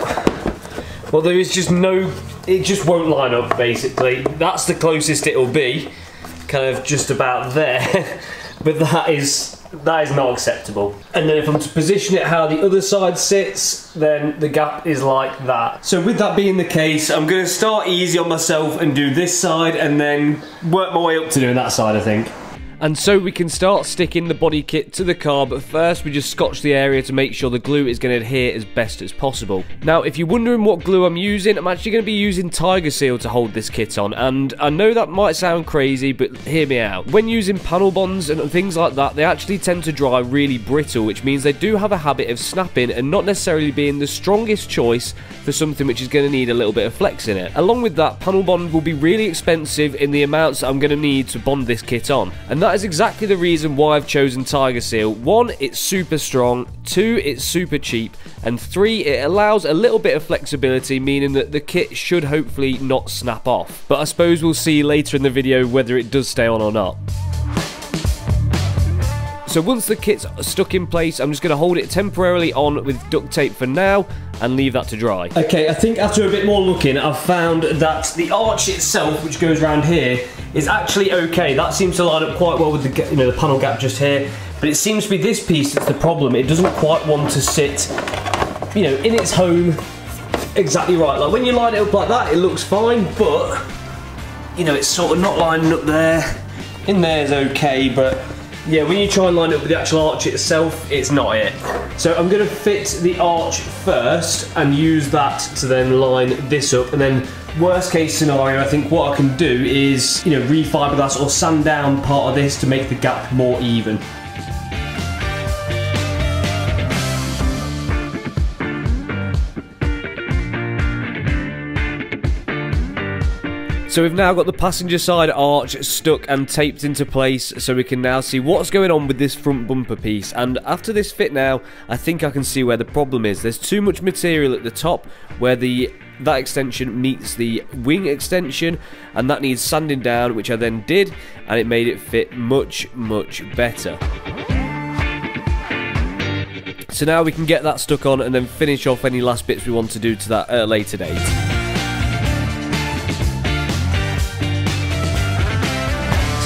well, there is just no, it just won't line up basically. That's the closest it'll be, kind of just about there. but that is that is not acceptable. And then if I'm to position it how the other side sits, then the gap is like that. So with that being the case, I'm gonna start easy on myself and do this side and then work my way up to doing that side, I think. And so we can start sticking the body kit to the car, but first we just scotch the area to make sure the glue is going to adhere as best as possible. Now, if you're wondering what glue I'm using, I'm actually going to be using Tiger Seal to hold this kit on, and I know that might sound crazy, but hear me out. When using panel bonds and things like that, they actually tend to dry really brittle, which means they do have a habit of snapping and not necessarily being the strongest choice for something which is going to need a little bit of flex in it. Along with that, panel bond will be really expensive in the amounts I'm going to need to bond this kit on, and that is exactly the reason why I've chosen Tiger Seal. One, it's super strong. Two, it's super cheap. And three, it allows a little bit of flexibility, meaning that the kit should hopefully not snap off. But I suppose we'll see later in the video whether it does stay on or not. So once the kit's stuck in place, I'm just going to hold it temporarily on with duct tape for now and leave that to dry. Okay, I think after a bit more looking, I've found that the arch itself, which goes around here, is actually okay. That seems to line up quite well with the, you know, the panel gap just here. But it seems to be this piece that's the problem. It doesn't quite want to sit, you know, in its home exactly right. Like when you line it up like that, it looks fine, but, you know, it's sort of not lining up there. In there is okay, but yeah, when you try and line it up with the actual arch itself, it's not it. So I'm going to fit the arch first and use that to then line this up and then worst case scenario, I think what I can do is, you know, refiberglass or sand down part of this to make the gap more even. So we've now got the passenger side arch stuck and taped into place so we can now see what's going on with this front bumper piece and after this fit now I think I can see where the problem is. There's too much material at the top where the that extension meets the wing extension and that needs sanding down which I then did and it made it fit much much better. So now we can get that stuck on and then finish off any last bits we want to do to that at a later date.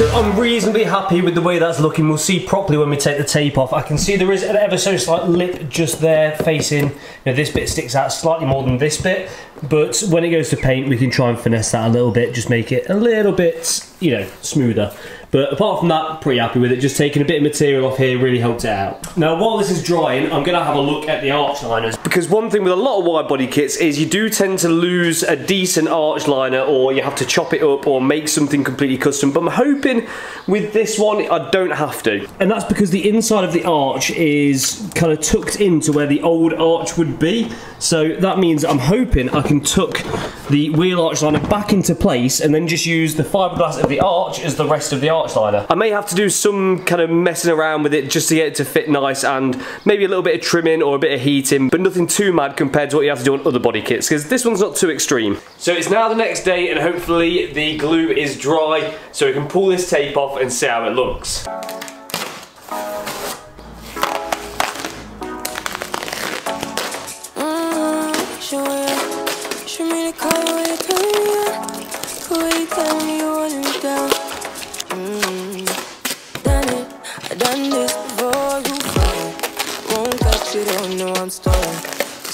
So I'm reasonably happy with the way that's looking. We'll see properly when we take the tape off. I can see there is an ever so slight lip just there facing, you know, this bit sticks out slightly more than this bit. But when it goes to paint, we can try and finesse that a little bit, just make it a little bit, you know, smoother. But apart from that, pretty happy with it. Just taking a bit of material off here really helped it out. Now, while this is drying, I'm going to have a look at the arch liners. Because one thing with a lot of wide body kits is you do tend to lose a decent arch liner or you have to chop it up or make something completely custom. But I'm hoping with this one, I don't have to. And that's because the inside of the arch is kind of tucked into where the old arch would be. So that means I'm hoping I can tuck the wheel arch liner back into place and then just use the fiberglass of the arch as the rest of the arch liner. I may have to do some kind of messing around with it just to get it to fit nice and maybe a little bit of trimming or a bit of heating, but nothing too mad compared to what you have to do on other body kits because this one's not too extreme. So it's now the next day and hopefully the glue is dry so we can pull this tape off and see how it looks.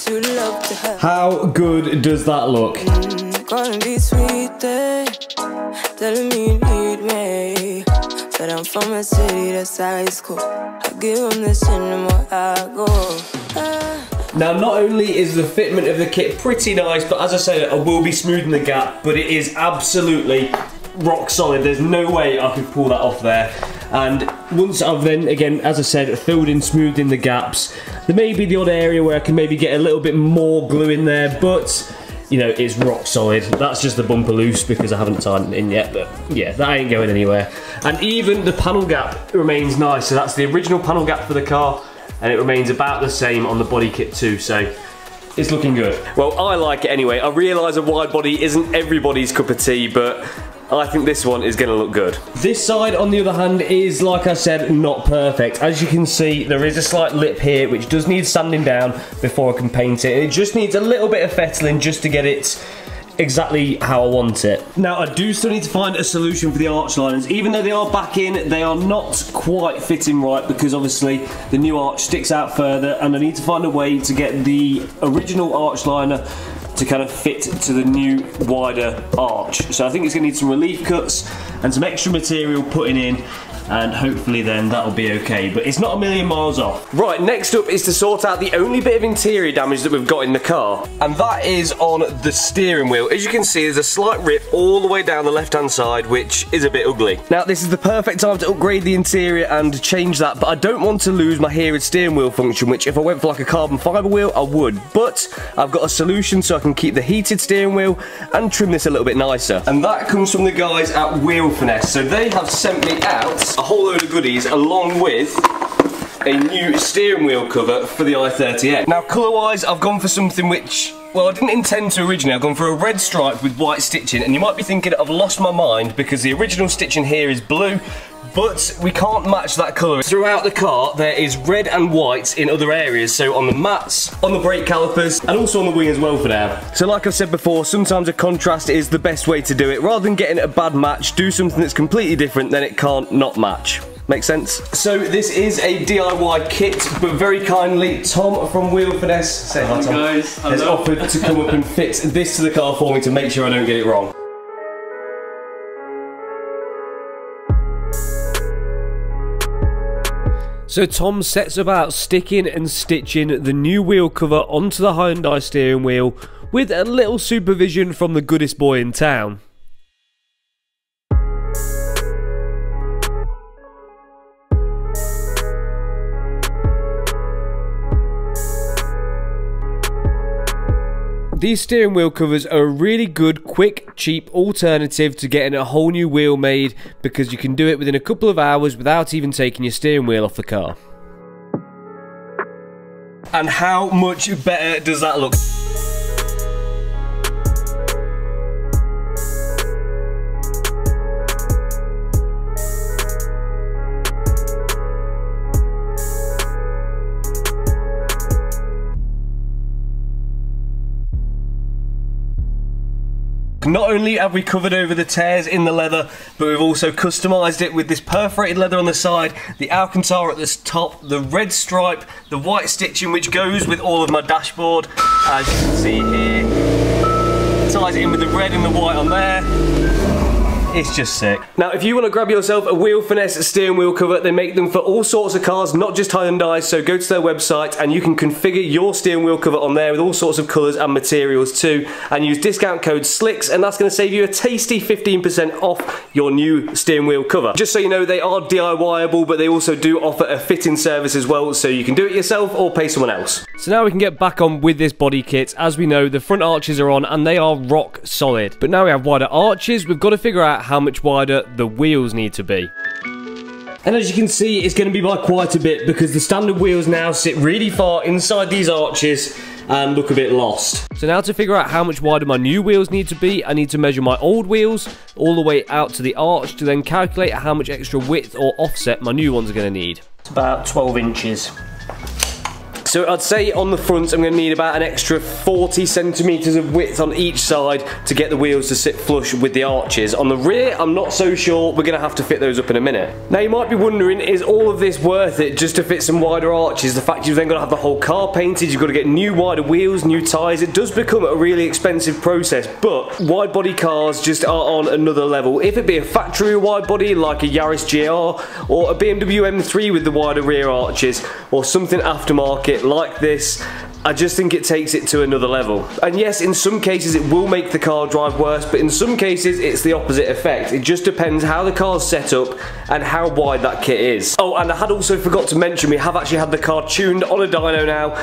You love to have. How good does that look? Gonna be sweet, eh? telling me you need me. But I'm from a city that's high school. I give them this anymore, I go. Ah. Now, not only is the fitment of the kit pretty nice, but as I said, I will be smoothing the gap, but it is absolutely rock solid. There's no way I could pull that off there. And once I've then, again, as I said, filled in, smoothed in the gaps, there may be the odd area where I can maybe get a little bit more glue in there, but you know, it's rock solid. That's just the bumper loose because I haven't tightened it in yet, but yeah, that ain't going anywhere. And even the panel gap remains nice. So that's the original panel gap for the car, and it remains about the same on the body kit too. So it's looking good. Well, I like it anyway. I realise a wide body isn't everybody's cup of tea, but I think this one is going to look good. This side, on the other hand, is, like I said, not perfect. As you can see, there is a slight lip here, which does need sanding down before I can paint it. It just needs a little bit of fettling just to get it exactly how I want it. Now, I do still need to find a solution for the arch liners. Even though they are back in, they are not quite fitting right because obviously the new arch sticks out further and I need to find a way to get the original arch liner to kind of fit to the new wider arch. So I think it's going to need some relief cuts and some extra material putting in and hopefully then that'll be okay. But it's not a million miles off. Right, next up is to sort out the only bit of interior damage that we've got in the car, and that is on the steering wheel. As you can see, there's a slight rip all the way down the left-hand side, which is a bit ugly. Now, this is the perfect time to upgrade the interior and change that, but I don't want to lose my heated steering wheel function, which if I went for like a carbon fibre wheel, I would. But I've got a solution so I can keep the heated steering wheel and trim this a little bit nicer. And that comes from the guys at Wheel Finesse. So they have sent me out a whole load of goodies along with a new steering wheel cover for the i30N. Now colour wise I've gone for something which well, I didn't intend to originally. I've gone for a red stripe with white stitching, and you might be thinking I've lost my mind because the original stitching here is blue, but we can't match that colour. Throughout the car, there is red and white in other areas, so on the mats, on the brake calipers, and also on the wing as well for now. So like I've said before, sometimes a contrast is the best way to do it. Rather than getting a bad match, do something that's completely different, then it can't not match. Make sense? So this is a DIY kit, but very kindly, Tom from Wheel Finesse say hi, Tom, guys. has Hello. offered to come up and fit this to the car for me to make sure I don't get it wrong. So Tom sets about sticking and stitching the new wheel cover onto the Hyundai steering wheel with a little supervision from the goodest boy in town. These steering wheel covers are a really good, quick, cheap alternative to getting a whole new wheel made because you can do it within a couple of hours without even taking your steering wheel off the car. And how much better does that look? Not only have we covered over the tears in the leather, but we've also customised it with this perforated leather on the side, the Alcantara at the top, the red stripe, the white stitching which goes with all of my dashboard, as you can see here. Ties it in with the red and the white on there. It's just sick. Now, if you want to grab yourself a Wheel Finesse steering wheel cover, they make them for all sorts of cars, not just Hyundai, so go to their website and you can configure your steering wheel cover on there with all sorts of colours and materials too, and use discount code SLICKS, and that's going to save you a tasty 15% off your new steering wheel cover. Just so you know, they are DIYable, but they also do offer a fitting service as well, so you can do it yourself or pay someone else. So now we can get back on with this body kit. As we know, the front arches are on and they are rock solid. But now we have wider arches, we've got to figure out how much wider the wheels need to be. And as you can see, it's going to be by quite a bit because the standard wheels now sit really far inside these arches and look a bit lost. So now to figure out how much wider my new wheels need to be, I need to measure my old wheels all the way out to the arch to then calculate how much extra width or offset my new ones are going to need. It's about 12 inches. So I'd say on the front I'm going to need about an extra 40 centimetres of width on each side to get the wheels to sit flush with the arches. On the rear I'm not so sure, we're going to have to fit those up in a minute. Now you might be wondering, is all of this worth it just to fit some wider arches? The fact you've then got to have the whole car painted, you've got to get new wider wheels, new tyres, it does become a really expensive process, but wide body cars just are on another level. If it be a factory wide body like a Yaris GR or a BMW M3 with the wider rear arches or something aftermarket like this, I just think it takes it to another level. And yes, in some cases it will make the car drive worse, but in some cases it's the opposite effect. It just depends how the car's set up and how wide that kit is. Oh, and I had also forgot to mention we have actually had the car tuned on a dyno now.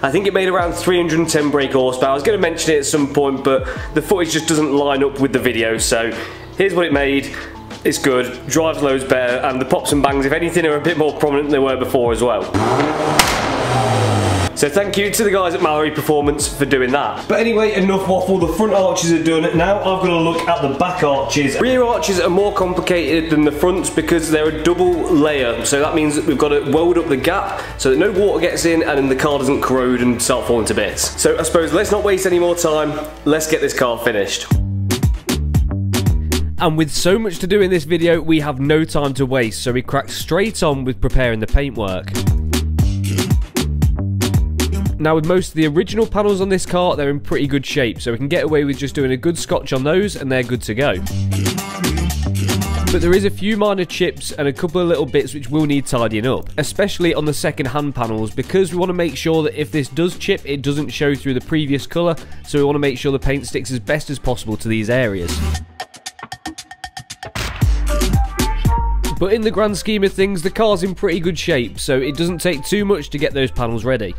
I think it made around 310 brake horsepower. I was going to mention it at some point, but the footage just doesn't line up with the video, so here's what it made. It's good, drives loads better, and the pops and bangs, if anything, are a bit more prominent than they were before as well. So thank you to the guys at Mallory Performance for doing that. But anyway, enough waffle. The front arches are done. Now I've got to look at the back arches. Rear arches are more complicated than the fronts because they're a double layer. So that means that we've got to weld up the gap so that no water gets in and then the car doesn't corrode and start falling to bits. So I suppose let's not waste any more time. Let's get this car finished. And with so much to do in this video, we have no time to waste, so we crack straight on with preparing the paintwork. Now with most of the original panels on this car, they're in pretty good shape, so we can get away with just doing a good scotch on those and they're good to go. But there is a few minor chips and a couple of little bits which will need tidying up, especially on the second hand panels because we want to make sure that if this does chip it doesn't show through the previous colour, so we want to make sure the paint sticks as best as possible to these areas. But in the grand scheme of things, the car's in pretty good shape, so it doesn't take too much to get those panels ready.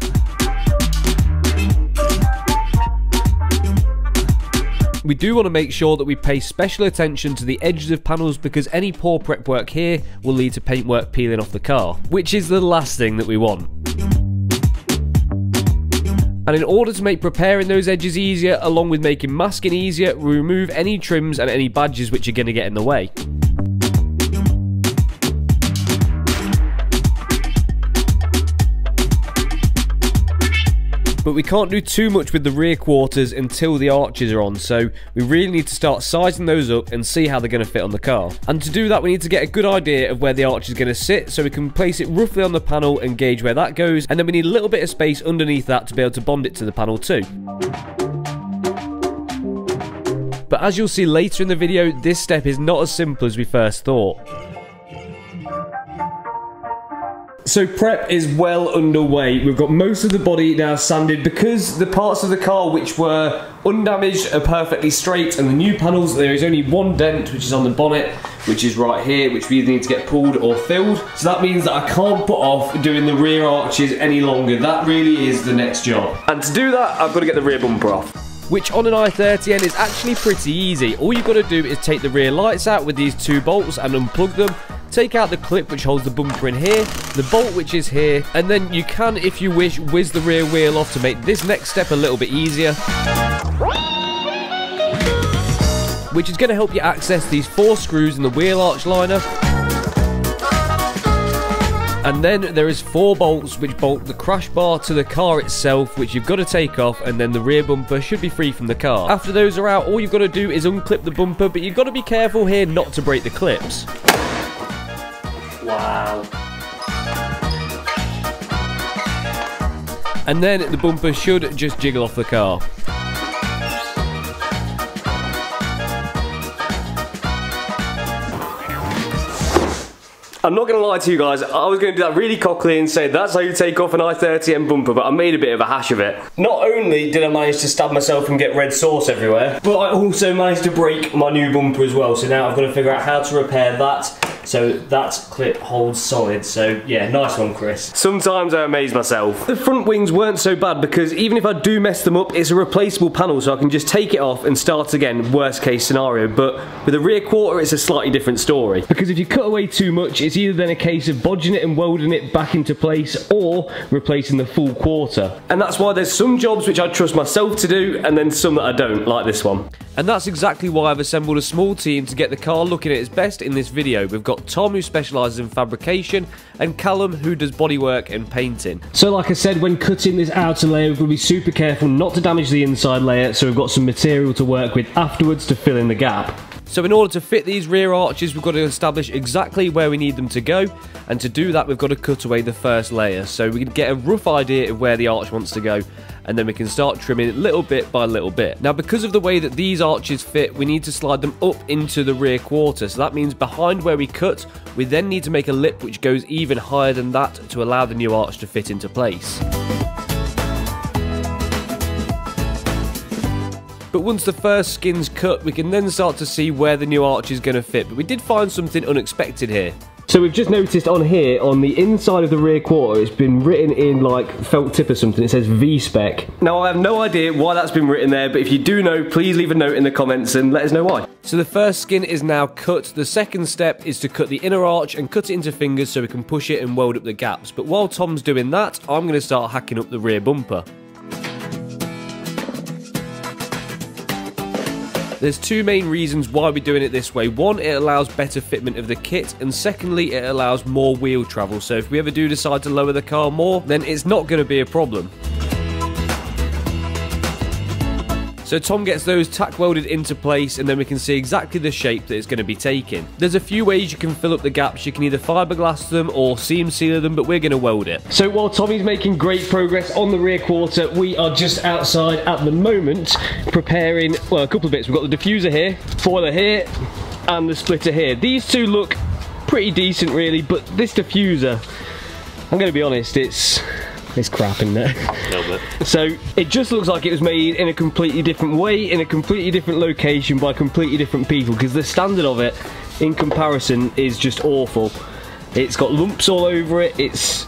We do want to make sure that we pay special attention to the edges of panels because any poor prep work here will lead to paintwork peeling off the car, which is the last thing that we want. And in order to make preparing those edges easier, along with making masking easier, we remove any trims and any badges which are going to get in the way. But we can't do too much with the rear quarters until the arches are on, so we really need to start sizing those up and see how they're going to fit on the car. And to do that we need to get a good idea of where the arch is going to sit, so we can place it roughly on the panel and gauge where that goes, and then we need a little bit of space underneath that to be able to bond it to the panel too. But as you'll see later in the video, this step is not as simple as we first thought. So prep is well underway. We've got most of the body now sanded because the parts of the car which were undamaged are perfectly straight and the new panels there is only one dent which is on the bonnet which is right here which we either need to get pulled or filled. So that means that I can't put off doing the rear arches any longer. That really is the next job. And to do that I've got to get the rear bumper off which on an i30N is actually pretty easy. All you've got to do is take the rear lights out with these two bolts and unplug them, take out the clip which holds the bumper in here, the bolt which is here, and then you can, if you wish, whiz the rear wheel off to make this next step a little bit easier. Which is going to help you access these four screws in the wheel arch liner. And then there is four bolts which bolt the crash bar to the car itself, which you've got to take off, and then the rear bumper should be free from the car. After those are out, all you've got to do is unclip the bumper, but you've got to be careful here not to break the clips. Wow. And then the bumper should just jiggle off the car. I'm not going to lie to you guys, I was going to do that really cockily and say that's how you take off an i30N bumper, but I made a bit of a hash of it. Not only did I manage to stab myself and get red sauce everywhere, but I also managed to break my new bumper as well, so now I've got to figure out how to repair that so that clip holds solid. So yeah, nice one, Chris. Sometimes I amaze myself. The front wings weren't so bad because even if I do mess them up, it's a replaceable panel, so I can just take it off and start again, worst case scenario. But with a rear quarter, it's a slightly different story. Because if you cut away too much, it's either then a case of bodging it and welding it back into place or replacing the full quarter. And that's why there's some jobs which I trust myself to do and then some that I don't, like this one. And that's exactly why I've assembled a small team to get the car looking at its best in this video. We've got Tom who specialises in fabrication and Callum who does bodywork and painting. So like I said, when cutting this outer layer, we've got to be super careful not to damage the inside layer, so we've got some material to work with afterwards to fill in the gap. So in order to fit these rear arches, we've got to establish exactly where we need them to go, and to do that, we've got to cut away the first layer, so we can get a rough idea of where the arch wants to go, and then we can start trimming it little bit by little bit. Now, because of the way that these arches fit, we need to slide them up into the rear quarter, so that means behind where we cut, we then need to make a lip which goes even higher than that to allow the new arch to fit into place. But once the first skin's cut, we can then start to see where the new arch is going to fit. But we did find something unexpected here. So we've just noticed on here, on the inside of the rear quarter, it's been written in like felt tip or something. It says V-spec. Now I have no idea why that's been written there, but if you do know, please leave a note in the comments and let us know why. So the first skin is now cut. The second step is to cut the inner arch and cut it into fingers so we can push it and weld up the gaps. But while Tom's doing that, I'm going to start hacking up the rear bumper. There's two main reasons why we're doing it this way. One, it allows better fitment of the kit, and secondly, it allows more wheel travel. So if we ever do decide to lower the car more, then it's not going to be a problem. So Tom gets those tack welded into place and then we can see exactly the shape that it's going to be taking. There's a few ways you can fill up the gaps. You can either fiberglass them or seam sealer them, but we're going to weld it. So while Tommy's making great progress on the rear quarter, we are just outside at the moment preparing, well, a couple of bits. We've got the diffuser here, spoiler here, and the splitter here. These two look pretty decent really, but this diffuser, I'm going to be honest, it's it's crap in there. So it just looks like it was made in a completely different way, in a completely different location by completely different people because the standard of it in comparison is just awful. It's got lumps all over it, it's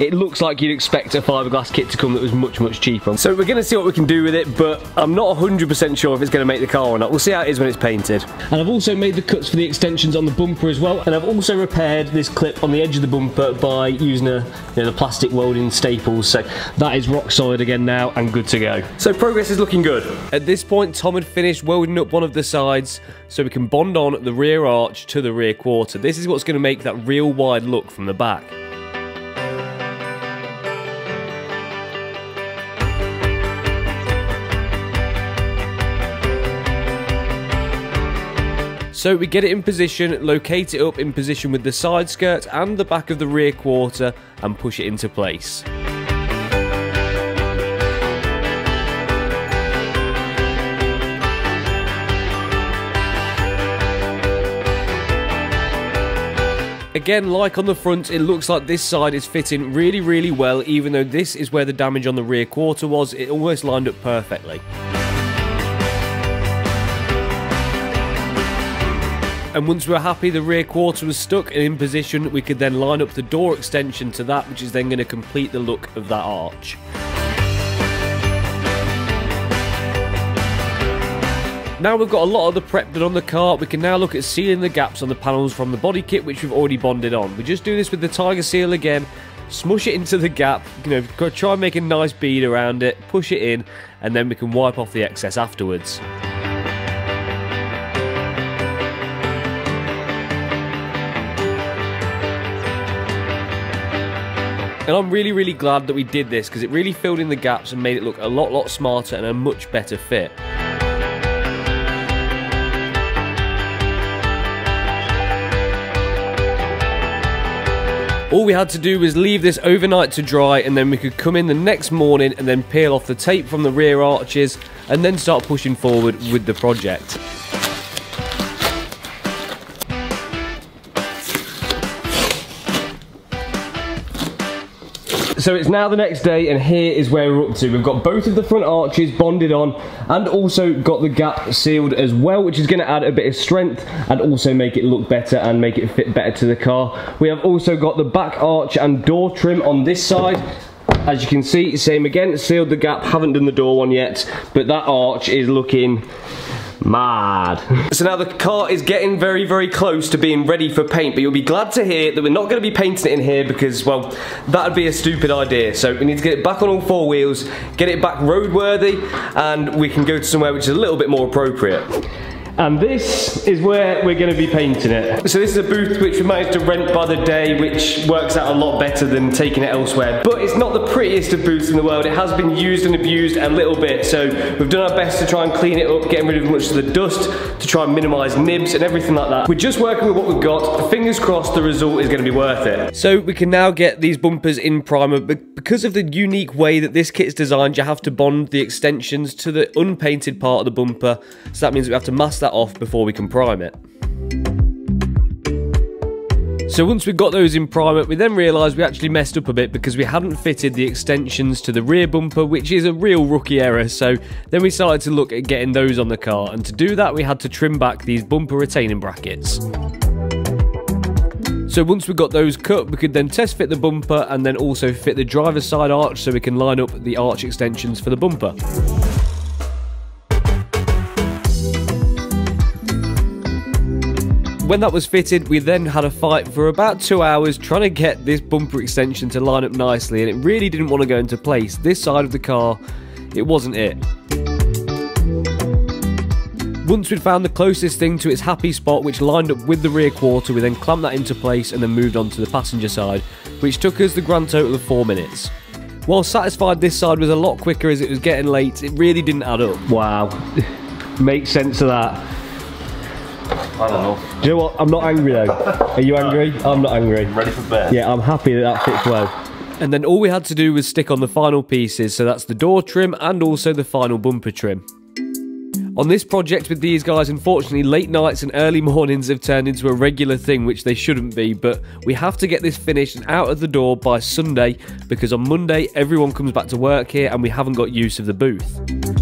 it looks like you'd expect a fiberglass kit to come that was much, much cheaper. So we're going to see what we can do with it, but I'm not 100% sure if it's going to make the car or not. We'll see how it is when it's painted. And I've also made the cuts for the extensions on the bumper as well, and I've also repaired this clip on the edge of the bumper by using a, you know, the plastic welding staples. So that is rock solid again now and good to go. So progress is looking good. At this point, Tom had finished welding up one of the sides so we can bond on the rear arch to the rear quarter. This is what's going to make that real wide look from the back. So we get it in position, locate it up in position with the side skirt and the back of the rear quarter and push it into place. Again, like on the front, it looks like this side is fitting really, really well, even though this is where the damage on the rear quarter was, it almost lined up perfectly. And once we were happy the rear quarter was stuck and in position, we could then line up the door extension to that, which is then going to complete the look of that arch. Now we've got a lot of the prep done on the car, we can now look at sealing the gaps on the panels from the body kit which we've already bonded on. We just do this with the Tiger Seal again, smush it into the gap, you know, try and make a nice bead around it, push it in, and then we can wipe off the excess afterwards. And I'm really, really glad that we did this because it really filled in the gaps and made it look a lot, lot smarter and a much better fit. All we had to do was leave this overnight to dry and then we could come in the next morning and then peel off the tape from the rear arches and then start pushing forward with the project. So it's now the next day and here is where we're up to. We've got both of the front arches bonded on and also got the gap sealed as well, which is going to add a bit of strength and also make it look better and make it fit better to the car. We have also got the back arch and door trim on this side. As you can see, same again, sealed the gap, haven't done the door one yet, but that arch is looking Mad. so now the car is getting very, very close to being ready for paint, but you'll be glad to hear that we're not going to be painting it in here because, well, that'd be a stupid idea. So we need to get it back on all four wheels, get it back roadworthy, and we can go to somewhere which is a little bit more appropriate. And this is where we're going to be painting it. So this is a booth which we managed to rent by the day, which works out a lot better than taking it elsewhere. But it's not the prettiest of booths in the world. It has been used and abused a little bit. So we've done our best to try and clean it up, getting rid of much of the dust, to try and minimise nibs and everything like that. We're just working with what we've got. Fingers crossed the result is going to be worth it. So we can now get these bumpers in primer. But because of the unique way that this kit's designed, you have to bond the extensions to the unpainted part of the bumper. So that means we have to mask that off before we can prime it. So once we got those in primer, we then realised we actually messed up a bit because we hadn't fitted the extensions to the rear bumper, which is a real rookie error. So then we started to look at getting those on the car, and to do that we had to trim back these bumper retaining brackets. So once we got those cut, we could then test fit the bumper and then also fit the driver's side arch so we can line up the arch extensions for the bumper. When that was fitted, we then had a fight for about two hours trying to get this bumper extension to line up nicely, and it really didn't want to go into place. This side of the car, it wasn't it. Once we'd found the closest thing to its happy spot, which lined up with the rear quarter, we then clamped that into place and then moved on to the passenger side, which took us the grand total of four minutes. While satisfied this side was a lot quicker as it was getting late, it really didn't add up. Wow. Makes sense of that. I don't know. Do you know what? I'm not angry though. Are you angry? I'm not angry. I'm Ready for bed? Yeah, I'm happy that that fits well. And then all we had to do was stick on the final pieces, so that's the door trim and also the final bumper trim. On this project with these guys, unfortunately, late nights and early mornings have turned into a regular thing, which they shouldn't be, but we have to get this finished and out of the door by Sunday because on Monday everyone comes back to work here and we haven't got use of the booth.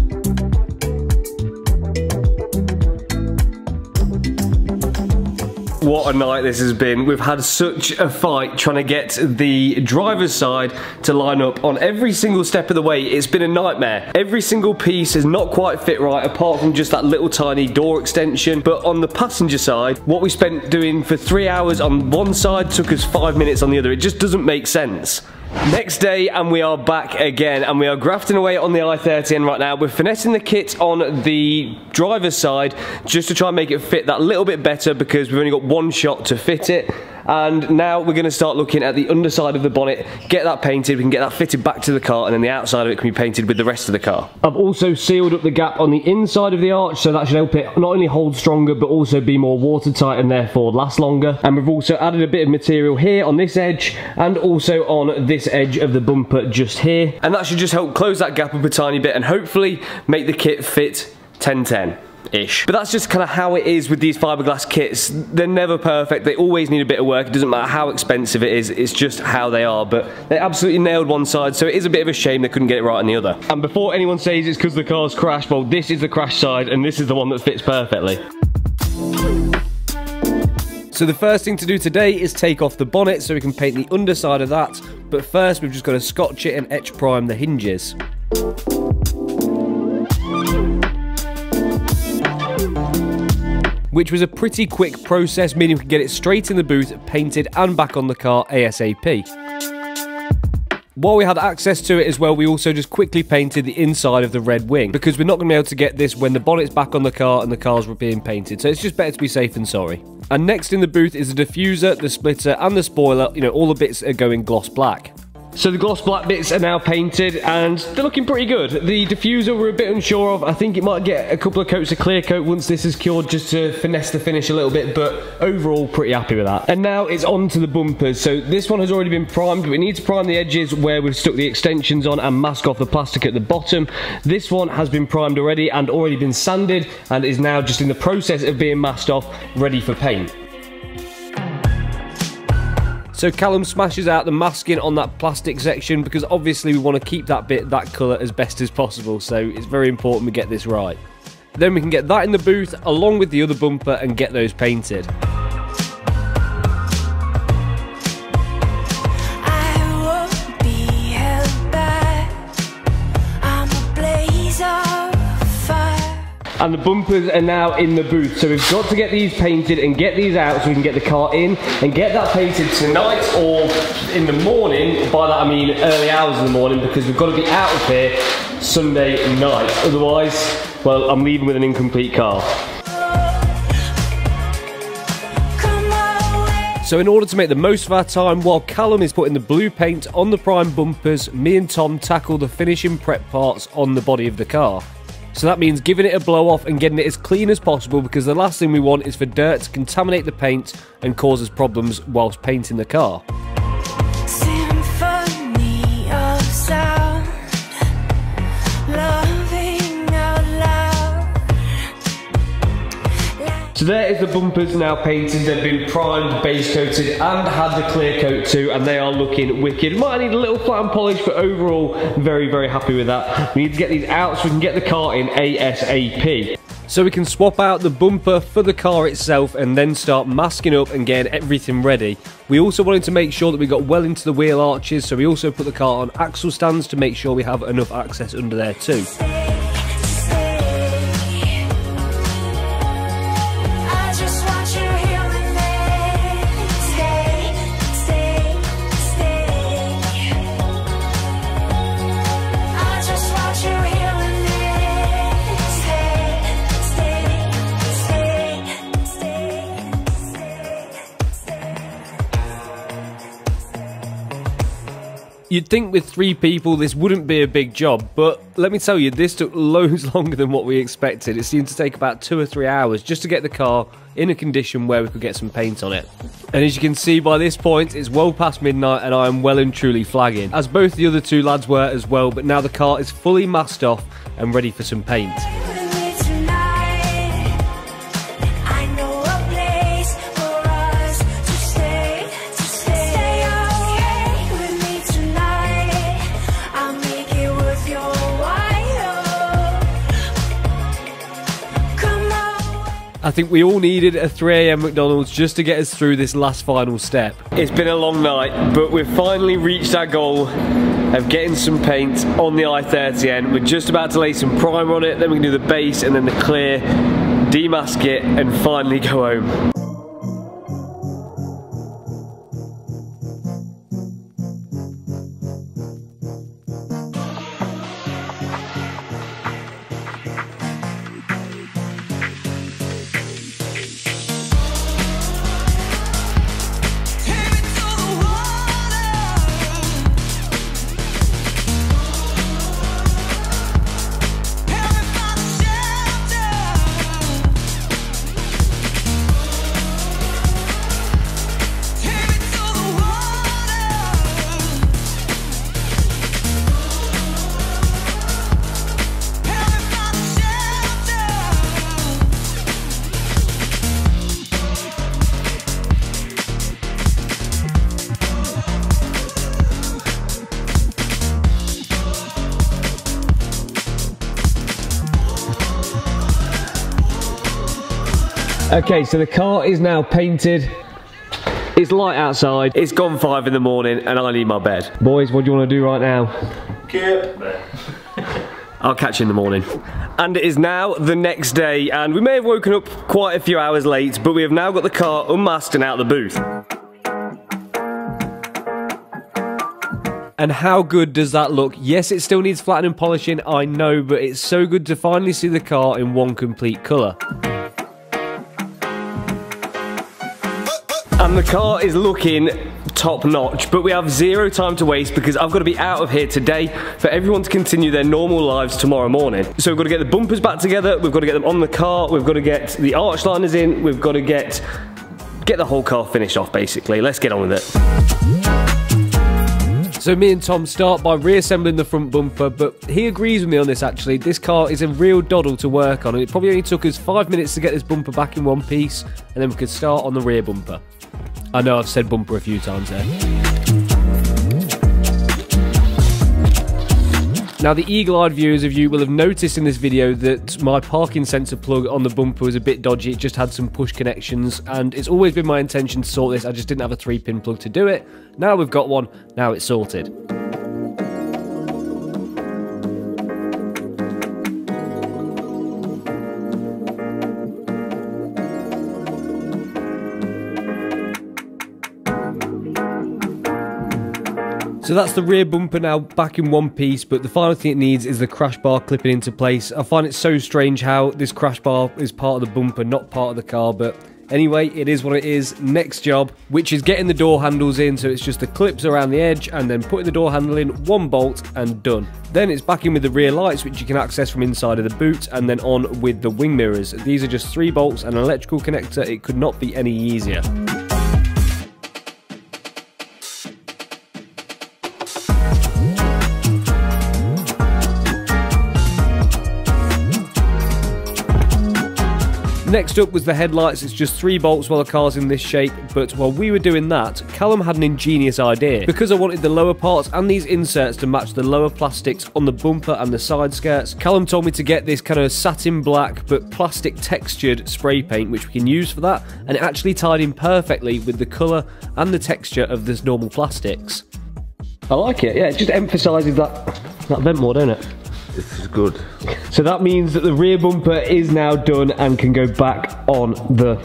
What a night this has been. We've had such a fight trying to get the driver's side to line up on every single step of the way. It's been a nightmare. Every single piece has not quite fit right apart from just that little tiny door extension. But on the passenger side, what we spent doing for three hours on one side took us five minutes on the other. It just doesn't make sense. Next day and we are back again and we are grafting away on the i30N right now. We're finessing the kit on the driver's side just to try and make it fit that little bit better because we've only got one shot to fit it. And now we're going to start looking at the underside of the bonnet, get that painted, we can get that fitted back to the car and then the outside of it can be painted with the rest of the car. I've also sealed up the gap on the inside of the arch so that should help it not only hold stronger but also be more watertight and therefore last longer. And we've also added a bit of material here on this edge and also on this edge of the bumper just here. And that should just help close that gap up a tiny bit and hopefully make the kit fit 1010 ish. But that's just kind of how it is with these fiberglass kits. They're never perfect. They always need a bit of work. It doesn't matter how expensive it is. It's just how they are. But they absolutely nailed one side, so it is a bit of a shame they couldn't get it right on the other. And before anyone says it's because the car's crashed, well, this is the crash side, and this is the one that fits perfectly. So the first thing to do today is take off the bonnet so we can paint the underside of that. But first we've just got to scotch it and etch prime the hinges. Which was a pretty quick process, meaning we could get it straight in the booth, painted and back on the car ASAP. While we had access to it as well, we also just quickly painted the inside of the red wing because we're not going to be able to get this when the bonnet's back on the car and the cars were being painted. So it's just better to be safe than sorry. And next in the booth is the diffuser, the splitter and the spoiler. You know, all the bits are going gloss black. So the gloss black bits are now painted and they're looking pretty good. The diffuser we're a bit unsure of. I think it might get a couple of coats of clear coat once this is cured just to finesse the finish a little bit, but overall pretty happy with that. And now it's on to the bumpers. So this one has already been primed. We need to prime the edges where we've stuck the extensions on and mask off the plastic at the bottom. This one has been primed already and already been sanded and is now just in the process of being masked off, ready for paint. So Callum smashes out the masking on that plastic section because obviously we want to keep that bit that colour as best as possible so it's very important we get this right. Then we can get that in the booth along with the other bumper and get those painted. And the bumpers are now in the booth. So we've got to get these painted and get these out so we can get the car in and get that painted tonight or in the morning. By that I mean early hours in the morning because we've got to be out of here Sunday night. Otherwise, well, I'm leaving with an incomplete car. So in order to make the most of our time, while Callum is putting the blue paint on the prime bumpers, me and Tom tackle the finishing prep parts on the body of the car. So that means giving it a blow off and getting it as clean as possible because the last thing we want is for dirt to contaminate the paint and cause us problems whilst painting the car. So there is the bumpers now painted, they've been primed, base coated and had the clear coat too and they are looking wicked. Might need a little flat and polish but overall very very happy with that. We need to get these out so we can get the car in ASAP. So we can swap out the bumper for the car itself and then start masking up and getting everything ready. We also wanted to make sure that we got well into the wheel arches so we also put the car on axle stands to make sure we have enough access under there too. You'd think with three people this wouldn't be a big job, but let me tell you, this took loads longer than what we expected. It seemed to take about two or three hours just to get the car in a condition where we could get some paint on it. And as you can see by this point, it's well past midnight and I am well and truly flagging, as both the other two lads were as well, but now the car is fully masked off and ready for some paint. I think we all needed a 3am McDonald's just to get us through this last final step. It's been a long night, but we've finally reached our goal of getting some paint on the i30N. We're just about to lay some primer on it, then we can do the base and then the clear, demask it, and finally go home. Okay, so the car is now painted. It's light outside. It's gone five in the morning, and I need my bed. Boys, what do you want to do right now? I'll catch you in the morning. And it is now the next day, and we may have woken up quite a few hours late, but we have now got the car unmasked and out of the booth. And how good does that look? Yes, it still needs flattening and polishing, I know, but it's so good to finally see the car in one complete colour. And the car is looking top notch, but we have zero time to waste because I've got to be out of here today for everyone to continue their normal lives tomorrow morning. So we've got to get the bumpers back together, we've got to get them on the car, we've got to get the arch liners in, we've got to get get the whole car finished off basically. Let's get on with it. So me and Tom start by reassembling the front bumper, but he agrees with me on this actually. This car is a real doddle to work on, and it probably only took us five minutes to get this bumper back in one piece, and then we could start on the rear bumper. I know I've said bumper a few times there. Now the eagle-eyed viewers of you will have noticed in this video that my parking sensor plug on the bumper was a bit dodgy, it just had some push connections and it's always been my intention to sort this, I just didn't have a 3-pin plug to do it. Now we've got one, now it's sorted. So that's the rear bumper now back in one piece, but the final thing it needs is the crash bar clipping into place. I find it so strange how this crash bar is part of the bumper, not part of the car, but Anyway, it is what it is. Next job, which is getting the door handles in, so it's just the clips around the edge and then putting the door handle in, one bolt and done. Then it's back in with the rear lights, which you can access from inside of the boot, and then on with the wing mirrors. These are just three bolts and an electrical connector. It could not be any easier. Next up was the headlights, it's just three bolts while the car's in this shape, but while we were doing that, Callum had an ingenious idea. Because I wanted the lower parts and these inserts to match the lower plastics on the bumper and the side skirts, Callum told me to get this kind of satin black but plastic textured spray paint which we can use for that, and it actually tied in perfectly with the colour and the texture of this normal plastics. I like it, yeah, it just emphasises that, that vent more, don't it? This is good. So that means that the rear bumper is now done and can go back on the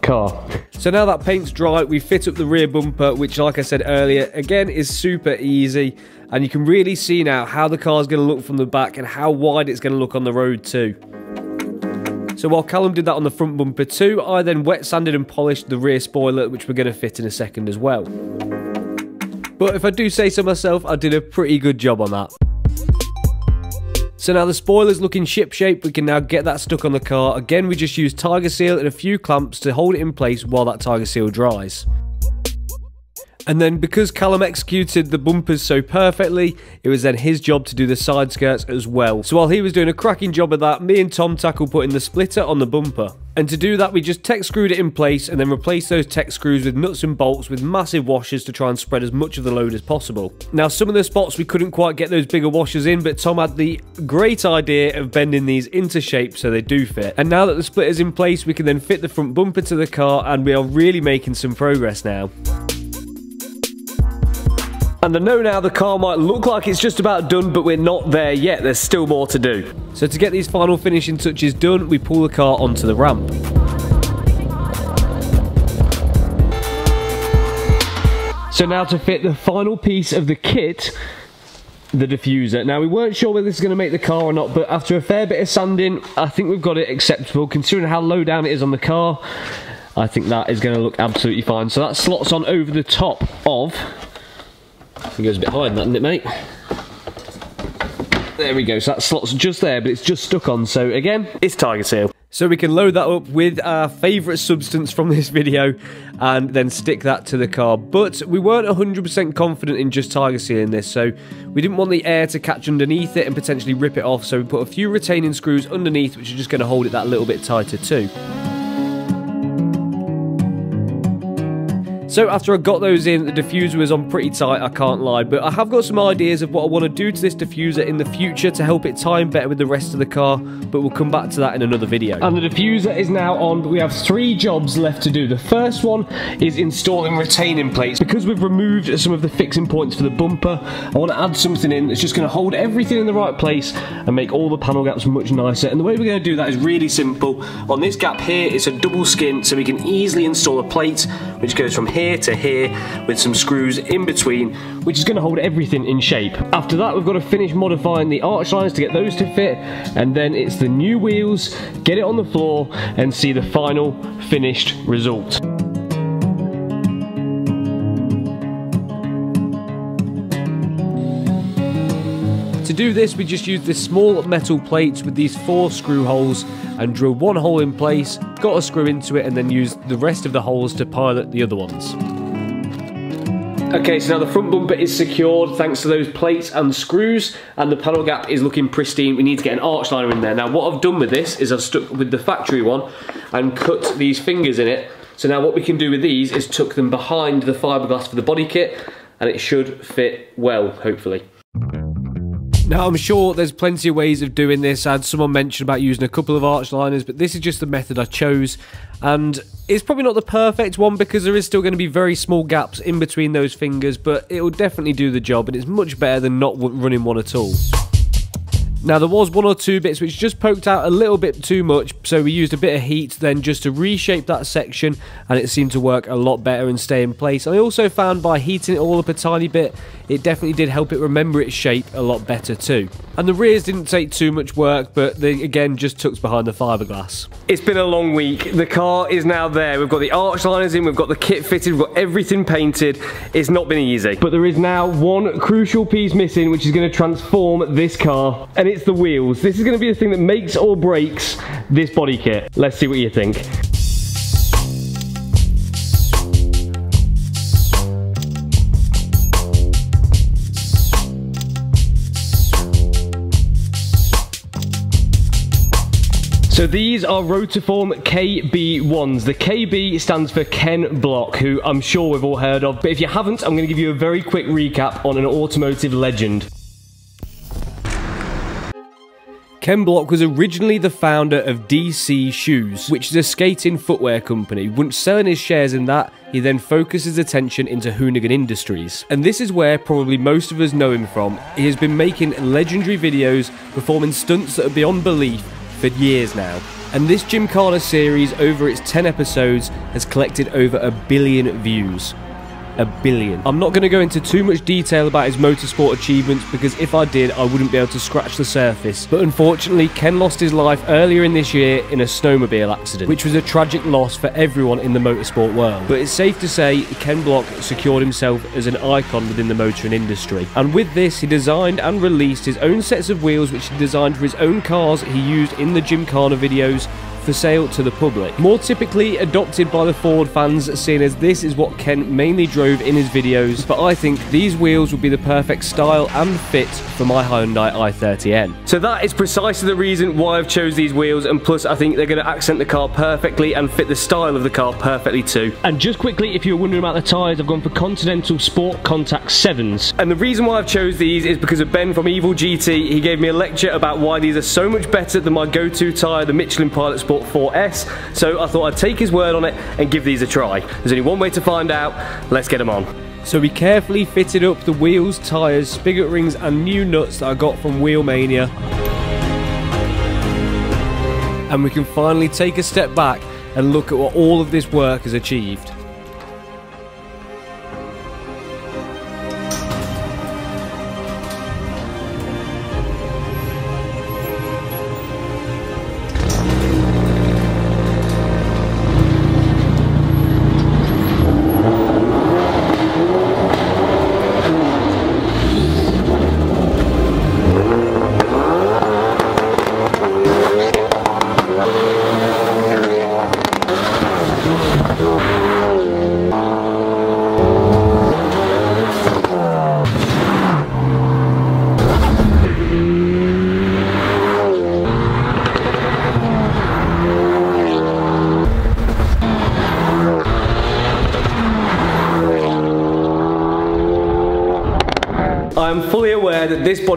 car. So now that paint's dry, we fit up the rear bumper, which like I said earlier, again is super easy. And you can really see now how the car's going to look from the back and how wide it's going to look on the road too. So while Callum did that on the front bumper too, I then wet sanded and polished the rear spoiler, which we're going to fit in a second as well. But if I do say so myself, I did a pretty good job on that. So now the spoiler's looking ship-shape, we can now get that stuck on the car. Again, we just use Tiger Seal and a few clamps to hold it in place while that Tiger Seal dries. And then because Callum executed the bumpers so perfectly, it was then his job to do the side skirts as well. So while he was doing a cracking job of that, me and Tom tackled putting the splitter on the bumper. And to do that, we just tech screwed it in place and then replaced those tech screws with nuts and bolts with massive washers to try and spread as much of the load as possible. Now, some of the spots we couldn't quite get those bigger washers in, but Tom had the great idea of bending these into shape so they do fit. And now that the splitter's in place, we can then fit the front bumper to the car and we are really making some progress now. And I know now the car might look like it's just about done, but we're not there yet. There's still more to do. So to get these final finishing touches done, we pull the car onto the ramp. So now to fit the final piece of the kit, the diffuser. Now we weren't sure whether this is going to make the car or not, but after a fair bit of sanding, I think we've got it acceptable. Considering how low down it is on the car, I think that is going to look absolutely fine. So that slots on over the top of it goes a bit higher than that, doesn't it, mate? There we go, so that slot's just there, but it's just stuck on, so again, it's Tiger Seal. So we can load that up with our favourite substance from this video and then stick that to the car. But we weren't 100% confident in just Tiger Sealing this, so we didn't want the air to catch underneath it and potentially rip it off, so we put a few retaining screws underneath, which are just going to hold it that little bit tighter too. So after I got those in, the diffuser was on pretty tight, I can't lie, but I have got some ideas of what I want to do to this diffuser in the future to help it time better with the rest of the car, but we'll come back to that in another video. And the diffuser is now on, but we have three jobs left to do. The first one is installing retaining plates. Because we've removed some of the fixing points for the bumper, I want to add something in that's just going to hold everything in the right place and make all the panel gaps much nicer. And the way we're going to do that is really simple. On this gap here, it's a double skin, so we can easily install a plate which goes from here to here with some screws in between, which is going to hold everything in shape. After that, we've got to finish modifying the arch lines to get those to fit, and then it's the new wheels, get it on the floor, and see the final finished result. To do this, we just used this small metal plates with these four screw holes and drill one hole in place, got a screw into it, and then used the rest of the holes to pilot the other ones. Okay, so now the front bumper is secured thanks to those plates and screws, and the panel gap is looking pristine. We need to get an arch liner in there. Now, what I've done with this is I've stuck with the factory one and cut these fingers in it. So now what we can do with these is tuck them behind the fiberglass for the body kit, and it should fit well, hopefully. Now, I'm sure there's plenty of ways of doing this. I had someone mention about using a couple of arch liners, but this is just the method I chose. And it's probably not the perfect one because there is still going to be very small gaps in between those fingers, but it will definitely do the job, and it's much better than not running one at all. Now there was one or two bits which just poked out a little bit too much, so we used a bit of heat then just to reshape that section and it seemed to work a lot better and stay in place. I also found by heating it all up a tiny bit, it definitely did help it remember its shape a lot better too. And the rears didn't take too much work, but they again just tucks behind the fiberglass. It's been a long week. The car is now there. We've got the arch liners in, we've got the kit fitted, we've got everything painted. It's not been easy. But there is now one crucial piece missing, which is going to transform this car, and it's the wheels. This is going to be the thing that makes or breaks this body kit. Let's see what you think. So these are Rotiform KB1s. The KB stands for Ken Block, who I'm sure we've all heard of. But if you haven't, I'm going to give you a very quick recap on an automotive legend. Ken Block was originally the founder of DC Shoes, which is a skating footwear company. Once selling his shares in that, he then focused his attention into Hoonigan Industries. And this is where probably most of us know him from. He has been making legendary videos, performing stunts that are beyond belief for years now. And this Gymkhana series, over its 10 episodes, has collected over a billion views. A billion. I'm not going to go into too much detail about his motorsport achievements because if I did, I wouldn't be able to scratch the surface. But unfortunately, Ken lost his life earlier in this year in a snowmobile accident, which was a tragic loss for everyone in the motorsport world. But it's safe to say Ken Block secured himself as an icon within the motoring industry. And with this, he designed and released his own sets of wheels, which he designed for his own cars he used in the Gymkhana videos for sale to the public. More typically adopted by the Ford fans, seeing as this is what Ken mainly drove in his videos, but I think these wheels would be the perfect style and fit for my Hyundai i30N. So that is precisely the reason why I've chose these wheels, and plus I think they're going to accent the car perfectly and fit the style of the car perfectly too. And just quickly, if you're wondering about the tyres, I've gone for Continental Sport Contact 7s. And the reason why I've chose these is because of Ben from Evil GT. He gave me a lecture about why these are so much better than my go-to tyre, the Michelin Pilot Sport 4S, so I thought I'd take his word on it and give these a try. There's only one way to find out, let's get them on. So we carefully fitted up the wheels, tyres, spigot rings and new nuts that I got from Wheelmania. And we can finally take a step back and look at what all of this work has achieved.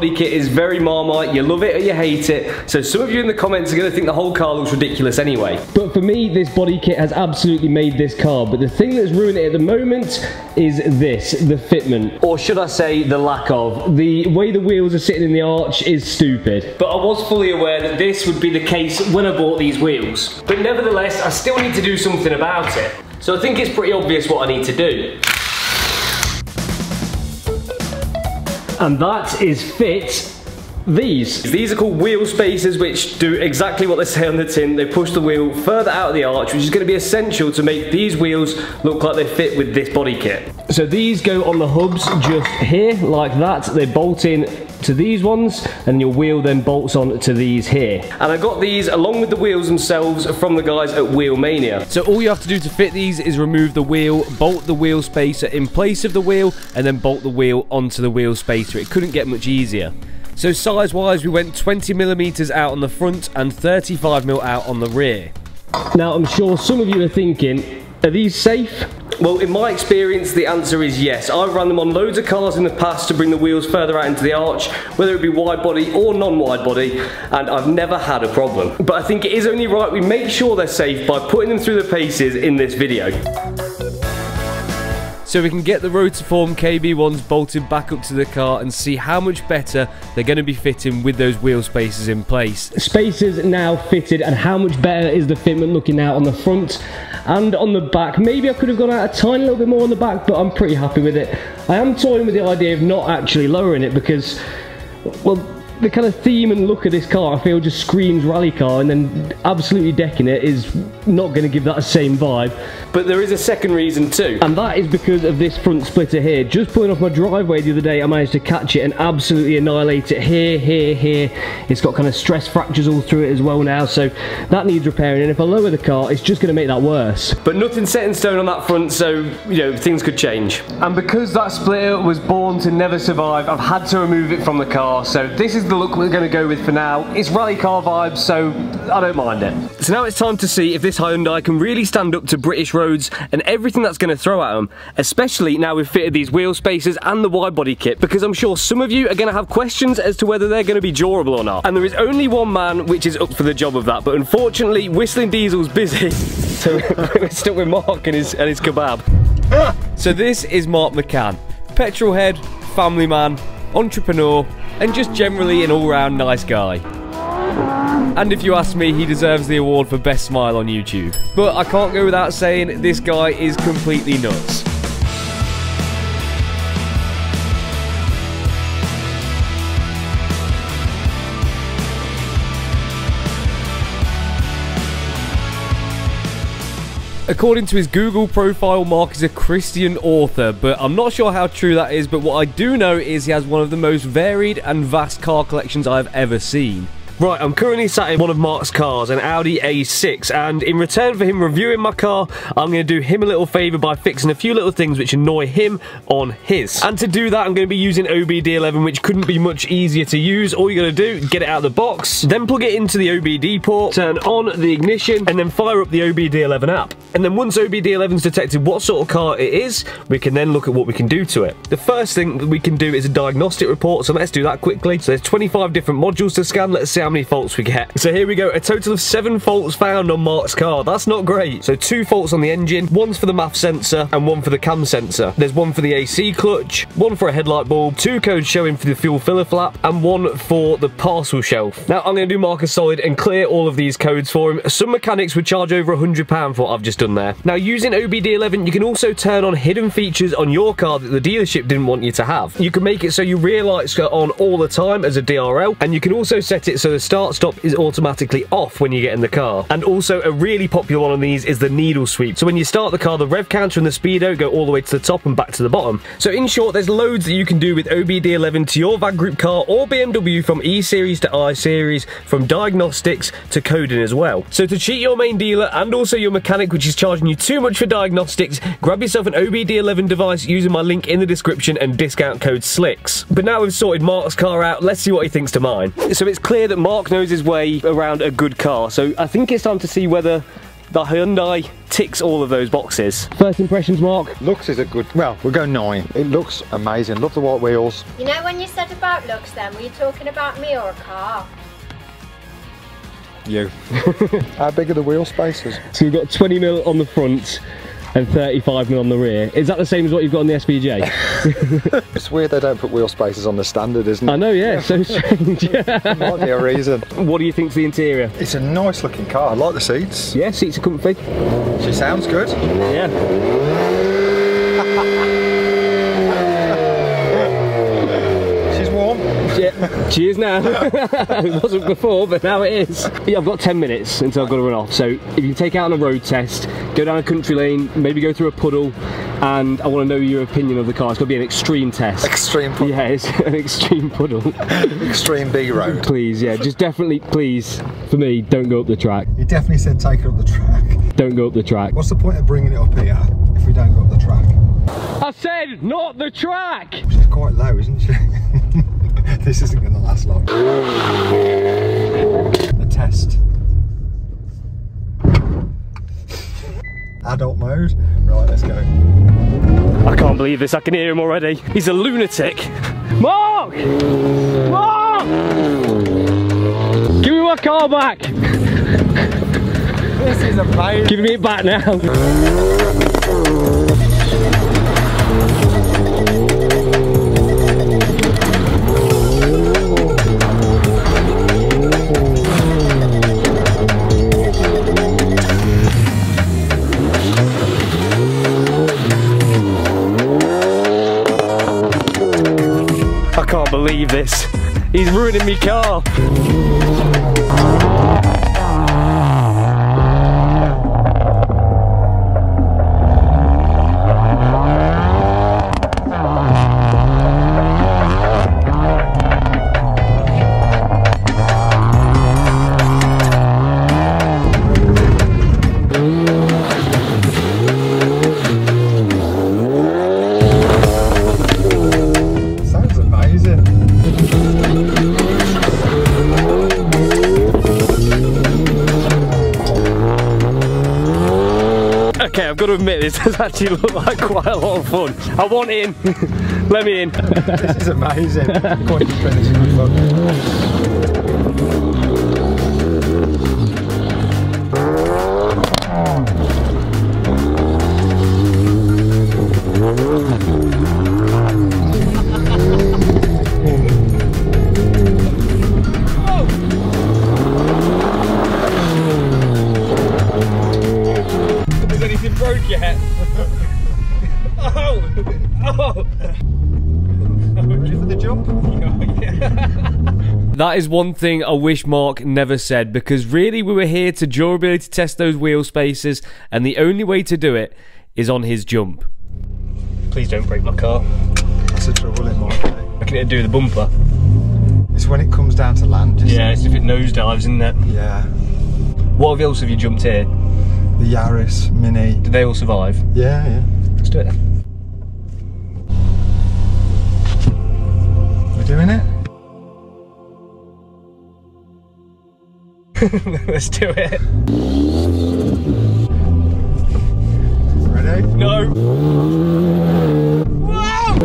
Body kit is very Marmite, you love it or you hate it, so some of you in the comments are going to think the whole car looks ridiculous anyway. But for me, this body kit has absolutely made this car, but the thing that's ruined it at the moment is this, the fitment. Or should I say, the lack of. The way the wheels are sitting in the arch is stupid. But I was fully aware that this would be the case when I bought these wheels. But nevertheless, I still need to do something about it. So I think it's pretty obvious what I need to do. And that is fit these. These are called wheel spacers which do exactly what they say on the tin. They push the wheel further out of the arch which is going to be essential to make these wheels look like they fit with this body kit. So these go on the hubs just here like that. They bolt in to these ones and your wheel then bolts on to these here. And I got these along with the wheels themselves from the guys at Wheelmania. So all you have to do to fit these is remove the wheel, bolt the wheel spacer in place of the wheel and then bolt the wheel onto the wheel spacer. It couldn't get much easier. So size wise we went 20 millimeters out on the front and 35 mil out on the rear. Now I'm sure some of you are thinking, are these safe? Well, in my experience, the answer is yes. I've run them on loads of cars in the past to bring the wheels further out into the arch, whether it be wide body or non-wide body, and I've never had a problem. But I think it is only right we make sure they're safe by putting them through the paces in this video. So we can get the Rotiform KB1s bolted back up to the car and see how much better they're going to be fitting with those wheel spacers in place. Spacers now fitted and how much better is the fitment looking now on the front and on the back. Maybe I could have gone out a tiny little bit more on the back, but I'm pretty happy with it. I am toying with the idea of not actually lowering it because, well, the kind of theme and look of this car I feel just screams rally car and then absolutely decking it is not going to give that same vibe. But there is a second reason too. And that is because of this front splitter here. Just pulling off my driveway the other day I managed to catch it and absolutely annihilate it here, here, here. It's got kind of stress fractures all through it as well now so that needs repairing and if I lower the car it's just going to make that worse. But nothing's set in stone on that front so you know things could change. And because that splitter was born to never survive I've had to remove it from the car so this is the look we're going to go with for now. It's rally car vibes, so I don't mind it. So now it's time to see if this Hyundai can really stand up to British roads and everything that's going to throw at them, especially now we've fitted these wheel spacers and the wide body kit, because I'm sure some of you are going to have questions as to whether they're going to be durable or not. And there is only one man which is up for the job of that, but unfortunately, Whistling Diesel's busy, so we're stuck with Mark and his, and his kebab. Ah! So this is Mark McCann, petrol head, family man, entrepreneur, and just generally an all-round nice guy. And if you ask me, he deserves the award for best smile on YouTube. But I can't go without saying this guy is completely nuts. According to his Google profile, Mark is a Christian author, but I'm not sure how true that is, but what I do know is he has one of the most varied and vast car collections I've ever seen. Right, I'm currently sat in one of Mark's cars, an Audi A6, and in return for him reviewing my car, I'm going to do him a little favour by fixing a few little things which annoy him on his. And to do that, I'm going to be using OBDeleven, which couldn't be much easier to use. All you got to do, get it out of the box, then plug it into the OBD port, turn on the ignition, and then fire up the OBDeleven app. And then once OBDeleven's detected what sort of car it is, we can then look at what we can do to it. The first thing we can do is a diagnostic report, so let's do that quickly. So there's 25 different modules to scan. Let's see how many faults we get. So here we go, a total of seven faults found on Mark's car. That's not great. So two faults on the engine, one's for the MAF sensor and one for the cam sensor. There's one for the AC clutch, one for a headlight bulb, two codes showing for the fuel filler flap, and one for the parcel shelf. Now I'm going to do Mark a solid and clear all of these codes for him. Some mechanics would charge over £100 for what I've just done there. Now using OBDeleven, you can also turn on hidden features on your car that the dealership didn't want you to have. You can make it so your rear lights go on all the time as a DRL, and you can also set it so the start stop is automatically off when you get in the car. And also a really popular one on these is the needle sweep. So when you start the car, the rev counter and the speedo go all the way to the top and back to the bottom. So in short, there's loads that you can do with OBDeleven to your VAG Group car or BMW from E-Series to I-Series, from diagnostics to coding as well. So to cheat your main dealer and also your mechanic which is charging you too much for diagnostics, grab yourself an OBDeleven device using my link in the description and discount code SLICKS. But now we've sorted Mark's car out, let's see what he thinks to mine. So it's clear that Mark knows his way around a good car, so I think it's time to see whether the Hyundai ticks all of those boxes. First impressions, Mark? Looks is a good, well, we'll go nine. It looks amazing. Love the white wheels. You know when you said about looks then, were you talking about me or a car? You. How big are the wheel spaces? So we've got 20 mil on the front and 35 mil on the rear. Is that the same as what you've got on the SVJ? it's weird they don't put wheel spacers on the standard, isn't it? I know, yeah, so strange. Might be a reason. What do you think to the interior? It's a nice looking car. I like the seats. Yeah, seats are comfy. She sounds good. Yeah. She's warm. Yeah, she is now. it wasn't before, but now it is. Yeah, I've got 10 minutes until I've got to run off. So if you take out on a road test, go down a country lane, maybe go through a puddle, and I want to know your opinion of the car. It's got to be an extreme test. Extreme puddle. Yeah, it's an extreme puddle. Extreme B road. Please, yeah, just definitely, please, for me, don't go up the track. You definitely said take it up the track. Don't go up the track. What's the point of bringing it up here if we don't go up the track? I said not the track! She's quite low, isn't she? This isn't going to last long. The test. Adult mode. Right, let's go. I can't believe this, I can hear him already. He's a lunatic. Mark! Mark! Give me my car back! This is amazing. Give me it back now. I can't believe this. He's ruining me car. Got to admit this does actually look like quite a lot of fun. I want in. Let me in. this is amazing. That is one thing I wish Mark never said because really we were here to durability to test those wheel spaces and the only way to do it is on his jump. Please don't break my car. That's the trouble in Mark. I can do the bumper. It's when it comes down to land. isn't Yeah, it? it's if it nosedives, isn't it? Yeah. What else have you jumped here? The Yaris Mini. Did they all survive? Yeah, yeah. Let's do it then. We're doing it? Let's do it. Ready? No. Whoa!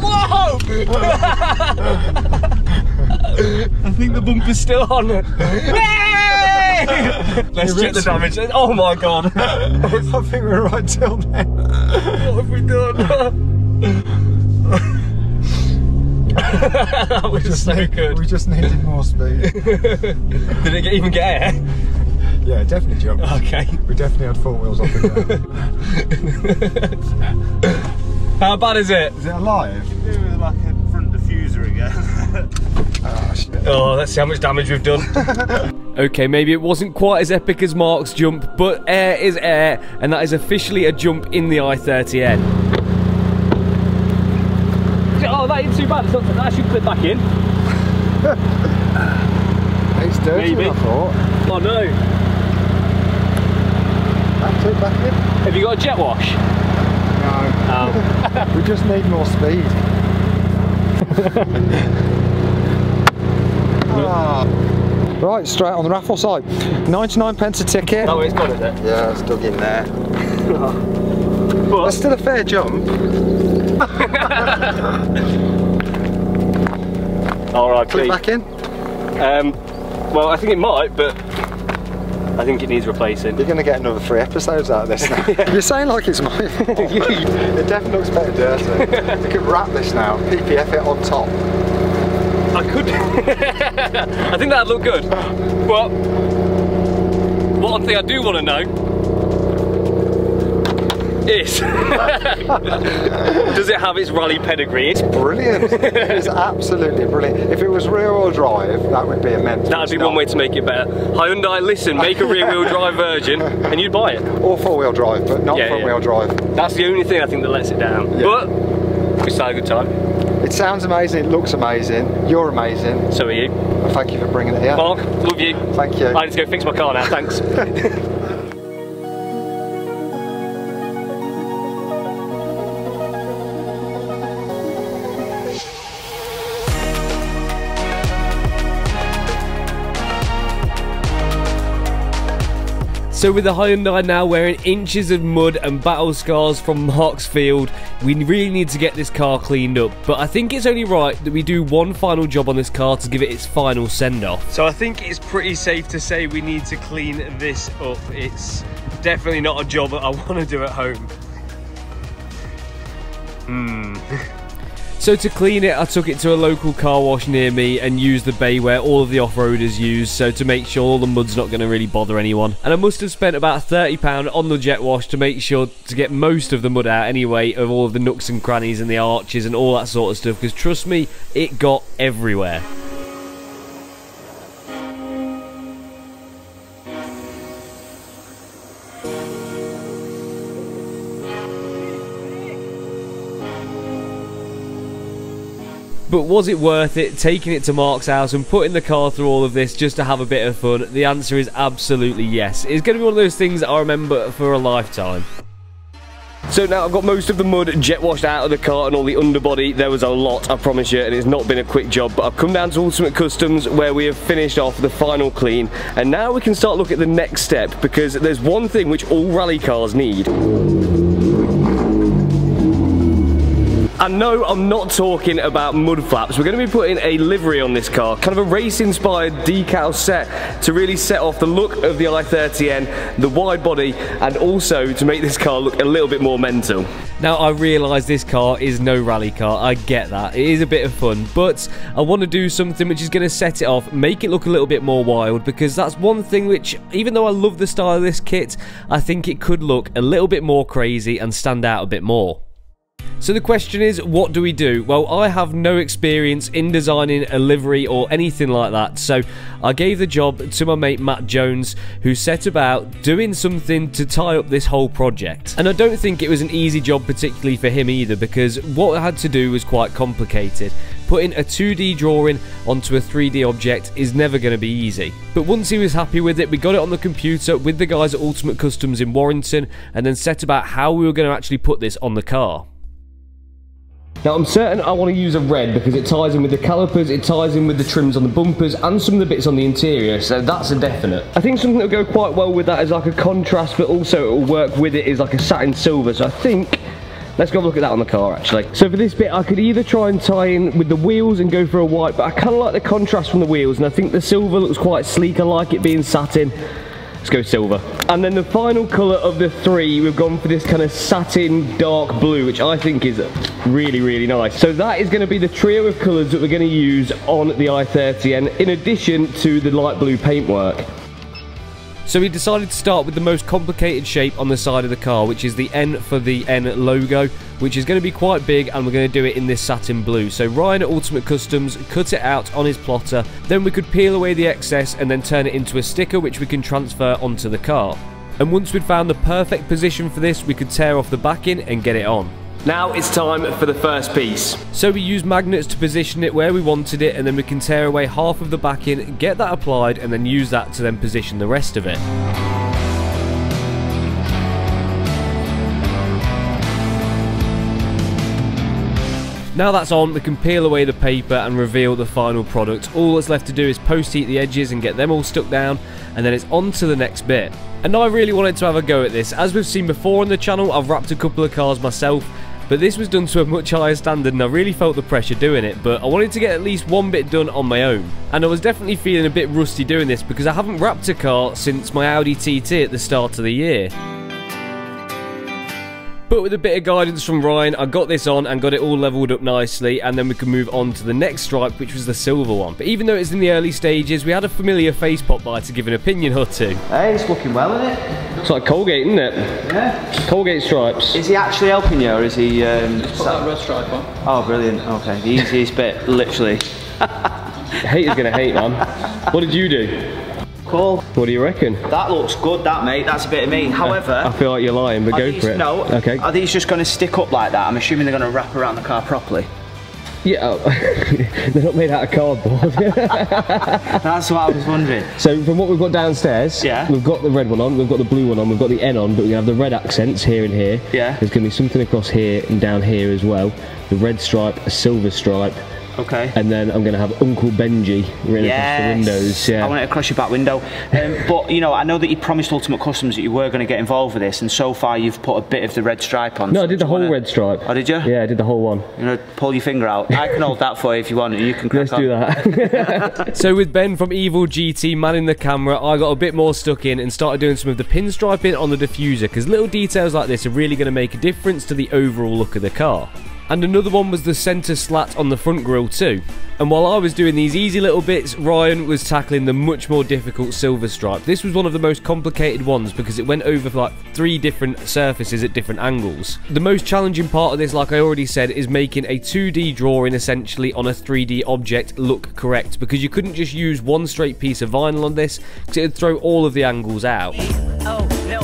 Whoa! I think the bumper's still on. Yay! Let's check the damage. Oh my god. I think we're right till then. What have we done? that was just so need- good. We just needed more speed. Did it get- even get air? Yeah, it definitely jumped. Okay. We definitely had four wheels off the ground. How bad is it? Is it alive? like a front diffuser again. Oh, shit. Oh, let's see how much damage we've done. Okay, maybe it wasn't quite as epic as Mark's jump, but air is air, and that is officially a jump in the i30N. Oh, that ain't too bad. That should clip back in. It's dirty, Maybe. I thought. Oh no. That took back in? Have you got a jet wash? No. Oh. we just need more speed. Ah. Right, straight on the raffle side. 99 pence a ticket. Oh, it's got it there. Yeah, it's dug in there. That's still a fair jump. All right, Click back in. Um, well, I think it might, but I think it needs replacing. You're going to get another three episodes out of this now. You're saying like it's my fault. it definitely looks better dirty. you could wrap this now, PPF it on top. I could. I think that'd look good. But one thing I do want to know is does it have its rally pedigree? It's Brilliant. it's absolutely brilliant. If it was rear wheel drive, that would be immense. That'd be one way to make it better. Hyundai, listen, make a rear wheel drive version and you'd buy it. Or four wheel drive, but not Yeah, front yeah. wheel drive. That's the only thing I think that lets it down. But we still had a good time. It sounds amazing, it looks amazing, you're amazing. So are you. Well, thank you for bringing it here. Mark, love you. Thank you. I need to go fix my car now, thanks. So with the Hyundai now wearing inches of mud and battle scars from Mark's field, we really need to get this car cleaned up. But I think it's only right that we do one final job on this car to give it its final send-off. So I think it's pretty safe to say we need to clean this up. It's definitely not a job that I want to do at home. Hmm. So to clean it, I took it to a local car wash near me and used the bay where all of the off-roaders use, so to make sure all the mud's not going to really bother anyone. And I must have spent about £30 on the jet wash to make sure to get most of the mud out anyway, of all of the nooks and crannies and the arches and all that sort of stuff, because trust me, it got everywhere. But was it worth it taking it to Mark's house and putting the car through all of this just to have a bit of fun? The answer is absolutely yes. It's going to be one of those things I remember for a lifetime. So now I've got most of the mud jet washed out of the car and all the underbody. There was a lot, I promise you, and it's not been a quick job. But I've come down to Ultimate Customs where we have finished off the final clean. And now we can start look at the next step because there's one thing which all rally cars need. And no, I'm not talking about mud flaps. We're going to be putting a livery on this car, kind of a race-inspired decal set to really set off the look of the i30N, the wide body, and also to make this car look a little bit more mental. Now, I realise this car is no rally car. I get that. It is a bit of fun, but I want to do something which is going to set it off, make it look a little bit more wild, because that's one thing which, even though I love the style of this kit, I think it could look a little bit more crazy and stand out a bit more. So the question is, what do we do? Well, I have no experience in designing a livery or anything like that, so I gave the job to my mate Matt Jones, who set about doing something to tie up this whole project. And I don't think it was an easy job particularly for him either, because what I had to do was quite complicated. Putting a 2D drawing onto a 3D object is never going to be easy. But once he was happy with it, we got it on the computer with the guys at Ultimate Customs in Warrington, and then set about how we were going to actually put this on the car. Now I'm certain I want to use a red because it ties in with the calipers, it ties in with the trims on the bumpers and some of the bits on the interior, so that's a definite. I think something that will go quite well with that is like a contrast, but also it will work with it is like a satin silver, so I think Let's go have a look at that on the car actually. So for this bit I could either try and tie in with the wheels and go for a white, but I kind of like the contrast from the wheels and I think the silver looks quite sleek. I like it being satin. Let's go silver. And then the final colour of the three, we've gone for this kind of satin dark blue, which I think is really, really nice. So that is going to be the trio of colours that we're going to use on the i30N, in addition to the light blue paintwork. So we decided to start with the most complicated shape on the side of the car, which is the N for the N logo, which is going to be quite big and we're going to do it in this satin blue. So Ryan at Ultimate Customs cut it out on his plotter, then we could peel away the excess and then turn it into a sticker which we can transfer onto the car. And once we'd found the perfect position for this, we could tear off the backing and get it on. Now it's time for the first piece. So we use magnets to position it where we wanted it and then we can tear away half of the backing, get that applied and then use that to then position the rest of it. Now that's on, we can peel away the paper and reveal the final product. All that's left to do is post-heat the edges and get them all stuck down, and then it's on to the next bit. And I really wanted to have a go at this. As we've seen before on the channel, I've wrapped a couple of cars myself, but this was done to a much higher standard and I really felt the pressure doing it, but I wanted to get at least one bit done on my own. And I was definitely feeling a bit rusty doing this because I haven't wrapped a car since my Audi TT at the start of the year. But with a bit of guidance from Ryan, I got this on and got it all levelled up nicely, and then we can move on to the next stripe, which was the silver one. But even though it's in the early stages, we had a familiar face pop by to give an opinion or two. Hey, it's looking well, isn't it? It's like Colgate, isn't it? Yeah. Colgate stripes. Is he actually helping you, or is he... Um, Put that red stripe on. Oh, brilliant. Okay, the easiest bit, literally. Haters gonna hate, man. What did you do? Cool. What do you reckon? That looks good, that, mate. That's a bit of me. However... I feel like you're lying, but go these- for it. No. Okay. Are these just going to stick up like that? I'm assuming they're going to wrap around the car properly. Yeah, oh, they're not made out of cardboard. That's what I was wondering. So from what we've got downstairs, Yeah. we've got the red one on, we've got the blue one on, we've got the N on, but we have the red accents here and here. Yeah. There's going to be something across here and down here as well. The red stripe, a silver stripe, Okay. and then I'm going to have Uncle Benji written across the windows. Yeah. I want it across your back window. Um, but you know, I know that you promised Ultimate Customs that you were going to get involved with this, and so far you've put a bit of the red stripe on. no, So I did the whole wanna- red stripe. Oh, did you? Yeah, I did the whole one. You know, pull your finger out. I can hold that for you if you want, and you can crack Let's on. do that. so with Ben from Evil GT manning the camera, I got a bit more stuck in and started doing some of the pinstriping on the diffuser because little details like this are really going to make a difference to the overall look of the car. And another one was the centre slat on the front grille too. And while I was doing these easy little bits, Ryan was tackling the much more difficult silver stripe. This was one of the most complicated ones because it went over like three different surfaces at different angles. The most challenging part of this, like I already said, is making a 2D drawing essentially on a 3D object look correct because you couldn't just use one straight piece of vinyl on this because it would throw all of the angles out. Oh, no,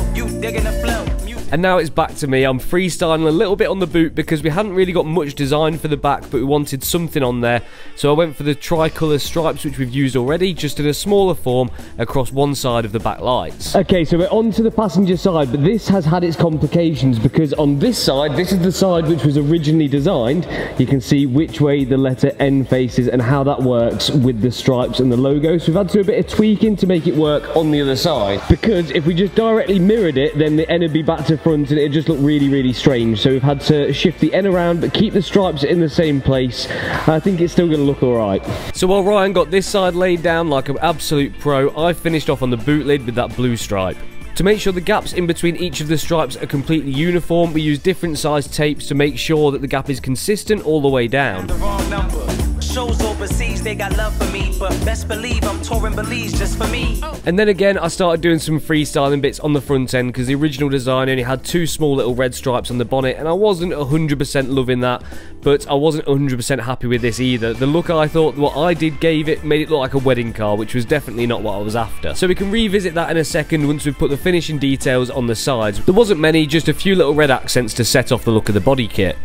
And now it's back to me. I'm freestyling a little bit on the boot because we hadn't really got much design for the back, but we wanted something on there. So I went for the tricolour stripes, which we've used already, just in a smaller form across one side of the back lights. Okay, so we're on to the passenger side, but this has had its complications because on this side, this is the side which was originally designed. You can see which way the letter N faces and how that works with the stripes and the logo. So we've had to do a bit of tweaking to make it work on the other side. Because if we just directly mirrored it, then the N would be back to front and it just looked really, really strange. So we've had to shift the N around, but keep the stripes in the same place. I think it's still going to look all right. So while Ryan got this side laid down like an absolute pro, I finished off on the boot lid with that blue stripe. To make sure the gaps in between each of the stripes are completely uniform, we use different size tapes to make sure that the gap is consistent all the way down. They got love for me, but best believe I'm touring Belize just for me. And then again, I started doing some freestyling bits on the front end because the original design only had two small little red stripes on the bonnet, and I wasn't 100% loving that, but I wasn't 100% happy with this either. The look I thought what I did gave it made it look like a wedding car, which was definitely not what I was after. So we can revisit that in a second once we've put the finishing details on the sides. There wasn't many, just a few little red accents to set off the look of the body kit.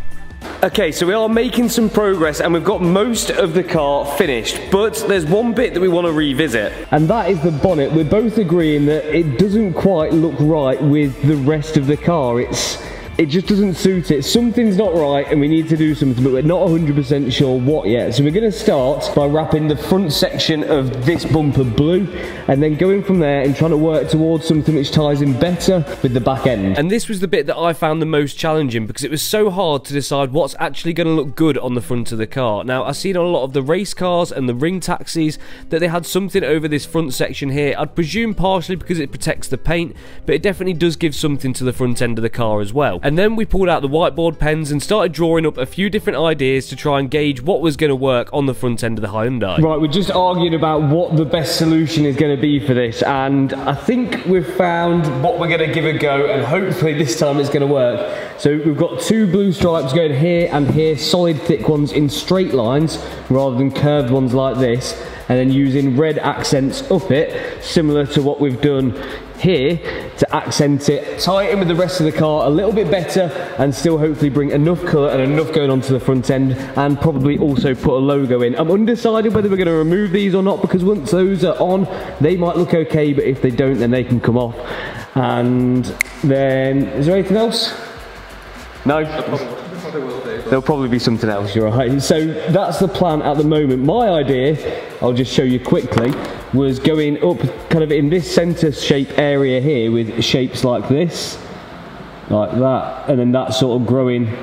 Okay, so we are making some progress and we've got most of the car finished, but there's one bit that we want to revisit. And that is the bonnet. We're both agreeing that it doesn't quite look right with the rest of the car. It's it just doesn't suit it. Something's not right and we need to do something, but we're not 100% sure what yet. So we're going to start by wrapping the front section of this bumper blue and then going from there and trying to work towards something which ties in better with the back end. And this was the bit that I found the most challenging because it was so hard to decide what's actually going to look good on the front of the car. Now, I've seen on a lot of the race cars and the ring taxis that they had something over this front section here. I'd presume partially because it protects the paint, but it definitely does give something to the front end of the car as well. And then we pulled out the whiteboard pens and started drawing up a few different ideas to try and gauge what was going to work on the front end of the Hyundai. Right, we're just arguing about what the best solution is going to be for this, and I think we've found what we're going to give a go, and hopefully this time it's going to work. So we've got two blue stripes going here and here, solid thick ones in straight lines rather than curved ones like this, and then using red accents up it, similar to what we've done here to accent it, tie it in with the rest of the car a little bit better and still hopefully bring enough colour and enough going on to the front end and probably also put a logo in. I'm undecided whether we're going to remove these or not because once those are on they might look okay but if they don't then they can come off. And then, is there anything else? No? There'll probably be something else, you're right. So that's the plan at the moment. My idea, I'll just show you quickly, was going up kind of in this centre shape area here with shapes like this, like that, and then that sort of growing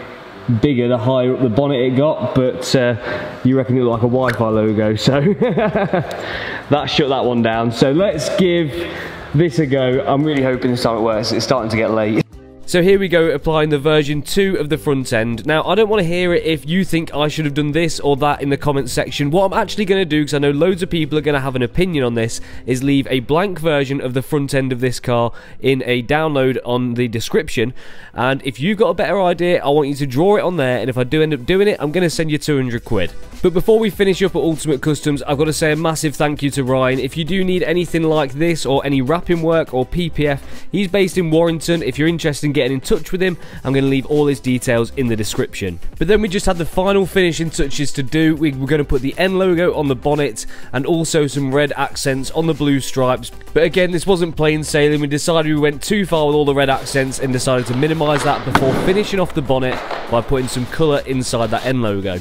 bigger the higher up the bonnet it got, but uh, you reckon it looked like a Wi-Fi logo, so that shut that one down. So let's give this a go. I'm really hoping this time it works. It's starting to get late. So here we go, applying the version 2 of the front end. Now, I don't want to hear it if you think I should have done this or that in the comments section. What I'm actually going to do, because I know loads of people are going to have an opinion on this, is leave a blank version of the front end of this car in a download on the description. And if you've got a better idea, I want you to draw it on there. And if I do end up doing it, I'm going to send you 200 quid. But before we finish up at Ultimate Customs, I've got to say a massive thank you to Ryan. If you do need anything like this or any wrapping work or PPF, he's based in Warrington. If you're interested in getting in touch with him, I'm going to leave all his details in the description. But then we just had the final finishing touches to do. We were going to put the N logo on the bonnet and also some red accents on the blue stripes. But again, this wasn't plain sailing. We decided we went too far with all the red accents and decided to minimise that before finishing off the bonnet by putting some colour inside that N logo.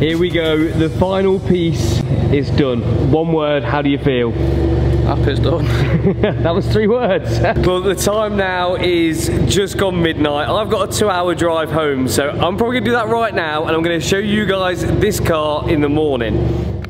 Here we go, the final piece is done. One word, how do you feel? Happy it's done. that was three words. but the time now is just gone midnight. I've got a two hour drive home, so I'm probably gonna do that right now and I'm gonna show you guys this car in the morning.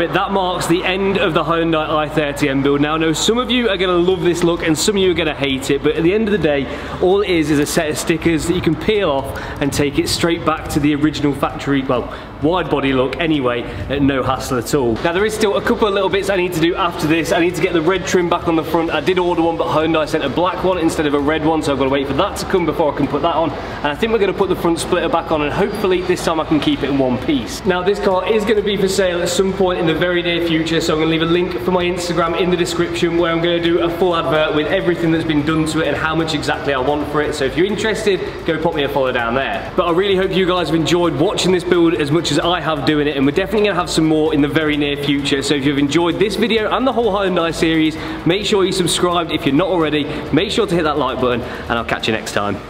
It. That marks the end of the Hyundai i30N build. Now, I know some of you are going to love this look and some of you are going to hate it, but at the end of the day, all it is is a set of stickers that you can peel off and take it straight back to the original factory, well, wide body look anyway, at no hassle at all. Now, there is still a couple of little bits I need to do after this. I need to get the red trim back on the front. I did order one, but Hyundai sent a black one instead of a red one, so I've got to wait for that to come before I can put that on. And I think we're going to put the front splitter back on, and hopefully this time I can keep it in one piece. Now, this car is going to be for sale at some point in the very near future, so I'm going to leave a link for my Instagram in the description where I'm going to do a full advert with everything that's been done to it and how much exactly I want for it. So if you're interested, go pop me a follow down there. But I really hope you guys have enjoyed watching this build as as I have doing it, and we're definitely going to have some more in the very near future. So if you've enjoyed this video and the whole Hyundai series, make sure you subscribed if you're not already. Make sure to hit that like button, and I'll catch you next time.